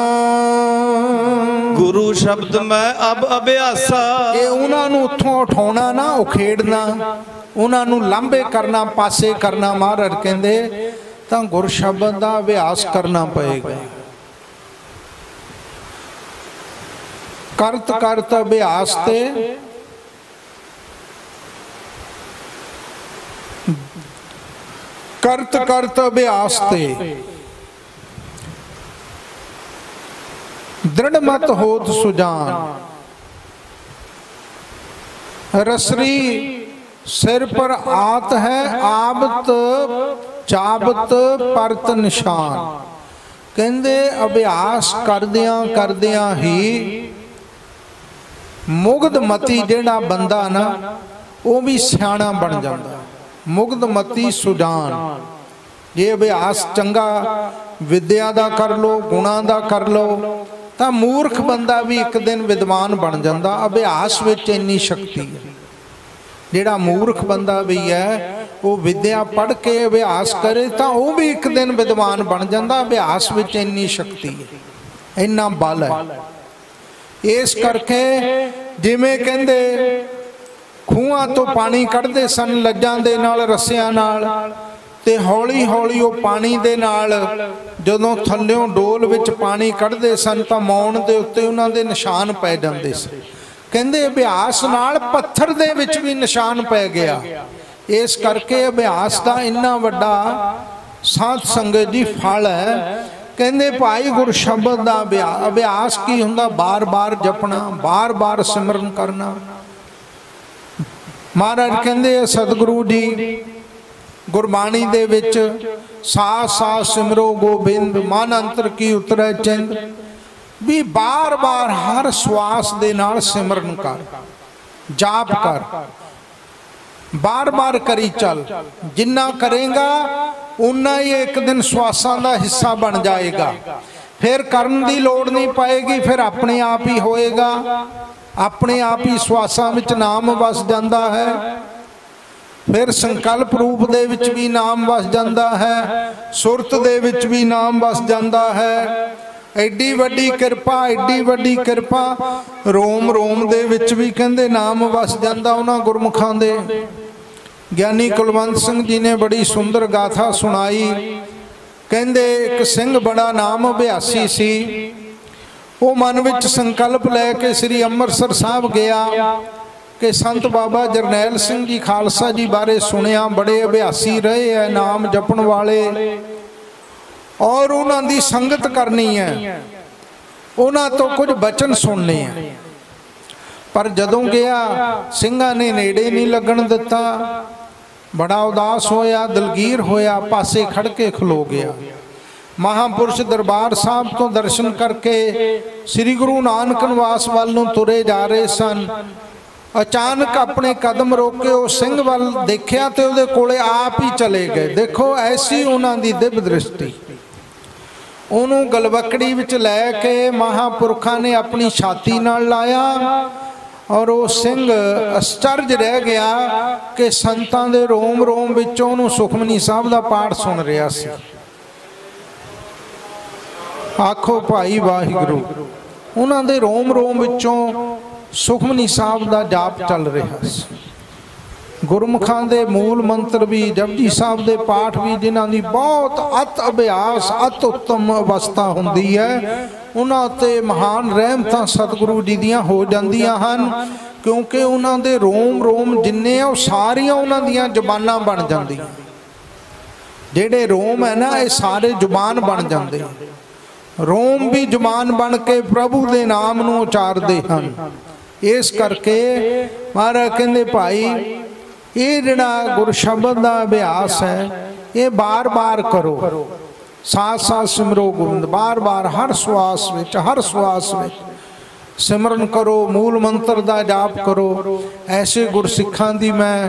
ਗੁਰੂ ਸ਼ਬਦ ਮੈਂ ਅਬ ਅਭਿਆਸਾ। ਇਹ ਉਹਨਾਂ ਨੂੰ ਉੱਥੋਂ ਉਠਾਉਣਾ ਨਾ ਉਖੇੜਨਾ। ਉਹਨਾਂ ਨੂੰ ਲਾਂਬੇ ਕਰਨਾ ਪਾਸੇ ਕਰਨਾ ਮਹਾਰਾਜ ਕਹਿੰਦੇ ਤਾਂ ਗੁਰ ਸ਼ਬਦ ਦਾ ਅਭਿਆਸ ਕਰਨਾ ਪਏਗਾ। ਕਰਤ ਕਰਤ ਅਭਿਆਸ ਤੇ ਕਰਤ ਕਰਤ ਅਭਿਆਸ ਤੇ। ਦ੍ਰਿੜ ਮਤ ਹੋਤ ਸੁਜਾਨ। ਰਸਰੀ ਸਿਰ ਪਰ ਆਤ ਹੈ, ਆਬਤ ਚਾਬਤ ਪਰਤ ਨਿਸ਼ਾਨ। ਕਹਿੰਦੇ ਅਭਿਆਸ ਕਰਦਿਆਂ ਕਰਦਿਆਂ ਹੀ ਮੁਗਧ ਮਤੀ ਜਿਹੜਾ ਬੰਦਾ ਨਾ, ਉਹ ਵੀ ਸਿਆਣਾ ਬਣ ਜਾਂਦਾ। ਮੁਗਧ ਮਤੀ ਸੁਜਾਨ ਜੇ ਅਭਿਆਸ ਚੰਗਾ ਵਿਦਿਆ ਦਾ ਕਰ ਲੋ ਗੁਣਾ ਦਾ ਕਰ ਲੋ ਤਾਂ ਮੂਰਖ ਬੰਦਾ ਵੀ ਇੱਕ ਦਿਨ ਵਿਦਵਾਨ ਬਣ ਜਾਂਦਾ। ਅਭਿਆਸ ਵਿੱਚ ਇੰਨੀ ਸ਼ਕਤੀ ਹੈ। ਜਿਹੜਾ ਮੂਰਖ ਬੰਦਾ ਵੀ ਹੈ, ਉਹ ਵਿਦਿਆ ਪੜ੍ਹ ਕੇ ਅਭਿਆਸ ਕਰੇ, ਤਾਂ ਉਹ ਵੀ ਇੱਕ ਦਿਨ ਵਿਦਵਾਨ ਬਣ ਜਾਂਦਾ। ਅਭਿਆਸ ਵਿੱਚ ਇੰਨੀ ਸ਼ਕਤੀ ਹੈ। ਇੰਨਾ ਬਲ ਹੈ। ਇਸ ਕਰਕੇ ਜਿਵੇਂ ਕਹਿੰਦੇ ਖੂਹਾਂ ਤੋਂ ਪਾਣੀ ਕੱਢਦੇ ਸਨ ਲੱਜਾਂ ਦੇ ਨਾਲ, ਰੱਸਿਆਂ ਨਾਲ ਤੇ ਹੌਲੀ ਹੌਲੀ ਉਹ ਪਾਣੀ ਦੇ ਨਾਲ ਜਦੋਂ ਥੱਲਿਓਂ ਡੋਲ ਵਿੱਚ ਪਾਣੀ ਕੱਢਦੇ ਸਨ ਤਾਂ ਮੌਣ ਦੇ ਉੱਤੇ ਉਹਨਾਂ ਦੇ ਨਿਸ਼ਾਨ ਪੈ ਜਾਂਦੇ ਸਨ ਕਹਿੰਦੇ ਅਭਿਆਸ ਨਾਲ ਪੱਥਰ ਦੇ ਵਿੱਚ ਵੀ ਨਿਸ਼ਾਨ ਪੈ ਗਿਆ। ਇਸ ਕਰਕੇ ਅਭਿਆਸ ਦਾ ਇੰਨਾ ਵੱਡਾ ਸਾਧ ਸੰਗਤ ਦੀ ਫਲ ਹੈ। ਕਹਿੰਦੇ ਭਾਈ ਗੁਰ ਸ਼ਬਦ ਦਾ ਅਭਿਆ- ਅਭਿਆਸ ਕੀ ਹੁੰਦਾ? ਬਾਰ-ਬਾਰ ਜਪਣਾ, ਬਾਰ-ਬਾਰ ਸਿਮਰਨ ਕਰਨਾ। ਮਹਾਰਾਜ ਕਹਿੰਦੇ ਆ, ਸਤਿਗੁਰੂ ਜੀ, ਗੁਰਬਾਣੀ ਦੇ ਵਿੱਚ ਸਾ ਸਾਸ ਸਿਮਰੋ ਗੋਬਿੰਦ, ਮਨ ਅੰਤਰ ਕੀ ਉਤਰੈ ਚਿੰਦ। ਵੀ ਬਾਰ-ਬਾਰ ਹਰ ਸਵਾਸ ਦੇ ਨਾਲ ਸਿਮਰਨ ਕਰ, ਜਾਪ ਕਰ। ਬਾਰ-ਬਾਰ ਕਰੀ ਚੱਲ, ਜਿੰਨਾ ਕਰੇਗਾ ਉਨਾ ਹੀ ਇੱਕ ਦਿਨ ਸਵਾਸਾਂ ਦਾ ਹਿੱਸਾ ਬਣ ਜਾਏਗਾ। ਫਿਰ ਕਰਨ ਦੀ ਲੋੜ ਨਹੀਂ ਪਏਗੀ, ਫਿਰ ਆਪਣੇ ਆਪ ਹੀ ਹੋਏਗਾ। ਆਪਣੇ ਆਪ ਹੀ ਸਵਾਸਾਂ ਵਿੱਚ ਨਾਮ ਵਸ ਜਾਂਦਾ ਹੈ। ਫਿਰ ਸੰਕਲਪ ਰੂਪ ਦੇ ਵਿੱਚ ਵੀ ਨਾਮ ਵਸ ਜਾਂਦਾ ਹੈ। ਸੁਰਤ ਦੇ ਵਿੱਚ ਵੀ ਨਾਮ ਵਸ ਜਾਂਦਾ ਹੈ। ਐਡੀ ਵੱਡੀ ਕਿਰਪਾ, ਐਡੀ ਵੱਡੀ ਕਿਰਪਾ। ਰੋਮ ਰੋਮ ਦੇ ਵਿੱਚ ਵੀ ਕਹਿੰਦੇ ਨਾਮ ਵਸ ਜਾਂਦਾ ਉਹਨਾਂ ਗੁਰਮੁਖਾਂ ਦੇ। ਗਿਆਨੀ ਕੁਲਵੰਤ ਸਿੰਘ ਜੀ ਨੇ ਬੜੀ ਸੁੰਦਰ ਗਾਥਾ ਸੁਣਾਈ। ਕਹਿੰਦੇ ਇੱਕ ਸਿੰਘ ਬੜਾ ਨਾਮ ਅਭਿਆਸੀ ਸੀ। ਉਹ ਮਨ ਵਿੱਚ ਸੰਕਲਪ ਲੈ ਕੇ ਸ੍ਰੀ ਅੰਮ੍ਰਿਤਸਰ ਸਾਹਿਬ ਗਿਆ, ਕਿ ਸੰਤ ਬਾਬਾ ਜਰਨੈਲ ਸਿੰਘ ਜੀ ਖਾਲਸਾ ਜੀ ਬਾਰੇ ਸੁਣਿਆ, ਬੜੇ ਅਭਿਆਸੀ ਰਹੇ ਐ, ਨਾਮ ਜਪਣ ਵਾਲੇ। ਔਰ ਉਹਨਾਂ ਦੀ ਸੰਗਤ ਕਰਨੀ ਹੈ ਉਹਨਾਂ ਤੋਂ ਕੁਝ ਬਚਨ ਸੁਣਨੇ ਆ ਪਰ ਜਦੋਂ ਗਿਆ, ਸਿੰਘਾਂ ਨੇ ਨੇੜੇ ਨਹੀਂ ਲੱਗਣ ਦਿੱਤਾ। ਬੜਾ ਉਦਾਸ ਹੋਇਆ, ਦਲਗੀਰ ਹੋਇਆ, ਪਾਸੇ ਖੜ ਕੇ ਖਲੋ ਗਿਆ। ਮਹਾਪੁਰਸ਼ ਦਰਬਾਰ ਸਾਹਿਬ ਤੋਂ ਦਰਸ਼ਨ ਕਰਕੇ ਸ੍ਰੀ ਗੁਰੂ ਨਾਨਕ ਨਿਵਾਸ ਵੱਲ ਨੂੰ ਤੁਰੇ ਜਾ ਰਹੇ ਸਨ। ਅਚਾਨਕ ਆਪਣੇ ਕਦਮ ਰੋਕ ਕੇ ਉਹ ਸਿੰਘ ਵੱਲ ਦੇਖਿਆ ਤੇ ਉਹਦੇ ਕੋਲੇ ਆਪ ਹੀ ਚਲੇ ਗਏ। ਦੇਖੋ, ਐਸੀ ਉਹਨਾਂ ਦੀ ਦਿਵ ਦ੍ਰਿਸ਼ਟੀ। ਉਹਨੂੰ ਗਲਵਕੜੀ ਵਿੱਚ ਲੈ ਕੇ ਮਹਾਪੁਰਖਾਂ ਨੇ ਆਪਣੀ ਛਾਤੀ ਨਾਲ ਲਾਇਆ ਔਰ ਉਹ ਸਿੰਘ ਅਸਚਰਜ ਰਹਿ ਗਿਆ ਕਿ ਸੰਤਾਂ ਦੇ ਰੋਮ ਰੋਮ ਵਿੱਚੋਂ ਉਹਨੂੰ ਸੁਖਮਨੀ ਸਾਹਿਬ ਦਾ ਪਾਠ ਸੁਣ ਰਿਹਾ ਸੀ। ਆਖੋ ਭਾਈ ਵਾਹਿਗੁਰੂ, ਉਹਨਾਂ ਦੇ ਰੋਮ ਰੋਮ ਵਿੱਚੋਂ ਸੁਖਮਨੀ ਸਾਹਿਬ ਦਾ ਜਾਪ ਚੱਲ ਰਿਹਾ ਸੀ। ਗੁਰਮੁਖਾਂ ਦੇ ਮੂਲ ਮੰਤਰ ਵੀ, ਜਪਜੀ ਸਾਹਿਬ ਦੇ ਪਾਠ ਵੀ, ਜਿਨ੍ਹਾਂ ਦੀ ਬਹੁਤ ਅਤ ਅਭਿਆਸ, ਅਤ ਉੱਤਮ ਅਵਸਥਾ ਹੁੰਦੀ ਹੈ, ਉਹਨਾਂ ਉੱਤੇ ਮਹਾਨ ਰਹਿਮਤਾਂ ਸਤਿਗੁਰੂ ਜੀ ਦੀਆਂ ਹੋ ਜਾਂਦੀਆਂ ਹਨ, ਕਿਉਂਕਿ ਉਹਨਾਂ ਦੇ ਰੋਮ ਰੋਮ ਜਿੰਨੇ ਆ, ਉਹ ਸਾਰੀਆਂ ਉਹਨਾਂ ਦੀਆਂ ਜ਼ੁਬਾਨਾਂ ਬਣ ਜਾਂਦੀਆਂ। ਜਿਹੜੇ ਰੋਮ ਹੈ ਨਾ, ਇਹ ਸਾਰੇ ਜ਼ੁਬਾਨ ਬਣ ਜਾਂਦੇ ਆ। ਰੋਮ ਵੀ ਜ਼ੁਬਾਨ ਬਣ ਕੇ ਪ੍ਰਭੂ ਦੇ ਨਾਮ ਨੂੰ ਉਚਾਰਦੇ ਹਨ। ਇਸ ਕਰਕੇ ਮਹਾਰਾਜ ਕਹਿੰਦੇ, ਭਾਈ, ਇਹ ਜਿਹੜਾ ਗੁਰ ਸ਼ਬਦ ਦਾ ਅਭਿਆਸ ਹੈ, ਇਹ ਬਾਰ-ਬਾਰ ਕਰੋ। ਸਾਥ ਸਾਥ ਸਿਮਰੋ ਗੋਬਿੰਦ, ਬਾਰ-ਬਾਰ, ਹਰ ਸਵਾਸ ਵਿੱਚ, ਹਰ ਸਵਾਸ ਵਿੱਚ ਸਿਮਰਨ ਕਰੋ, ਮੂਲ ਮੰਤਰ ਦਾ ਜਾਪ ਕਰੋ। ਐਸੇ ਗੁਰਸਿੱਖਾਂ ਦੀ ਮੈਂ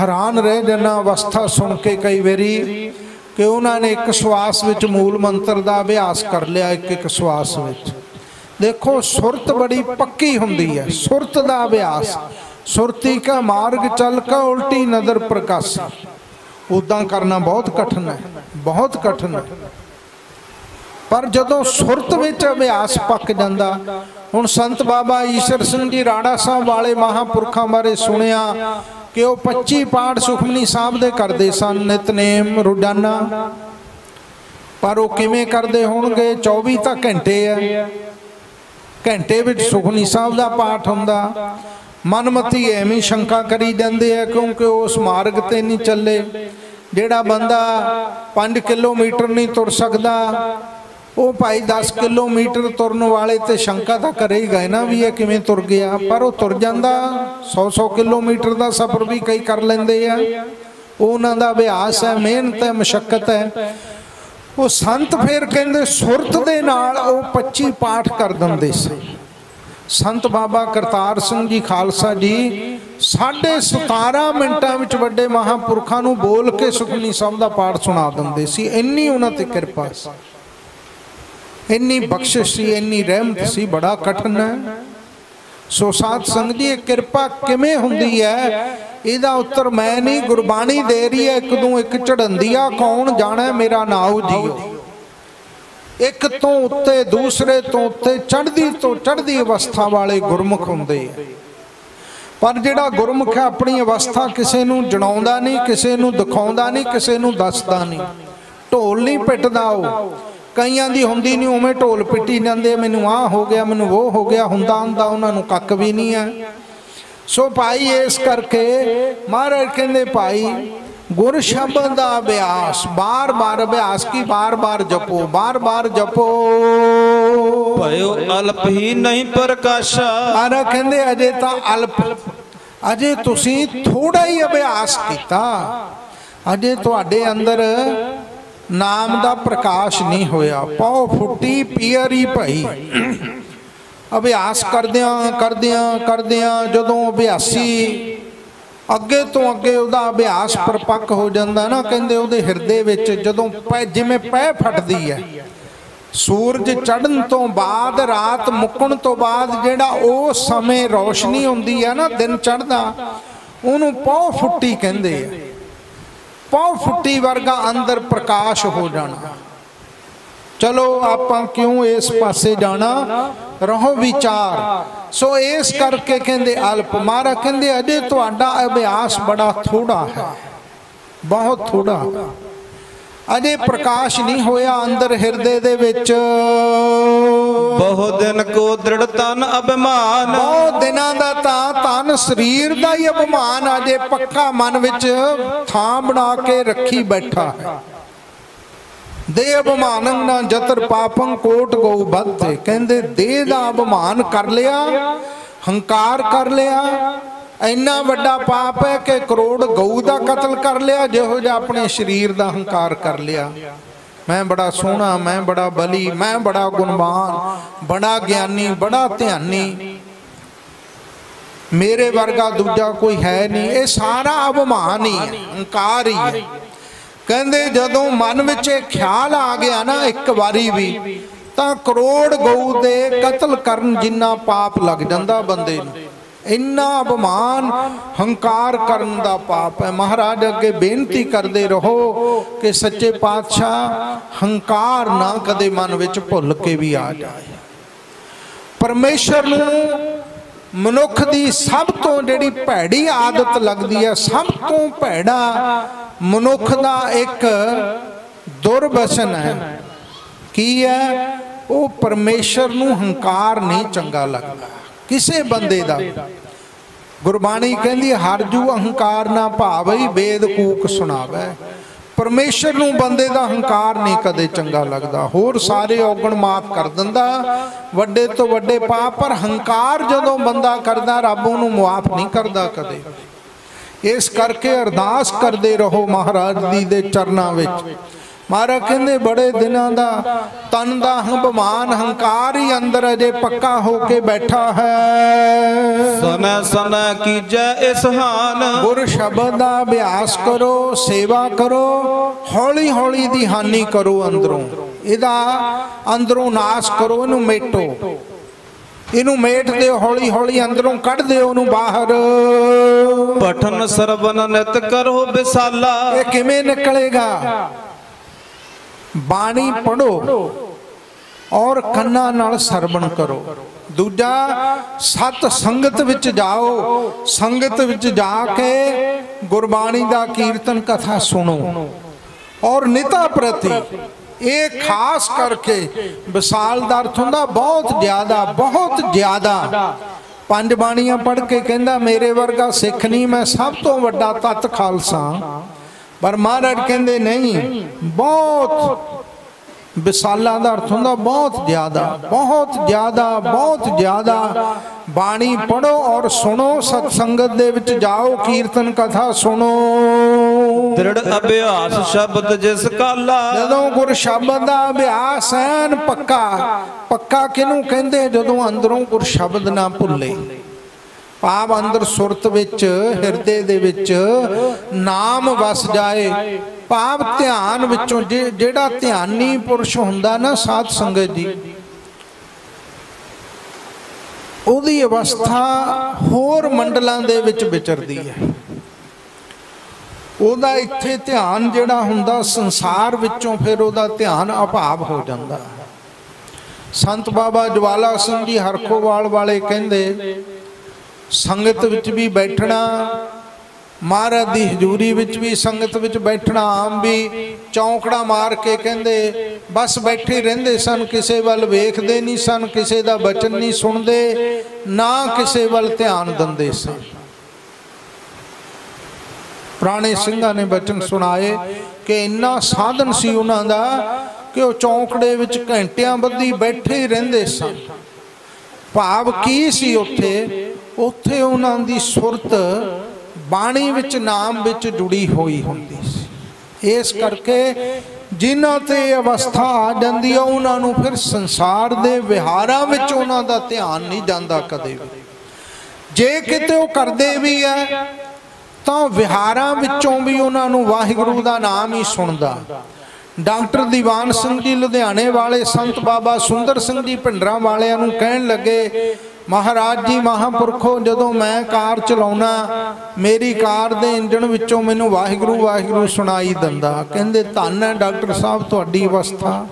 ਹੈਰਾਨ ਰਹਿ ਜਾਣਾ ਅਵਸਥਾ ਸੁਣ ਕੇ ਕਈ ਵਾਰੀ ਕਿ ਉਹਨਾਂ ਨੇ ਇੱਕ ਸਵਾਸ ਵਿੱਚ ਮੂਲ ਮੰਤਰ ਦਾ ਅਭਿਆਸ ਕਰ ਲਿਆ, ਇੱਕ ਇੱਕ ਸਵਾਸ ਵਿੱਚ। ਦੇਖੋ, ਸੁਰਤ ਬੜੀ ਪੱਕੀ ਹੁੰਦੀ ਹੈ, ਸੁਰਤ ਦਾ ਅਭਿਆਸ। ਸੁਰਤੀ ਕਾ ਮਾਰਗ ਚੱਲ ਕਾ ਉਲਟੀ ਨਜ਼ਰ ਪ੍ਰਕਾਸ਼। ਉਦਾਂ ਕਰਨਾ ਬਹੁਤ ਕਠਿਨ ਹੈ, ਬਹੁਤ ਕਠਿਨ ਹੈ। ਪਰ ਜਦੋਂ ਸੁਰਤ ਵਿੱਚ ਅਭਿਆਸ ਪੱਕ ਜਾਂਦਾ, ਹੁਣ ਸੰਤ ਬਾਬਾ ਈਸ਼ਰ ਸਿੰਘ ਜੀ ਰਾਣਾ ਸਾਹਿਬ ਵਾਲੇ ਮਹਾਪੁਰਖਾਂ ਬਾਰੇ ਸੁਣਿਆ ਕਿ ਉਹ 25 ਪਾਠ ਸੁਖਮਨੀ ਸਾਹਿਬ ਦੇ ਕਰਦੇ ਸਨ ਨਿਤਨੇਮ ਰੋਜ਼ਾਨਾ। ਪਰ ਉਹ ਕਿਵੇਂ ਕਰਦੇ ਹੋਣਗੇ? 24 ਤਾਂ ਘੰਟੇ ਆ। ਘੰਟੇ ਵਿੱਚ ਸੁਖਮਨੀ ਸਾਹਿਬ ਦਾ ਪਾਠ ਹੁੰਦਾ। ਮਨਮਤੀ ਐਵੇਂ ਸ਼ੰਕਾ ਕਰੀ ਜਾਂਦੇ ਆ ਕਿਉਂਕਿ ਉਸ ਮਾਰਗ ਤੇ ਨਹੀਂ ਚੱਲੇ। ਜਿਹੜਾ ਬੰਦਾ 5 ਕਿਲੋਮੀਟਰ ਨਹੀਂ ਤੁਰ ਸਕਦਾ। ਉਹ ਭਾਈ 10 ਕਿਲੋਮੀਟਰ ਤੁਰਨ ਵਾਲੇ ਤੇ ਸ਼ੰਕਾ ਤਾਂ ਕਰੇ ਹੀ ਨਾ ਵੀ ਇਹ ਕਿਵੇਂ ਤੁਰ ਗਿਆ, ਪਰ ਉਹ ਤੁਰ ਜਾਂਦਾ। 100-100 ਕਿਲੋਮੀਟਰ ਦਾ ਸਫ਼ਰ ਵੀ ਕਈ ਕਰ ਲੈਂਦੇ ਆ। ਉਹ ਉਹਨਾਂ ਦਾ ਅਭਿਆਸ ਹੈ, ਮਿਹਨਤ ਹੈ, ਮਸ਼ਕਤ ਹੈ। ਉਹ ਸੰਤ ਫੇਰ ਕਹਿੰਦੇ ਸੁਰਤ ਦੇ ਨਾਲ ਉਹ 25 ਪਾਠ ਕਰ ਦਿੰਦੇ ਸੀ। ਸੰਤ ਬਾਬਾ ਕਰਤਾਰ ਸਿੰਘ ਜੀ ਖਾਲਸਾ ਜੀ ਸਾਢੇ 17 ਮਿੰਟਾਂ ਵਿੱਚ ਵੱਡੇ ਮਹਾਪੁਰਖਾਂ ਨੂੰ ਬੋਲ ਕੇ ਸੁਖਮਨੀ ਸਾਹਿਬ ਦਾ ਪਾਠ ਸੁਣਾ ਦਿੰਦੇ ਸੀ। ਇੰਨੀ ਉਹਨਾਂ ਤੇ ਕਿਰਪਾ ਸੀ। ਇੰਨੀ ਬਖਸ਼ਿਸ਼ ਸੀ ਇੰਨੀ ਰਹਿਮਤ ਸੀ ਬੜਾ ਕਠਿਨ ਹੈ। ਸੋ ਸਾਧ ਸੰਗਤ ਇਹ ਕਿਰਪਾ ਕਿਵੇਂ ਹੁੰਦੀ ਹੈ? ਇਹਦਾ ਉੱਤਰ ਮੈਂ ਨਹੀਂ ਗੁਰਬਾਣੀ ਦੇ ਰਹੀ ਹੈ ਇੱਕ ਤੋਂ ਇੱਕ ਚੜੰਦੀਆ ਕੌਣ ਜਾਣੈ ਮੇਰਾ ਨਾਉ ਜੀਓ? ਇੱਕ ਤੋਂ ਉੱਤੇ ਦੂਸਰੇ ਤੋਂ ਉੱਤੇ ਚੜ੍ਹਦੀ ਤੋਂ ਚੜ੍ਹਦੀ ਅਵਸਥਾ ਵਾਲੇ ਗੁਰਮੁਖ ਹੁੰਦੇ ਆ। ਪਰ ਜਿਹੜਾ ਗੁਰਮੁਖ ਹੈ ਆਪਣੀ ਅਵਸਥਾ ਕਿਸੇ ਨੂੰ ਜਣਾਉਂਦਾ ਨਹੀਂ ਕਿਸੇ ਨੂੰ ਦਿਖਾਉਂਦਾ ਨਹੀਂ ਕਿਸੇ ਨੂੰ ਦੱਸਦਾ ਨਹੀਂ। ਢੋਲ ਨਹੀਂ ਪਿੱਟਦਾ ਉਹ। ਕਈਆਂ ਦੀ ਹੁੰਦੀ ਨਹੀਂ ਉਵੇਂ ਢੋਲ ਪਿੱਟੀ ਜਾਂਦੇ ਮੈਨੂੰ ਆਹ ਹੋ ਗਿਆ ਮੈਨੂੰ ਉਹ ਹੋ ਗਿਆ ਹੁੰਦਾ ਹੁੰਦਾ ਉਹਨਾਂ ਨੂੰ ਕੱਕ ਵੀ ਨਹੀਂ ਹੈ ਸੋ ਭਾਈ ਇਸ ਕਰਕੇ ਮਹਾਰਾਜ ਕਹਿੰਦੇ ਭਾਈ ਗੁਰ ਸ਼ਬਦ ਦਾ ਅਭਿਆਸ ਬਾਰ-ਬਾਰ ਅਭਿਆਸ ਕੀ ਬਾਰ-ਬਾਰ ਜਪੋ ਬਾਰ-ਬਾਰ ਜਪੋ। ਭਇਓ ਅਲਪ ਹੀ ਨਹੀਂ ਪ੍ਰਕਾਸ਼ਾ। ਆਰਾ ਕਹਿੰਦੇ ਅਜੇ ਤਾਂ ਅਲਪ ਅਜੇ ਤੁਸੀਂ ਥੋੜਾ ਹੀ ਅਭਿਆਸ ਕੀਤਾ। ਅਜੇ ਤੁਹਾਡੇ ਅੰਦਰ ਨਾਮ ਦਾ ਪ੍ਰਕਾਸ਼ ਨਹੀਂ ਹੋਇਆ। ਪਉ ਫੁੱਟੀ ਪੀਅਰੀ ਭਈ। ਅਭਿਆਸ ਕਰਦਿਆਂ ਕਰਦਿਆਂ ਕਰਦਿਆਂ ਜਦੋਂ ਅਭਿਆਸੀ ਅੱਗੇ ਤੋਂ ਅੱਗੇ ਉਹਦਾ ਅਭਿਆਸ ਪਰਪੱਕ ਹੋ ਜਾਂਦਾ ਨਾ, ਕਹਿੰਦੇ ਉਹਦੇ ਹਿਰਦੇ ਵਿੱਚ ਜਦੋਂ ਪੈ ਜਿਵੇਂ ਪੈ ਫਟਦੀ ਹੈ। ਸੂਰਜ ਚੜ੍ਹਨ ਤੋਂ ਬਾਅਦ, ਰਾਤ ਮੁੱਕਣ ਤੋਂ ਬਾਅਦ ਜਿਹੜਾ ਉਹ ਸਮੇਂ ਰੋਸ਼ਨੀ ਹੁੰਦੀ ਹੈ ਨਾ, ਦਿਨ ਚੜ੍ਹਦਾ, ਉਹਨੂੰ ਪੌ ਫੁੱਟੀ ਕਹਿੰਦੇ ਆ। ਪੌ ਫੁੱਟੀ ਵਰਗਾ ਅੰਦਰ ਪ੍ਰਕਾਸ਼ ਹੋ ਜਾਣਾ। ਚਲੋ ਆਪਾਂ ਕਿਉਂ ਇਸ ਪਾਸੇ ਜਾਣਾ? ਰਹੋ ਵਿਚਾਰ। ਸੋ ਇਸ ਕਰਕੇ ਕਹਿੰਦੇ ਅਲਪ। ਮਾਰਾ ਕਹਿੰਦੇ ਅਜੇ ਤੁਹਾਡਾ ਅਭਿਆਸ ਬੜਾ ਥੋੜਾ ਹੈ। ਬਹੁਤ ਥੋੜਾ ਅਜੇ ਪ੍ਰਕਾਸ਼ ਨਹੀਂ ਹੋਇਆ ਅੰਦਰ ਹਿਰਦੇ ਦੇ ਵਿੱਚ। ਬਹੁ ਦਿਨ ਕੋ ਦ੍ਰਿੜ ਤਨ ਅਭਿਮਾਨ। ਬਹੁਤ ਦਿਨਾਂ ਦਾ ਤਾਂ ਤਨ ਸਰੀਰ ਦਾ ਹੀ ਅਭਿਮਾਨ ਅਜੇ ਪੱਕਾ ਮਨ ਵਿੱਚ ਥਾਂ ਬਣਾ ਕੇ ਰੱਖੀ ਬੈਠਾ ਹੈ। ਦੇ ਅਭਿਮਾਨੰ ਨਾ ਜਤਰ ਪਾਪੰ ਕੋਟ ਗਉ ਬੱਤੇ ਕਹਿੰਦੇ ਦੇਹ ਦਾ ਅਭਿਮਾਨ ਕਰ ਲਿਆ, ਹੰਕਾਰ ਕਰ ਲਿਆ। ਇੰਨਾ ਵੱਡਾ ਪਾਪ ਹੈ ਕਿ ਕਰੋੜ ਗਊ ਦਾ ਕਤਲ ਕਰ ਲਿਆ, ਜਿਹੋ ਜਿਹਾ ਆਪਣੇ ਸਰੀਰ ਦਾ ਹੰਕਾਰ ਕਰ ਲਿਆ। ਮੈਂ ਬੜਾ ਸੋਹਣਾ, ਮੈਂ ਬੜਾ ਬਲੀ, ਮੈਂ ਬੜਾ ਗੁਣਵਾਨ, ਬੜਾ ਗਿਆਨੀ, ਬੜਾ ਧਿਆਨੀ। ਮੇਰੇ ਵਰਗਾ ਦੂਜਾ ਕੋਈ ਹੈ ਨਹੀਂ ਇਹ ਸਾਰਾ ਅਭਿਮਾਨ ਹੀ ਹੈ ਹੰਕਾਰ ਹੀ। ਹੈ ਕਹਿੰਦੇ ਜਦੋਂ ਮਨ ਵਿੱਚ ਇਹ ਖਿਆਲ ਆ ਗਿਆ ਨਾ ਇੱਕ ਵਾਰੀ ਵੀ ਤਾਂ ਕਰੋੜ ਗਊ ਦੇ ਕਤਲ ਕਰਨ ਜਿੰਨਾ ਪਾਪ ਲੱਗ ਜਾਂਦਾ ਬੰਦੇ ਨੂੰ। ਇੰਨਾ ਅਪਮਾਨ ਹੰਕਾਰ ਕਰਨ ਦਾ ਪਾਪ ਹੈ। ਮਹਾਰਾਜ ਅੱਗੇ ਬੇਨਤੀ ਕਰਦੇ ਰਹੋ ਕਿ ਸੱਚੇ ਪਾਤਸ਼ਾਹ ਹੰਕਾਰ ਨਾ ਕਦੇ ਮਨ ਵਿੱਚ ਭੁੱਲ ਕੇ ਵੀ ਆ ਜਾਏ। ਪਰਮੇਸ਼ਰ ਨੂੰ ਮਨੁੱਖ ਦੀ ਸਭ ਤੋਂ ਜਿਹੜੀ ਭੈੜੀ ਆਦਤ ਲੱਗਦੀ ਹੈ ਸਭ ਤੋਂ ਭੈੜਾ ਮਨੁੱਖ ਦਾ ਇੱਕ ਦੁਰਵਸਨ ਹੈ। ਕੀ ਹੈ? ਉਹ ਪਰਮੇਸ਼ਰ ਨੂੰ ਹੰਕਾਰ ਨਹੀਂ ਚੰਗਾ ਲੱਗਦਾ। ਕਿਸੇ ਬੰਦੇ ਦਾ। ਗੁਰਬਾਣੀ ਕਹਿੰਦੀ ਹੈ, ਹਰ ਜੂ ਅਹੰਕਾਰ ਨਾ ਭਾਵਈ ਵੇਦ ਕੂਕ ਸੁਣਾਵੇ। ਪਰਮੇਸ਼ਰ ਨੂੰ ਬੰਦੇ ਦਾ ਹੰਕਾਰ ਨਹੀਂ ਕਦੇ ਚੰਗਾ ਲੱਗਦਾ। ਹੋਰ ਸਾਰੇ ਔਗਣ ਮਾਫ ਕਰ ਦਿੰਦਾ। ਵੱਡੇ ਤੋਂ ਵੱਡੇ ਪਾਪ, ਪਰ ਹੰਕਾਰ ਜਦੋਂ ਬੰਦਾ ਕਰਦਾ, ਰੱਬ ਉਹਨੂੰ ਮਾਫ ਨਹੀਂ ਕਰਦਾ ਕਦੇ। ਇਸ ਕਰਕੇ ਅਰਦਾਸ ਕਰਦੇ ਰਹੋ ਮਹਾਰਾਜ ਜੀ ਦੇ ਚਰਨਾਂ ਵਿੱਚ। ਮਹਾਰਾਜ ਕਹਿੰਦੇ ਬੜੇ ਦਿਨਾਂ ਦਾ ਤਨ ਦਾ ਹੰਭਮਾਨ ਹੰਕਾਰ ਹੀ ਅੰਦਰ ਅਜੇ ਪੱਕਾ ਹੋ ਕੇ ਬੈਠਾ ਹੈ। ਸਨੈ ਸਨੈ ਕੀਜੈ ਇਸ ਹਾਨ। ਗੁਰ ਸ਼ਬਦ ਦਾ ਅਭਿਆਸ ਕਰੋ ਸੇਵਾ ਕਰੋ ਹੌਲੀ ਹੌਲੀ ਦੀ ਹਾਨੀ ਕਰੋ ਅੰਦਰੋਂ। ਇਹਦਾ ਅੰਦਰੋਂ ਨਾਸ਼ ਕਰੋ ਇਹਨੂੰ ਮੇਟੋ। ਇਹਨੂੰ ਮੇਟ ਦਿਓ ਹੌਲੀ ਹੌਲੀ ਅੰਦਰੋਂ ਕੱਢ ਦਿਓ ਉਹਨੂੰ ਬਾਹਰ। ਪਠਨ ਸਰਵਨ ਨਿਤ ਕਰੋ ਵਿਸਾਲਾ। ਇਹ ਕਿਵੇਂ ਨਿਕਲੇਗਾ? ਬਾਣੀ ਪੜੋ ਔਰ ਕੰਨਾਂ ਨਾਲ ਸਰਵਣ ਕਰੋ। ਦੂਜਾ, ਸਤ ਸੰਗਤ ਵਿੱਚ ਜਾਓ। ਸੰਗਤ ਵਿੱਚ ਜਾ ਕੇ ਗੁਰਬਾਣੀ ਦਾ ਕੀਰਤਨ ਕਥਾ ਸੁਣੋ। ਔਰ ਨਿਤਾ ਪ੍ਰਤੀ ਇਹ ਖਾਸ ਕਰਕੇ ਵਿਸਾਲ ਦਾ ਅਰਥ ਹੁੰਦਾ ਬਹੁਤ ਜ਼ਿਆਦਾ ਬਹੁਤ ਜ਼ਿਆਦਾ। ਪੰਜ ਬਾਣੀਆਂ ਪੜ੍ਹ ਕੇ ਕਹਿੰਦਾ, ਮੇਰੇ ਵਰਗਾ ਸਿੱਖ ਨਹੀਂ, ਮੈਂ ਸਭ ਤੋਂ ਵੱਡਾ ਤਤ ਖਾਲਸਾ। ਪਰ ਮਹਾਰਾਜ ਕਹਿੰਦੇ ਨਹੀਂ ਬਹੁਤ ਵਿਸਾਲਾ ਦਾ ਅਰਥ ਹੁੰਦਾ ਬਹੁਤ ਜ਼ਿਆਦਾ ਬਹੁਤ ਜ਼ਿਆਦਾ ਬਹੁਤ ਜ਼ਿਆਦਾ। ਬਾਣੀ ਪੜੋ ਔਰ ਸੁਣੋ ਸਤ ਸੰਗਤ ਦੇ ਵਿੱਚ ਜਾਓ ਕੀਰਤਨ ਕਥਾ ਸੁਣੋ। ਦ੍ਰਿੜ ਅਭਿਆਸ ਸ਼ਬਦ ਜਿਸ ਕਾਲਾ। ਜਦੋਂ ਗੁਰ ਸ਼ਬਦ ਦਾ ਅਭਿਆਸ ਐਨ ਪੱਕਾ ਪੱਕਾ ਕਿਹਨੂੰ ਕਹਿੰਦੇ? ਜਦੋਂ ਅੰਦਰੋਂ ਗੁਰ ਸ਼ਬਦ ਨਾ ਭੁੱਲੇ। ਭਾਵ ਅੰਦਰ ਸੁਰਤ ਵਿੱਚ, ਹਿਰਦੇ ਦੇ ਵਿੱਚ ਨਾਮ ਵਸ ਜਾਏ। ਭਾਵ ਧਿਆਨ ਵਿੱਚੋਂ ਜਿਹੜਾ ਧਿਆਨੀ ਪੁਰਸ਼ ਹੁੰਦਾ ਨਾ ਸਾਧ ਸੰਗਤ ਜੀ, ਉਹਦੀ ਅਵਸਥਾ ਹੋਰ ਮੰਡਲਾਂ ਦੇ ਵਿੱਚ ਵਿਚਰਦੀ ਹੈ। ਉਹਦਾ ਇੱਥੇ ਧਿਆਨ ਜਿਹੜਾ ਹੁੰਦਾ, ਸੰਸਾਰ ਵਿੱਚੋਂ ਫਿਰ ਉਹਦਾ ਧਿਆਨ ਅਭਾਵ ਹੋ ਜਾਂਦਾ। ਸੰਤ ਬਾਬਾ ਜਵਾਲਾ ਸਿੰਘ ਜੀ ਹਰਖੋਵਾਲ ਵਾਲੇ ਕਹਿੰਦੇ ਸੰਗਤ ਵਿੱਚ ਵੀ ਬੈਠਣਾ, ਮਹਾਰਾਜ ਦੀ ਹਜ਼ੂਰੀ ਵਿੱਚ ਵੀ, ਸੰਗਤ ਵਿੱਚ ਬੈਠਣਾ, ਆਮ ਵੀ ਚੌਂਕੜਾ ਮਾਰ ਕੇ ਕਹਿੰਦੇ, ਬਸ ਬੈਠੇ ਰਹਿੰਦੇ ਸਨ, ਕਿਸੇ ਵੱਲ ਵੇਖਦੇ ਨਹੀਂ ਸਨ, ਕਿਸੇ ਦਾ ਬਚਨ ਨਹੀਂ ਸੁਣਦੇ, ਨਾ ਕਿਸੇ ਵੱਲ ਧਿਆਨ ਦਿੰਦੇ ਸਨ। ਪੁਰਾਣੇ ਸਿੰਘਾਂ ਨੇ ਬਚਨ ਸੁਣਾਏ ਕਿ ਇੰਨਾ ਸਾਧਨ ਸੀ ਉਹਨਾਂ ਦਾ ਕਿ ਉਹ ਚੌਂਕੜੇ ਵਿੱਚ ਘੰਟਿਆਂ ਬੱਧੀ ਬੈਠੇ ਹੀ ਰਹਿੰਦੇ ਸਨ। ਭਾਵ ਕੀ ਸੀ ਉੱਥੇ? ਉੱਥੇ ਉਹਨਾਂ ਦੀ ਸੁਰਤ ਬਾਣੀ ਵਿੱਚ ਨਾਮ ਵਿੱਚ ਜੁੜੀ ਹੋਈ ਹੁੰਦੀ ਸੀ। ਇਸ ਕਰਕੇ ਜਿਨ੍ਹਾਂ ਤੇ ਅਵਸਥਾ ਆ ਜਾਂਦੀ ਹੈ ਉਹਨਾਂ ਨੂੰ ਫਿਰ ਸੰਸਾਰ ਦੇ ਵਿਹਾਰਾਂ ਵਿੱਚ ਉਹਨਾਂ ਦਾ ਧਿਆਨ ਨਹੀਂ ਜਾਂਦਾ ਕਦੇ ਵੀ। ਜੇ ਕਿਤੇ ਉਹ ਕਰਦੇ ਵੀ ਹੈ ਤਾਂ ਵਿਹਾਰਾਂ ਵਿੱਚੋਂ ਵੀ ਉਹਨਾਂ ਨੂੰ ਵਾਹਿਗੁਰੂ ਦਾ ਨਾਮ ਹੀ ਸੁਣਦਾ। ਡਾਕਟਰ ਦੀਵਾਨ ਸਿੰਘ ਜੀ, ਲੁਧਿਆਣੇ ਵਾਲੇ ਸੰਤ ਬਾਬਾ ਸੁੰਦਰ ਸਿੰਘ ਜੀ, ਭਿੰਡਰਾਂ ਵਾਲਿਆਂ ਨੂੰ ਕਹਿਣ ਲੱਗੇ ਮਹਾਰਾਜ ਜੀ ਮਹਾਪੁਰਖੋ, ਜਦੋਂ ਮੈਂ ਕਾਰ ਚਲਾਉਣਾ, ਮੇਰੀ ਕਾਰ ਦੇ ਇੰਜਣ ਵਿੱਚੋਂ ਮੈਨੂੰ ਵਾਹਿਗੁਰੂ ਵਾਹਿਗੁਰੂ ਸੁਣਾਈ ਦਿੰਦਾ। ਕਹਿੰਦੇ, ਧੰਨ ਹੈ ਡਾਕਟਰ ਸਾਹਿਬ, ਤੁਹਾਡੀ ਅਵਸਥਾ।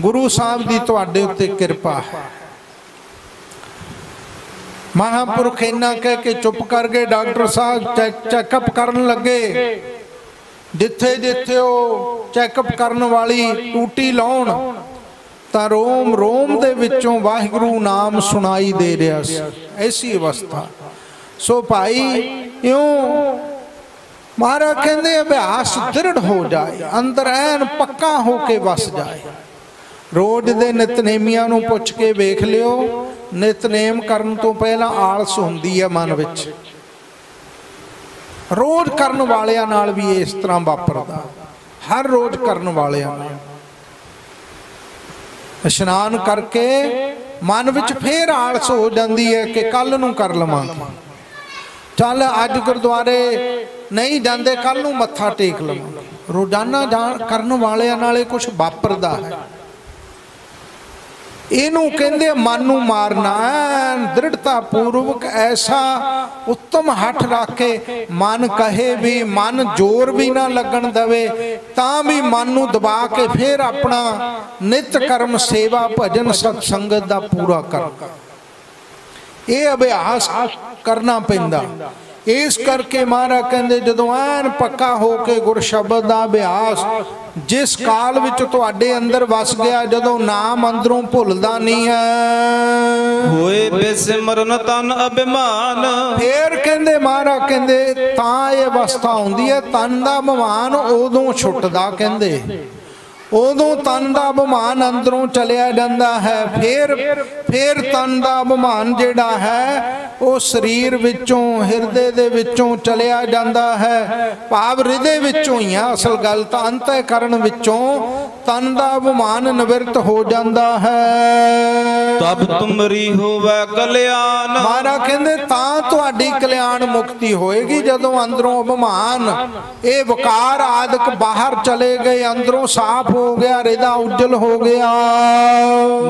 ਗੁਰੂ ਸਾਹਿਬ ਦੀ ਤੁਹਾਡੇ ਉੱਤੇ ਕਿਰਪਾ ਹੈ। ਮਹਾਪੁਰਖ ਇੰਨਾ ਕਹਿ ਕੇ ਚੁੱਪ ਕਰ ਗਏ। ਡਾਕਟਰ ਸਾਹਿਬ ਚੈੱਕ- ਚੈੱਕਅਪ ਕਰਨ ਲੱਗੇ। ਜਿੱਥੇ ਜਿੱਥੇ ਉਹ ਚੈੱਕਅਪ ਕਰਨ ਵਾਲੀ ਟੂਟੀ ਲਾਉਣ ਤਾਂ ਰੋਮ ਰੋਮ ਦੇ ਵਿੱਚੋਂ ਵਾਹਿਗੁਰੂ ਨਾਮ ਸੁਣਾਈ ਦੇ ਰਿਹਾ ਸੀ। ਐਸੀ ਅਵਸਥਾ। ਸੋ ਭਾਈ, ਇਉਂ ਮਹਾਰਾਜ ਕਹਿੰਦੇ ਅਭਿਆਸ ਦ੍ਰਿੜ ਹੋ ਜਾਏ, ਅੰਦਰ ਐਨ ਪੱਕਾ ਹੋ ਕੇ ਵਸ ਜਾਏ। ਰੋਜ਼ ਦੇ ਨਿਤਨੇਮੀਆਂ ਨੂੰ ਪੁੱਛ ਕੇ ਵੇਖ ਲਿਓ, ਨਿਤਨੇਮ ਕਰਨ ਤੋਂ ਪਹਿਲਾਂ ਆਲਸ ਹੁੰਦੀ ਹੈ ਮਨ ਵਿੱਚ। ਰੋਜ਼ ਕਰਨ ਵਾਲਿਆਂ ਨਾਲ ਵੀ ਇਸ ਤਰ੍ਹਾਂ ਵਾਪਰਦਾ। ਹਰ ਰੋਜ਼ ਕਰਨ ਵਾਲਿਆਂ ਨੂੰ ਇਸ਼ਨਾਨ ਕਰਕੇ ਮਨ ਵਿੱਚ ਫੇਰ ਆਲਸ ਹੋ ਜਾਂਦੀ ਹੈ ਕਿ ਕੱਲ ਨੂੰ ਕਰ ਲਵਾਂਗੇ ਚੱਲ ਅੱਜ ਗੁਰਦੁਆਰੇ ਨਹੀਂ ਜਾਂਦੇ, ਕੱਲ ਨੂੰ ਮੱਥਾ ਟੇਕ ਲਵਾਂਗੇ ਰੋਜ਼ਾਨਾ ਜਾਣ ਕਰਨ ਵਾਲਿਆਂ ਨਾਲੇ ਕੁਝ ਵਾਪਰਦਾ ਹੈ। ਇਹਨੂੰ ਕਹਿੰਦੇ ਮਨ ਨੂੰ ਮਾਰਨਾ। ਐਨ ਦ੍ਰਿੜਤਾ ਪੂਰਵਕ ਐਸਾ ਉੱਤਮ ਹੱਠ ਰੱਖ ਕੇ ਮਨ ਕਹੇ ਵੀ, ਮਨ ਜ਼ੋਰ ਵੀ ਨਾ ਲੱਗਣ ਦਵੇ, ਤਾਂ ਵੀ ਮਨ ਨੂੰ ਦਬਾ ਕੇ ਫਿਰ ਆਪਣਾ ਨਿਤ ਕਰਮ, ਸੇਵਾ, ਭਜਨ ਸਤ ਸੰਗਤ ਦਾ ਪੂਰਾ ਕਰ। ਇਹ ਅਭਿਆਸ ਕਰਨਾ ਪੈਂਦਾ। ਇਸ ਕਰਕੇ ਮਹਾਰਾਜ ਕਹਿੰਦੇ ਜਦੋਂ ਐਨ ਪੱਕਾ ਹੋ ਕੇ ਗੁਰ ਸ਼ਬਦ ਦਾ ਅਭਿਆਸ ਜਿਸ ਕਾਲ ਵਿੱਚ ਤੁਹਾਡੇ ਅੰਦਰ ਵਸ ਗਿਆ ਜਦੋਂ ਨਾਮ ਅੰਦਰੋਂ ਭੁੱਲਦਾ ਨਹੀਂ ਹੈ। ਹੋਏ ਬਿਸਮਰਨ ਤਨ ਅਭਿਮਾਨ। ਫੇਰ ਕਹਿੰਦੇ ਮਹਾਰਾਜ ਕਹਿੰਦੇ ਤਾਂ ਇਹ ਅਵਸਥਾ ਹੁੰਦੀ ਹੈ ਤਨ ਦਾ ਬਿਮਾਨ ਉਦੋਂ ਛੁੱਟਦਾ ਕਹਿੰਦੇ। ਉਦੋਂ ਤਨ ਦਾ ਬਿਮਾਨ ਅੰਦਰੋਂ ਚਲਿਆ ਜਾਂਦਾ ਹੈ ਫੇਰ ਫੇਰ ਤਨ ਦਾ ਬਿਮਾਨ ਜਿਹੜਾ ਹੈ ਉਹ ਸਰੀਰ ਵਿੱਚੋਂ ਹਿਰਦੇ ਦੇ ਵਿੱਚੋਂ ਚਲਿਆ ਜਾਂਦਾ ਹੈ। ਭਾਵ ਹਿਰਦੇ ਵਿੱਚੋਂ ਹੀ ਆ ਅਸਲ ਗੱਲ ਤਾਂ ਅੰਤःਕਰਨ ਵਿੱਚੋਂ ਤਨ ਦਾ ਬਿਮਾਨ ਨਿਵਰਤ ਹੋ ਜਾਂਦਾ ਹੈ। ਤਬ ਤੁਮਰੀ ਹੋਵੇ ਕਲਿਆਣ। ਮਹਾਰਾ ਕਹਿੰਦੇ ਤਾਂ ਤੁਹਾਡੀ ਕਲਿਆਣ ਮੁਕਤੀ ਹੋਏਗੀ ਜਦੋਂ ਅੰਦਰੋਂ ਅਭਿਮਾਨ ਇਹ ਵਿਕਾਰ ਆਦਿਕ ਬਾਹਰ ਚਲੇ ਗਏ ਅੰਦਰੋਂ ਸਾਫ਼ ਹੋ ਗਿਆ ਰਿਦਾ ਉਜਲ ਹੋ ਗਿਆ।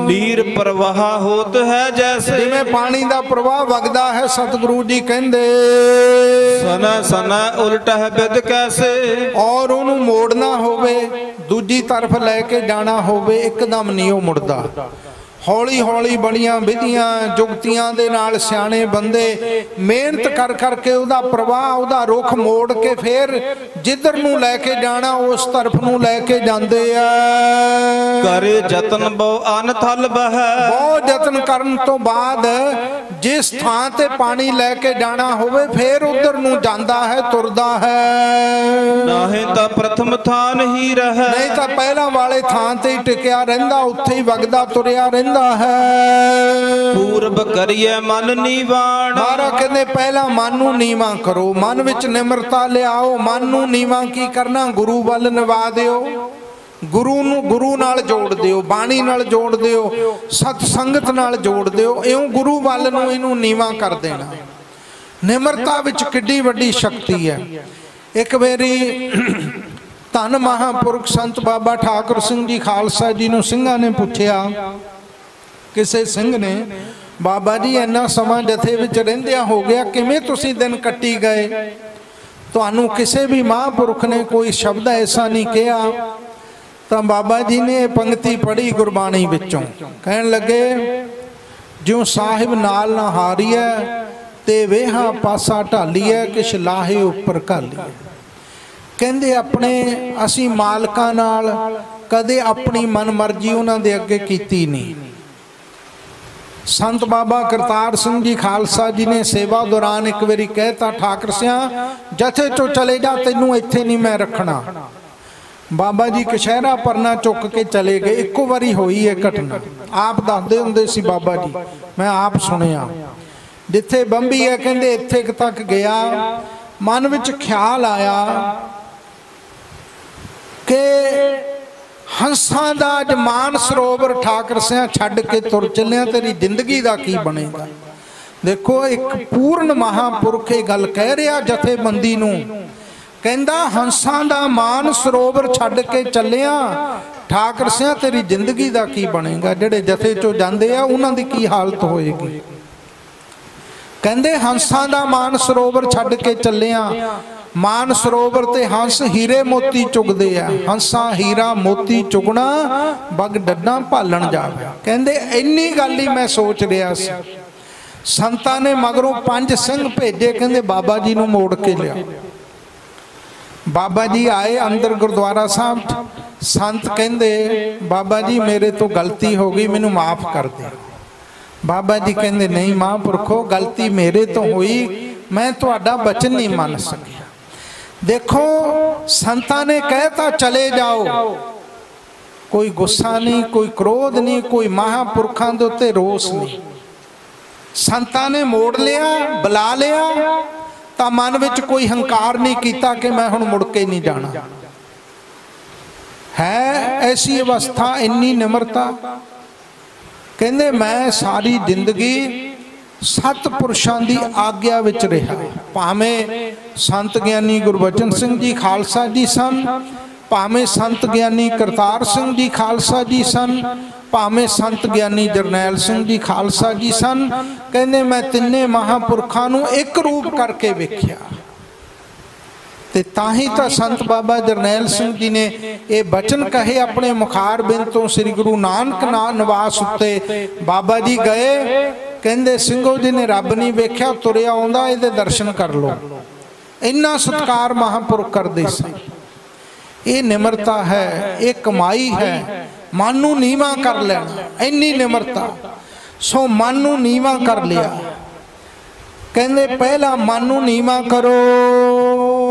ਨੀਰ ਪ੍ਰਵਾਹ ਹੋਤ ਹੈ ਜੈਸੇ। ਜਿਵੇਂ ਪਾਣੀ ਦਾ ਪ੍ਰਵਾਹ ਵਗਦਾ ਹੈ ਸਤਿਗੁਰੂ ਜੀ ਕਹਿੰਦੇ। ਸਨ ਸਨ ਉਲਟ ਹੈ ਬਿਦ ਕੈਸੇ। ਔਰ ਉਹਨੂੰ ਮੋੜਨਾ ਹੋਵੇ ਦੂਜੀ ਤਰਫ ਲੈ ਕੇ ਜਾਣਾ ਹੋਵੇ ਇੱਕਦਮ ਨਹੀਂ ਉਹ ਮੁੜਦਾ। ਹੌਲੀ ਹੌਲੀ ਬੜੀਆਂ ਵਿਧੀਆਂ ਜੁਗਤੀਆਂ ਦੇ ਨਾਲ ਸਿਆਣੇ ਬੰਦੇ ਮਿਹਨਤ ਕਰ ਕਰਕੇ ਉਹਦਾ ਪ੍ਰਵਾਹ ਉਹਦਾ ਰੁਖ ਮੋੜ ਕੇ ਫੇਰ ਜਿੱਧਰ ਨੂੰ ਲੈ ਕੇ ਜਾਣਾ ਉਸ ਤਰਫ ਨੂੰ ਲੈ ਕੇ ਜਾਂਦੇ ਆ। ਕਰੇ ਜਤਨ ਬਹੁ ਅਨ ਥਲ ਬਹਿ ਬਹੁਤ ਯਤਨ ਕਰਨ ਤੋਂ ਬਾਅਦ ਜਿਸ ਥਾਂ ਤੇ ਪਾਣੀ ਲੈ ਕੇ ਜਾਣਾ ਹੋਵੇ ਫੇਰ ਉਧਰ ਨੂੰ ਜਾਂਦਾ ਹੈ ਤੁਰਦਾ ਹੈ। ਨਾਹੀਂ ਤਾਂ ਪ੍ਰਥਮ ਹੀ ਨਹੀਂ ਰਹਿ ਤਾਂ ਪਹਿਲਾਂ ਵਾਲੇ ਥਾਂ ਤੇ ਹੀ ਟਿਕਿਆ ਰਹਿੰਦਾ ਉੱਥੇ ਹੀ ਵਗਦਾ ਤੁਰਿਆ ਰਹਿੰਦਾ। ਹੈ। ਪੂਰਬ ਕਰੀਏ ਮਨ ਨੀਵਾਣ। ਮਾਰਾ ਕਹਿੰਦੇ ਪਹਿਲਾਂ ਮਨ ਨੂੰ ਨੀਵਾ ਕਰੋ। ਮਨ ਵਿੱਚ ਨਿਮਰਤਾ ਲਿਆਓ। ਮਨ ਨੂੰ ਨੀਵਾ ਕੀ ਕਰਨਾ? ਗੁਰੂ ਵੱਲ ਨਿਵਾ ਦਿਓ। ਗੁਰੂ ਨੂੰ ਗੁਰੂ ਨਾਲ ਜੋੜ ਦਿਓ। ਬਾਣੀ ਨਾਲ ਜੋੜ ਦਿਓ। ਸਤ ਸੰਗਤ ਨਾਲ ਜੋੜ ਦਿਓ। ਇਉਂ ਗੁਰੂ ਵੱਲ ਨੂੰ ਇਹਨੂੰ ਨੀਵਾ ਕਰ ਦੇਣਾ। ਨਿਮਰਤਾ ਵਿੱਚ ਕਿੱਡੀ ਵੱਡੀ ਸ਼ਕਤੀ ਹੈ। ਇੱਕ ਵਾਰੀ ਧੰਨ ਮਹਾਪੁਰਖ ਸੰਤ ਬਾਬਾ ਠਾਕੁਰ ਸਿੰਘ ਜੀ ਖਾਲਸਾ ਜੀ ਨੂੰ ਸਿੰਘਾਂ ਨੇ ਪੁੱਛਿਆ ਕਿਸੇ ਸਿੰਘ ਨੇ, ਬਾਬਾ ਜੀ, ਇੰਨਾ ਸਮਾਂ ਜਥੇ ਵਿੱਚ ਰਹਿੰਦਿਆਂ ਹੋ ਗਿਆ, ਕਿਵੇਂ ਤੁਸੀਂ ਦਿਨ ਕੱਟੀ ਗਏ? ਤੁਹਾਨੂੰ ਕਿਸੇ ਵੀ ਮਹਾਂਪੁਰਖ ਨੇ ਕੋਈ ਸ਼ਬਦ ਐਸਾ ਨਹੀਂ ਕਿਹਾ। ਤਾਂ ਬਾਬਾ ਜੀ ਨੇ ਇਹ ਪੰਕਤੀ ਪੜ੍ਹੀ ਗੁਰਬਾਣੀ ਵਿੱਚੋਂ। ਕਹਿਣ ਲੱਗੇ, ਜਿਉ ਸਾਹਿਬ ਨਾਲ ਨਾ ਹਾਰੀਐ, ਤੇ ਵੇਹਾ ਪਾਸਾ ਢਾਲੀਐ, ਕਿਛ ਲਾਹੇ ਉੱਪਰ ਘਾਲੀਐ। ਕਹਿੰਦੇ, ਆਪਣੇ, ਅਸੀਂ ਮਾਲਕਾਂ ਨਾਲ ਕਦੇ ਆਪਣੀ ਮਨਮਰਜ਼ੀ ਉਹਨਾਂ ਦੇ ਅੱਗੇ ਕੀਤੀ ਨਹੀਂ। ਸੰਤ ਬਾਬਾ ਕਰਤਾਰ ਸਿੰਘ ਜੀ ਖਾਲਸਾ ਜੀ ਨੇ ਸੇਵਾ ਦੌਰਾਨ ਇੱਕ ਵਾਰੀ ਕਹਿਤਾ, ਠਾਕਰ ਸਿਆ, ਜਥੇ ਚੋਂ ਚਲੇ ਜਾ, ਤੈਨੂੰ ਇੱਥੇ ਨਹੀਂ ਮੈਂ ਰੱਖਣਾ। ਬਾਬਾ ਜੀ ਕਸ਼ਹਿਰਾ ਪਰਨਾ ਚੁੱਕ ਕੇ ਚਲੇ ਗਏ। ਇੱਕੋ ਵਾਰੀ ਹੋਈ ਇਹ ਘਟਨਾ। ਆਪ ਦੱਸਦੇ ਹੁੰਦੇ ਸੀ ਬਾਬਾ ਜੀ, ਮੈਂ ਆਪ ਸੁਣਿਆ। ਜਿੱਥੇ ਬੰਬੀ ਹੈ, ਕਹਿੰਦੇ ਇੱਥੇ ਤੱਕ ਗਿਆ। ਮਨ ਵਿੱਚ ਖਿਆਲ ਆਇਆ ਕਿ ਹੰਸਾਂ ਦਾ ਮਾਨ ਸਰੋਵਰ ਠਾਕਰ ਸਿਆਂ ਛੱਡ ਕੇ ਤੁਰ ਚੱਲਿਆ, ਤੇਰੀ ਜ਼ਿੰਦਗੀ ਦਾ ਕੀ ਬਣੇਗਾ? ਦੇਖੋ, ਇੱਕ ਪੂਰਨ ਮਹਾਪੁਰਖ ਇਹ ਗੱਲ ਕਹਿ ਰਿਹਾ ਜਥੇਬੰਦੀ ਨੂੰ। ਕਹਿੰਦਾ, ਹੰਸਾਂ ਦਾ ਮਾਨ ਸਰੋਵਰ ਛੱਡ ਕੇ ਚੱਲਿਆ, ਠਾਕਰ ਸਿਆਂ ਤੇਰੀ ਜ਼ਿੰਦਗੀ ਦਾ ਕੀ ਬਣੇਗਾ? ਜਿਹੜੇ ਜਥੇ ਚੋਂ ਜਾਂਦੇ ਆ, ਉਹਨਾਂ ਦੀ ਕੀ ਹਾਲਤ ਹੋਏਗੀ? ਕਹਿੰਦੇ, ਹੰਸਾਂ ਦਾ ਮਾਨ ਸਰੋਵਰ ਛੱਡ ਕੇ ਚੱਲਿਆ ਮਾਨ ਸਰੋਵਰ ਤੇ ਹੰਸ ਹੀਰੇ ਮੋਤੀ ਚੁਗਦੇ ਆ। ਹੰਸਾਂ ਹੀਰਾ ਮੋਤੀ ਚੁਗਣਾ, ਬਗ ਡੱਡਾਂ ਭਾਲਣ ਜਾਵੇ। ਕਹਿੰਦੇ, ਇੰਨੀ ਗੱਲ ਹੀ ਮੈਂ ਸੋਚ ਰਿਹਾ ਸੀ। ਸੰਤਾਂ ਨੇ ਮਗਰੋਂ ਪੰਜ ਸਿੰਘ ਭੇਜੇ, ਕਹਿੰਦੇ, ਬਾਬਾ ਜੀ ਨੂੰ ਮੋੜ ਕੇ ਲਿਆ ਬਾਬਾ ਜੀ ਆਏ ਅੰਦਰ ਗੁਰਦੁਆਰਾ ਸਾਹਿਬ ਸੰਤ ਕਹਿੰਦੇ, ਬਾਬਾ ਜੀ, ਮੇਰੇ ਤੋਂ ਗਲਤੀ ਹੋ ਗਈ, ਮੈਨੂੰ ਮਾਫ ਕਰ ਦੇ ਬਾਬਾ ਜੀ ਕਹਿੰਦੇ, ਨਹੀਂ ਮਹਾਂਪੁਰਖੋ ਗਲਤੀ ਮੇਰੇ ਤੋਂ ਹੋਈ। ਮੈਂ ਤੁਹਾਡਾ ਬਚਨ ਨਹੀਂ ਮੰਨ ਸਕਿਆ। ਦੇਖੋ, ਸੰਤਾਂ ਨੇ ਕਹਿਤਾ, ਚਲੇ ਜਾਓ। ਕੋਈ ਗੁੱਸਾ ਨਹੀਂ, ਕੋਈ ਕ੍ਰੋਧ ਨਹੀਂ, ਕੋਈ ਮਹਾਂਪੁਰਖਾਂ ਦੇ ਉੱਤੇ ਰੋਸ ਨਹੀਂ। ਸੰਤਾਂ ਨੇ ਮੋੜ ਲਿਆ, ਬੁਲਾ ਲਿਆ, ਤਾਂ ਮਨ ਵਿੱਚ ਕੋਈ ਹੰਕਾਰ ਨਹੀਂ ਕੀਤਾ ਕਿ ਮੈਂ ਹੁਣ ਮੁੜ ਕੇ ਨਹੀਂ ਜਾਣਾ। ਹੈ ਐਸੀ ਅਵਸਥਾ, ਇੰਨੀ ਨਿਮਰਤਾ। ਕਹਿੰਦੇ, ਮੈਂ ਸਾਰੀ ਜ਼ਿੰਦਗੀ ਸਤ ਪੁਰਸ਼ਾਂ ਦੀ ਆਗਿਆ ਵਿੱਚ ਰਿਹਾ। ਭਾਵੇਂ ਸੰਤ ਗਿਆਨੀ ਗੁਰਬਚਨ ਸਿੰਘ ਜੀ ਖਾਲਸਾ ਜੀ ਸਨ, ਭਾਵੇਂ ਸੰਤ ਗਿਆਨੀ ਕਰਤਾਰ ਸਿੰਘ ਜੀ ਖਾਲਸਾ ਜੀ ਸਨ, ਭਾਵੇਂ ਸੰਤ ਗਿਆਨੀ ਜਰਨੈਲ ਸਿੰਘ ਜੀ ਖਾਲਸਾ ਜੀ ਸਨ, ਕਹਿੰਦੇ ਮੈਂ ਤਿੰਨੇ ਮਹਾਪੁਰਖਾਂ ਨੂੰ ਇੱਕ ਰੂਪ ਕਰਕੇ ਵੇਖਿਆ। ਤੇ ਤਾਂ ਹੀ ਤਾਂ ਸੰਤ ਬਾਬਾ ਜਰਨੈਲ ਸਿੰਘ ਜੀ ਨੇ ਇਹ ਬਚਨ ਕਹੇ ਆਪਣੇ ਮੁਖਾਰ ਬਿੰਦ ਤੋਂ ਸ੍ਰੀ ਗੁਰੂ ਨਾਨਕ ਨਾ ਨਿਵਾਸ ਉੱਤੇ, ਬਾਬਾ ਜੀ ਗਏ ਕਹਿੰਦੇ, ਸਿੰਘੋ ਜੀ ਨੇ ਰੱਬ ਨਹੀਂ ਵੇਖਿਆ, ਤੁਰਿਆ ਆਉਂਦਾ, ਇਹਦੇ ਦਰਸ਼ਨ ਕਰ ਲੋ ਇੰਨਾ ਸਤਕਾਰ ਮਹਾਪੁਰਖ ਕਰਦੇ ਸੀ। ਇਹ ਨਿਮਰਤਾ ਹੈ, ਇਹ ਕਮਾਈ ਹੈ। ਮਨ ਨੂੰ ਨੀਵਾ ਕਰ ਲੈਣਾ, ਇੰਨੀ ਨਿਮਰਤਾ। ਸੋ ਮਨ ਨੂੰ ਨੀਵਾ ਕਰ ਲਿਆ। ਕਹਿੰਦੇ, ਪਹਿਲਾ ਮਨ ਨੂੰ ਨੀਵਾ ਕਰੋ।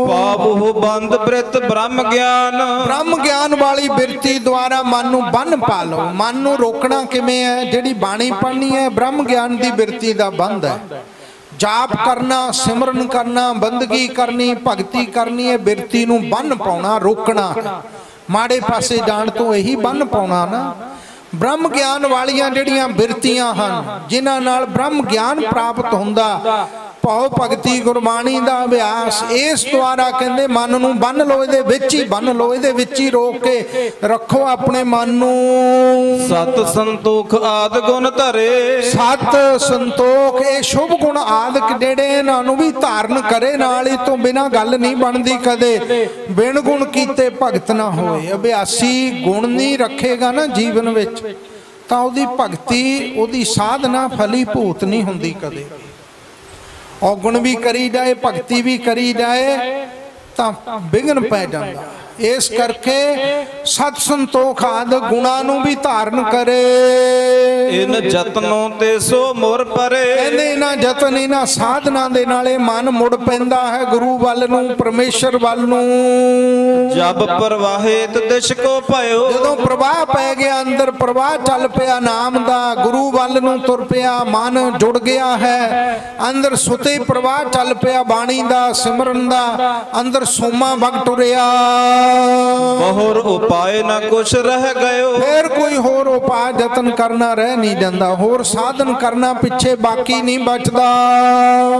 ਪਾਪ ਬੰਦ ਬ੍ਰਿਤ ਬ੍ਰਹਮ ਗਿਆਨ। ਬ੍ਰਹਮ ਗਿਆਨ ਵਾਲੀ ਬਿਰਤੀ ਦੁਆਰਾ ਮਨ ਨੂੰ ਬੰਨ ਪਾ ਲਓ ਮਨ ਨੂੰ ਰੋਕਣਾ ਕਿਵੇਂ ਹੈ? ਜਿਹੜੀ ਬਾਣੀ ਪੜ੍ਹਨੀ ਹੈ, ਬ੍ਰਹਮ ਗਿਆਨ ਦੀ ਬਿਰਤੀ ਦਾ ਬੰਦ ਹੈ। ਜਾਪ ਕਰਨਾ, ਸਿਮਰਨ ਕਰਨਾ, ਬੰਦਗੀ ਕਰਨੀ, ਭਗਤੀ ਕਰਨੀ ਹੈ ਬਿਰਤੀ ਨੂੰ ਬੰਨ ਪਾਉਣਾ, ਰੋਕਣਾ। ਮਾੜੇ ਪਾਸੇ ਜਾਣ ਤੋਂ ਇਹੀ ਬੰਨ ਪਾਉਣਾ ਨਾ। ਬ੍ਰਹਮ ਗਿਆਨ ਵਾਲੀਆਂ ਜਿਹੜੀਆਂ ਬਿਰਤੀਆਂ ਹਨ, ਜਿਨ੍ਹਾਂ ਨਾਲ ਬ੍ਰਹਮ ਗਿਆਨ ਪ੍ਰਾਪਤ ਹੁੰਦਾ ਭਉ ਭਗਤੀ ਗੁਰਬਾਣੀ ਦਾ ਅਭਿਆਸ। ਇਸ ਦੁਆਰਾ ਕਹਿੰਦੇ ਮਨ ਨੂੰ ਬੰਨ ਲਓ ਇਹਦੇ ਵਿੱਚ ਹੀ ਬੰਨ ਲਓ ਇਹਦੇ ਵਿੱਚ ਹੀ ਰੋਕ ਕੇ ਰੱਖੋ ਆਪਣੇ ਮਨ ਨੂੰ। ਸਤ ਸੰਤੋਖ ਆਦ ਗੁਣ ਧਰੇ। ਸਤ ਸੰਤੋਖ ਇਹ ਸ਼ੁਭ ਗੁਣ ਆਦਿਕ ਜਿਹੜੇ ਇਹਨਾਂ ਨੂੰ ਵੀ ਧਾਰਨ ਕਰੇ ਨਾਲ ਹੀ ਤੋਂ ਬਿਨਾ ਗੱਲ ਨਹੀਂ ਬਣਦੀ ਕਦੇ। ਬਿਨ ਗੁਣ ਕੀਤੇ ਭਗਤ ਨਾ ਹੋਏ। ਅਭਿਆਸੀ ਗੁਣ ਨਹੀਂ ਰੱਖੇਗਾ ਨਾ ਜੀਵਨ ਵਿੱਚ। ਤਾਂ ਉਹਦੀ ਭਗਤੀ ਉਹਦੀ ਸਾਧਨਾ ਫਲੀ ਭੂਤ ਨਹੀਂ ਹੁੰਦੀ ਕਦੇ। ਔਗਣ ਵੀ ਕਰੀ ਜਾਏ ਭਗਤੀ ਵੀ ਕਰੀ ਜਾਏ ਤਾਂ ਵਿਗਨ ਪੈ ਜਾਂਦਾ। ਇਸ ਕਰਕੇ ਸਤ ਸੰਤੋਖ ਆਦ ਗੁਣਾ ਨੂੰ ਵੀ ਧਾਰਨ ਕਰੇ। ਇਨ ਜਤਨੋਂ ਤੇ ਸੋ ਮੁਰ ਪਰੇ। ਕਹਿੰਦੇ ਇਹਨਾਂ ਯਤਨ ਇਹਨਾਂ ਸਾਧਨਾ ਦੇ ਨਾਲ ਮਨ ਮੁੜ ਪੈਂਦਾ ਹੈ ਗੁਰੂ ਵੱਲ ਨੂੰ ਪਰਮੇਸ਼ਰ ਵੱਲ ਨੂੰ। ਜਬ ਪ੍ਰਵਾਹਿਤ ਦਿਸ਼ ਕੋ ਭਇਓ। ਜਦੋਂ ਪ੍ਰਵਾਹ ਪੈ ਗਿਆ ਅੰਦਰ ਪ੍ਰਵਾਹ ਚੱਲ ਪਿਆ ਨਾਮ ਦਾ ਗੁਰੂ ਵੱਲ ਨੂੰ ਤੁਰ ਪਿਆ ਮਨ ਜੁੜ ਗਿਆ ਹੈ। ਅੰਦਰ ਸੁਤੇ ਪ੍ਰਵਾਹ ਚੱਲ ਪਿਆ ਬਾਣੀ ਦਾ ਸਿਮਰਨ ਦਾ ਅੰਦਰ ਸੋਮਾ ਵਗ ਟੁਰਿਆ ਬਹੁਰ ਉਪਾਏ ਨਾ ਕੁਛ ਰਹਿ ਗਇਓ। ਫੇਰ ਕੋਈ ਹੋਰ ਉਪਾਅ ਯਤਨ ਕਰਨਾ ਰਹਿ ਨਹੀਂ ਜਾਂਦਾ। ਹੋਰ ਸਾਧਨ ਕਰਨਾ ਪਿੱਛੇ ਬਾਕੀ ਨਹੀਂ ਬਚਦਾ।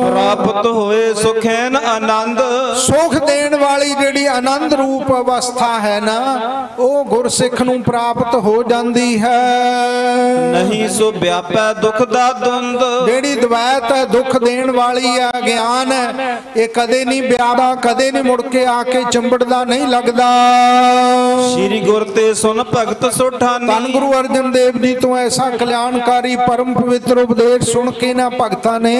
ਪ੍ਰਾਪਤ ਹੋਏ ਸੁਖੈਨ ਆਨੰਦ। ਸੁਖ ਦੇਣ ਵਾਲੀ ਜਿਹੜੀ ਆਨੰਦ ਰੂਪ ਅਵਸਥਾ ਹੈ ਨਾ ਉਹ ਗੁਰਸਿੱਖ ਨੂੰ ਪ੍ਰਾਪਤ ਹੋ ਜਾਂਦੀ ਹੈ। ਨਹੀਂ ਸੋ ਵਿਆਪੈ ਦੁਖ ਦਾ ਦੁੰਦ। ਜਿਹੜੀ ਦਵੈਤ ਹੈ ਦੁੱਖ ਦੇਣ ਵਾਲੀ ਹੈ ਗਿਆਨ ਹੈ ਇਹ ਕਦੇ ਨਹੀਂ ਵਿਆਹਦਾ ਕਦੇ ਨਹੀਂ ਮੁੜ ਕੇ ਆ ਕੇ ਚੰਬੜਦਾ ਨਹੀਂ ਲੱਗਦਾ। ਸ੍ਰੀ ਗੁਰ ਤੇ ਸੁਨ ਭਗਤ ਧੰਨ ਸੁਠਾਨੀ ਗੁਰੂ ਅਰਜਨ ਦੇਵ ਜੀ ਤੋਂ ਐਸਾ ਕਲਿਆਣਕਾਰੀ ਪਰਮ ਪਵਿੱਤਰ ਉਪਦੇਸ਼ ਸੁਣ ਕੇ ਇਹਨਾਂ ਭਗਤਾਂ ਨੇ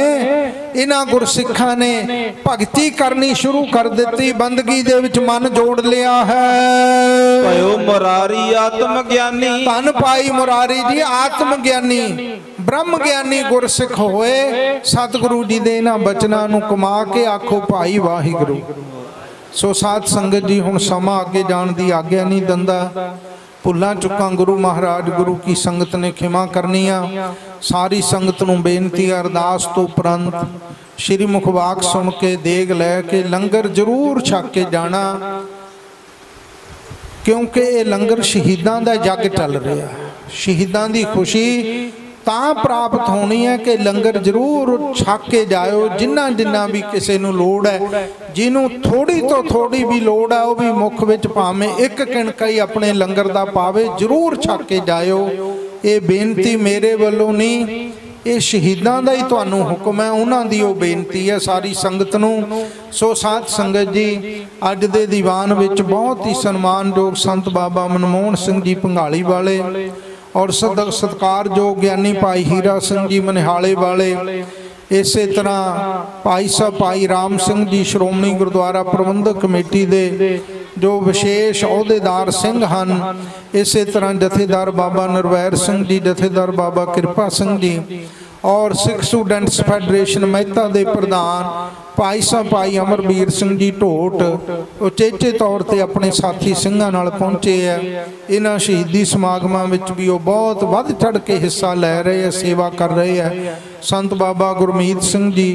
ਇਹਨਾਂ ਗੁਰਸਿੱਖਾਂ ਨੇ ਭਗਤੀ ਕਰਨੀ ਸ਼ੁਰੂ ਕਰ ਦਿੱਤੀ। ਬੰਦਗੀ ਦੇ ਵਿੱਚ ਮਨ ਜੋੜ ਲਿਆ ਹੈ। ਭਇਓ ਮੁਰਾਰੀ ਆਤਮ ਗਿਆਨੀ। ਧੰਨ ਪਾਈ ਮੁਰਾਰੀ ਜੀ ਆਤਮ ਗਿਆਨੀ ਬ੍ਰਹਮ ਗਿਆਨੀ ਗੁਰਸਿੱਖ ਹੋਏ। ਸਤਿਗੁਰੂ ਜੀ ਦੇ ਇਹਨਾਂ ਬਚਨਾਂ ਨੂੰ ਕਮਾ ਕੇ ਆਖੋ ਭਾਈ ਵਾਹਿਗੁਰੂ। ਸੋ ਸਾਧ ਸੰਗਤ ਜੀ, ਹੁਣ ਸਮਾਂ ਅੱਗੇ ਜਾਣ ਦੀ ਆਗਿਆ ਨਹੀਂ ਦਿੰਦਾ। ਭੁੱਲਾਂ ਚੁੱਕਾਂ ਗੁਰੂ ਮਹਾਰਾਜ, ਗੁਰੂ ਕੀ ਸੰਗਤ ਨੇ ਖਿਮਾ ਕਰਨੀਆਂ। ਸਾਰੀ ਸੰਗਤ ਨੂੰ ਬੇਨਤੀ ਅਰਦਾਸ ਤੋਂ ਉਪਰੰਤ ਸ਼੍ਰੀ ਮੁਖਵਾਕ ਸੁਣ ਕੇ, ਦੇਗ ਲੈ ਕੇ, ਲੰਗਰ ਜ਼ਰੂਰ ਛਕ ਕੇ ਜਾਣਾ। ਕਿਉਂਕਿ ਇਹ ਲੰਗਰ ਸ਼ਹੀਦਾਂ ਦਾ ਜੱਗ ਚੱਲ ਰਿਹਾ। ਸ਼ਹੀਦਾਂ ਦੀ ਖੁਸ਼ੀ ਤਾਂ ਪ੍ਰਾਪਤ ਹੋਣੀ ਹੈ ਕਿ ਲੰਗਰ ਜ਼ਰੂਰ ਛੱਕ ਕੇ ਜਾਇਓ। ਜਿੰਨਾ ਜਿੰਨਾ ਵੀ ਕਿਸੇ ਨੂੰ ਲੋੜ ਹੈ, ਜਿਹਨੂੰ ਥੋੜੀ ਤੋਂ ਥੋੜੀ ਵੀ ਲੋੜ ਹੈ, ਉਹ ਵੀ ਮੁਖ ਵਿੱਚ ਭਾਵੇਂ ਇੱਕ ਕਿਣਕਾ ਹੀ ਆਪਣੇ ਲੰਗਰ ਦਾ ਪਾਵੇ, ਜ਼ਰੂਰ ਛੱਕ ਕੇ ਜਾਇਓ। ਇਹ ਬੇਨਤੀ ਮੇਰੇ ਵੱਲੋਂ ਨਹੀਂ, ਇਹ ਸ਼ਹੀਦਾਂ ਦਾ ਹੀ ਤੁਹਾਨੂੰ ਹੁਕਮ ਹੈ, ਉਹਨਾਂ ਦੀ ਉਹ ਬੇਨਤੀ ਹੈ ਸਾਰੀ ਸੰਗਤ ਨੂੰ। ਸੋ ਸਾਧ ਸੰਗਤ ਜੀ, ਅੱਜ ਦੇ ਦੀਵਾਨ ਵਿੱਚ ਬਹੁਤ ਹੀ ਸਨਮਾਨਯੋਗ ਸੰਤ ਬਾਬਾ ਮਨਮੋਹਨ ਸਿੰਘ ਜੀ ਪੰਘਾਲੀ ਵਾਲੇ ਔਰ ਸਤਿ ਜੋ ਗਿਆਨੀ ਭਾਈ ਹੀਰਾ ਸਿੰਘ ਜੀ ਮਨਿਹਾਲੇ ਵਾਲੇ, ਇਸੇ ਤਰ੍ਹਾਂ ਭਾਈ ਸਾਹਿਬ ਭਾਈ ਰਾਮ ਸਿੰਘ ਜੀ ਸ਼੍ਰੋਮਣੀ ਗੁਰਦੁਆਰਾ ਪ੍ਰਬੰਧਕ ਕਮੇਟੀ ਦੇ ਜੋ ਵਿਸ਼ੇਸ਼ ਅਹੁਦੇਦਾਰ ਸਿੰਘ ਹਨ, ਇਸੇ ਤਰ੍ਹਾਂ ਜਥੇਦਾਰ ਬਾਬਾ ਨਰਵੈਰ ਸਿੰਘ ਜੀ, ਜਥੇਦਾਰ ਬਾਬਾ ਕਿਰਪਾ ਸਿੰਘ ਜੀ ਔਰ ਸਿੱਖ ਸਟੂਡੈਂਟਸ ਫੈਡਰੇਸ਼ਨ ਮਹਿਤਾ ਦੇ ਪ੍ਰਧਾਨ ਭਾਈ ਸਾਹਿਬ ਭਾਈ ਅਮਰਵੀਰ ਸਿੰਘ ਜੀ ਢੋਟ ਉਚੇਚੇ ਤੌਰ ਤੇ ਆਪਣੇ ਸਾਥੀ ਸਿੰਘਾਂ ਨਾਲ ਪਹੁੰਚੇ ਆ। ਇਹਨਾਂ ਸ਼ਹੀਦੀ ਸਮਾਗਮਾਂ ਵਿੱਚ ਵੀ ਉਹ ਬਹੁਤ ਵੱਧ ਚੜ ਕੇ ਹਿੱਸਾ ਲੈ ਰਹੇ ਆ, ਸੇਵਾ ਕਰ ਰਹੇ ਆ। ਸੰਤ ਬਾਬਾ ਗੁਰਮੀਤ ਸਿੰਘ ਜੀ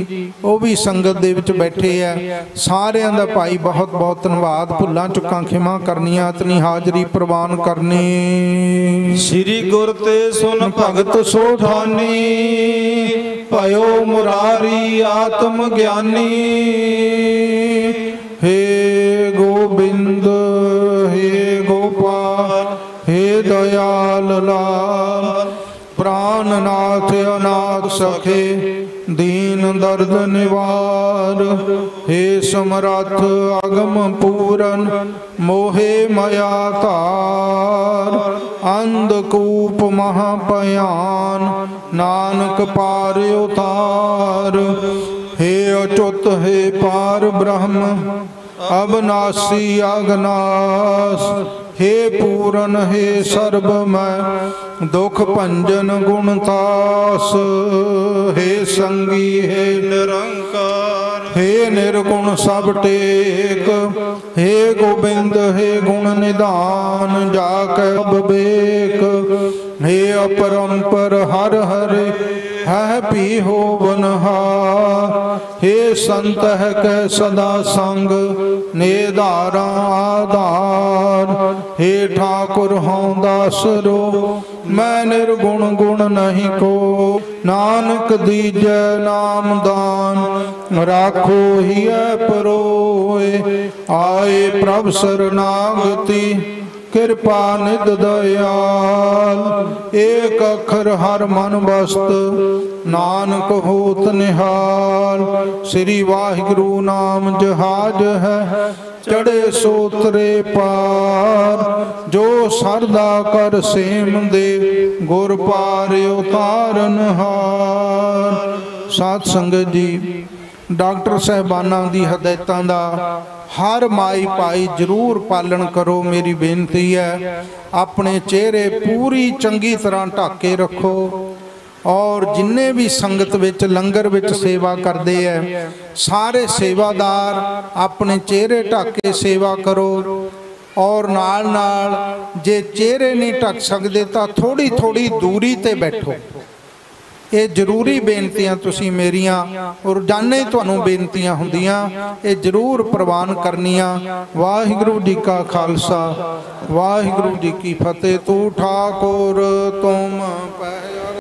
ਉਹ ਵੀ ਸੰਗਤ ਦੇ ਵਿੱਚ ਬੈਠੇ ਆ। ਸਾਰਿਆਂ ਦਾ ਭਾਈ ਬਹੁਤ ਬਹੁਤ ਧੰਨਵਾਦ। ਭੁੱਲਾਂ ਚੁੱਕਾਂ ਖਿਮਾ ਕਰਨੀਆਂ ਇਤਨੀ ਹਾਜ਼ਰੀ ਪ੍ਰਵਾਨ ਕਰਨੀ। ਸ੍ਰੀ ਗੁਰ ਤੇ ਸੁਨ ਭਗਤ ਸੋਠਾਨੀ ਭਇਓ ਮੁਰਾਰੀ ਆਤਮ ਗਿਆਨੀ। ਹੇ ਗੋਬਿੰਦ ਹੇ ਗੋਪਾਲ ਹੇ ਦਇਆਲ ਲਾਲ ਪ੍ਰਾਨਨਾਥ ਅਨਾਥ ਸਖੇ, ਦੀਨ ਦਰਦ ਨਿਵਾਰ। ਹੇ ਸਮਰੱਥ ਅਗਮ ਪੂਰਨ, ਮੋਹਿ ਮਇਆ ਧਾਰ। ਅੰਧਕੂਪ ਮਹਾ ਭਿਆਨ ਨਾਨਕ ਪਾਰ ਉਤਾਰ। ਹੇ ਅਚੁੱਤ, ਹੈ ਪਾਰ ਬ੍ਰਹਮ, ਅਬਨਾਸੀ ਅਗਨਾਸ। ਹੇ ਪੂਰਨ, ਹੈ ਸਰਬ ਮੈਂ ਦੁਖ ਭੰਜਨ ਗੁਣ ਤਾਸ। ਹੇ ਸੰਗੀ, ਹੈ ਨਿਰੰਕਾਰ। ਹੇ ਨਿਰਗੁਣ ਸਭ ਟੇਕ। ਹੇ ਗੋਬਿੰਦ, ਹੇ ਗੁਣ ਨਿਧਾਨ ਜਾ ਕੇ ਬਵੇਕ ਹੇ ਅਪਰੰਪਰ, ਹਰ ਹਰੇ ਹੈ ਪੀ ਹੋਵਨਹਾ ਹੇ ਸੰਤ ਹੈ ਕੈ ਸਦਾ ਸੰਗ ਨੇਧਾਰਾ ਆਧਾਰ। ਹੇ ਠਾਕੁਰ ਹਉ ਦਾਸਰੋ ਮੈਂ ਨਿਰਗੁਣ ਗੁਣ ਨਹੀਂ ਕੋ। ਨਾਨਕ ਦੀਜੈ ਨਾਮਦਾਨ ਰਾਖੋ ਹੀਐ ਪਰੋਏ। ਆਏ ਪ੍ਰਭ ਸਰਨਾਗਤੀ ਕਿਰਪਾ ਨਿਦ ਦਇਆਲ, ਏਕ ਅੱਖਰ ਹਰ ਮਨ ਬਸਤ ਨਾਨਕ ਹੋਤ ਨਿਹਾਲ। ਸ੍ਰੀ ਵਾਹਿਗੁਰੂ ਨਾਮ ਜਹਾਜ ਹੈ ਚੜੇ ਸੋਤਰੇ ਪਾਰ। ਜੋ ਸਰਦਾ ਕਰ ਸੇਮ ਦੇ, ਗੁਰ ਪਾਰ ਉਤਾਰਨ ਹਾਰ। ਸਾਧ ਸੰਗਤ ਜੀ ਡਾਕਟਰ ਸਹਿਬਾਨਾਂ ਦੀ ਹਦਾਇਤਾਂ ਦਾ ਹਰ ਮਾਈ ਭਾਈ ਜਰੂਰ ਪਾਲਣ ਕਰੋ, ਮੇਰੀ ਬੇਨਤੀ ਹੈ। ਆਪਣੇ ਚਿਹਰੇ ਪੂਰੀ ਚੰਗੀ ਤਰ੍ਹਾਂ ਢੱਕ ਕੇ ਰੱਖੋ। ਔਰ ਜਿੰਨੇ ਵੀ ਸੰਗਤ ਵਿੱਚ, ਲੰਗਰ ਵਿੱਚ ਸੇਵਾ ਕਰਦੇ ਐ, ਸਾਰੇ ਸੇਵਾਦਾਰ ਆਪਣੇ ਚਿਹਰੇ ਢੱਕ ਕੇ ਸੇਵਾ ਕਰੋ। ਔਰ ਨਾਲ ਨਾਲ ਜੇ ਚਿਹਰੇ ਨਹੀਂ ਢੱਕ ਸਕਦੇ ਤਾਂ ਥੋੜੀ ਥੋੜੀ ਦੂਰੀ ਤੇ ਬੈਠੋ। ਇਹ ਜ਼ਰੂਰੀ ਬੇਨਤੀਆਂ ਤੁਸੀਂ ਮੇਰੀਆਂ ਰੋਜ਼ਾਨੇ ਤੁਹਾਨੂੰ ਬੇਨਤੀਆਂ ਹੁੰਦੀਆਂ। ਇਹ ਜ਼ਰੂਰ ਪ੍ਰਵਾਨ ਕਰਨੀਆਂ। ਵਾਹਿਗੁਰੂ ਜੀ ਕਾ ਖਾਲਸਾ, ਵਾਹਿਗੁਰੂ ਜੀ ਕੀ ਫਤਿਹ। ਤੂੰ ਠਾਕੁਰ, ਤੁਮ ਪਹਿ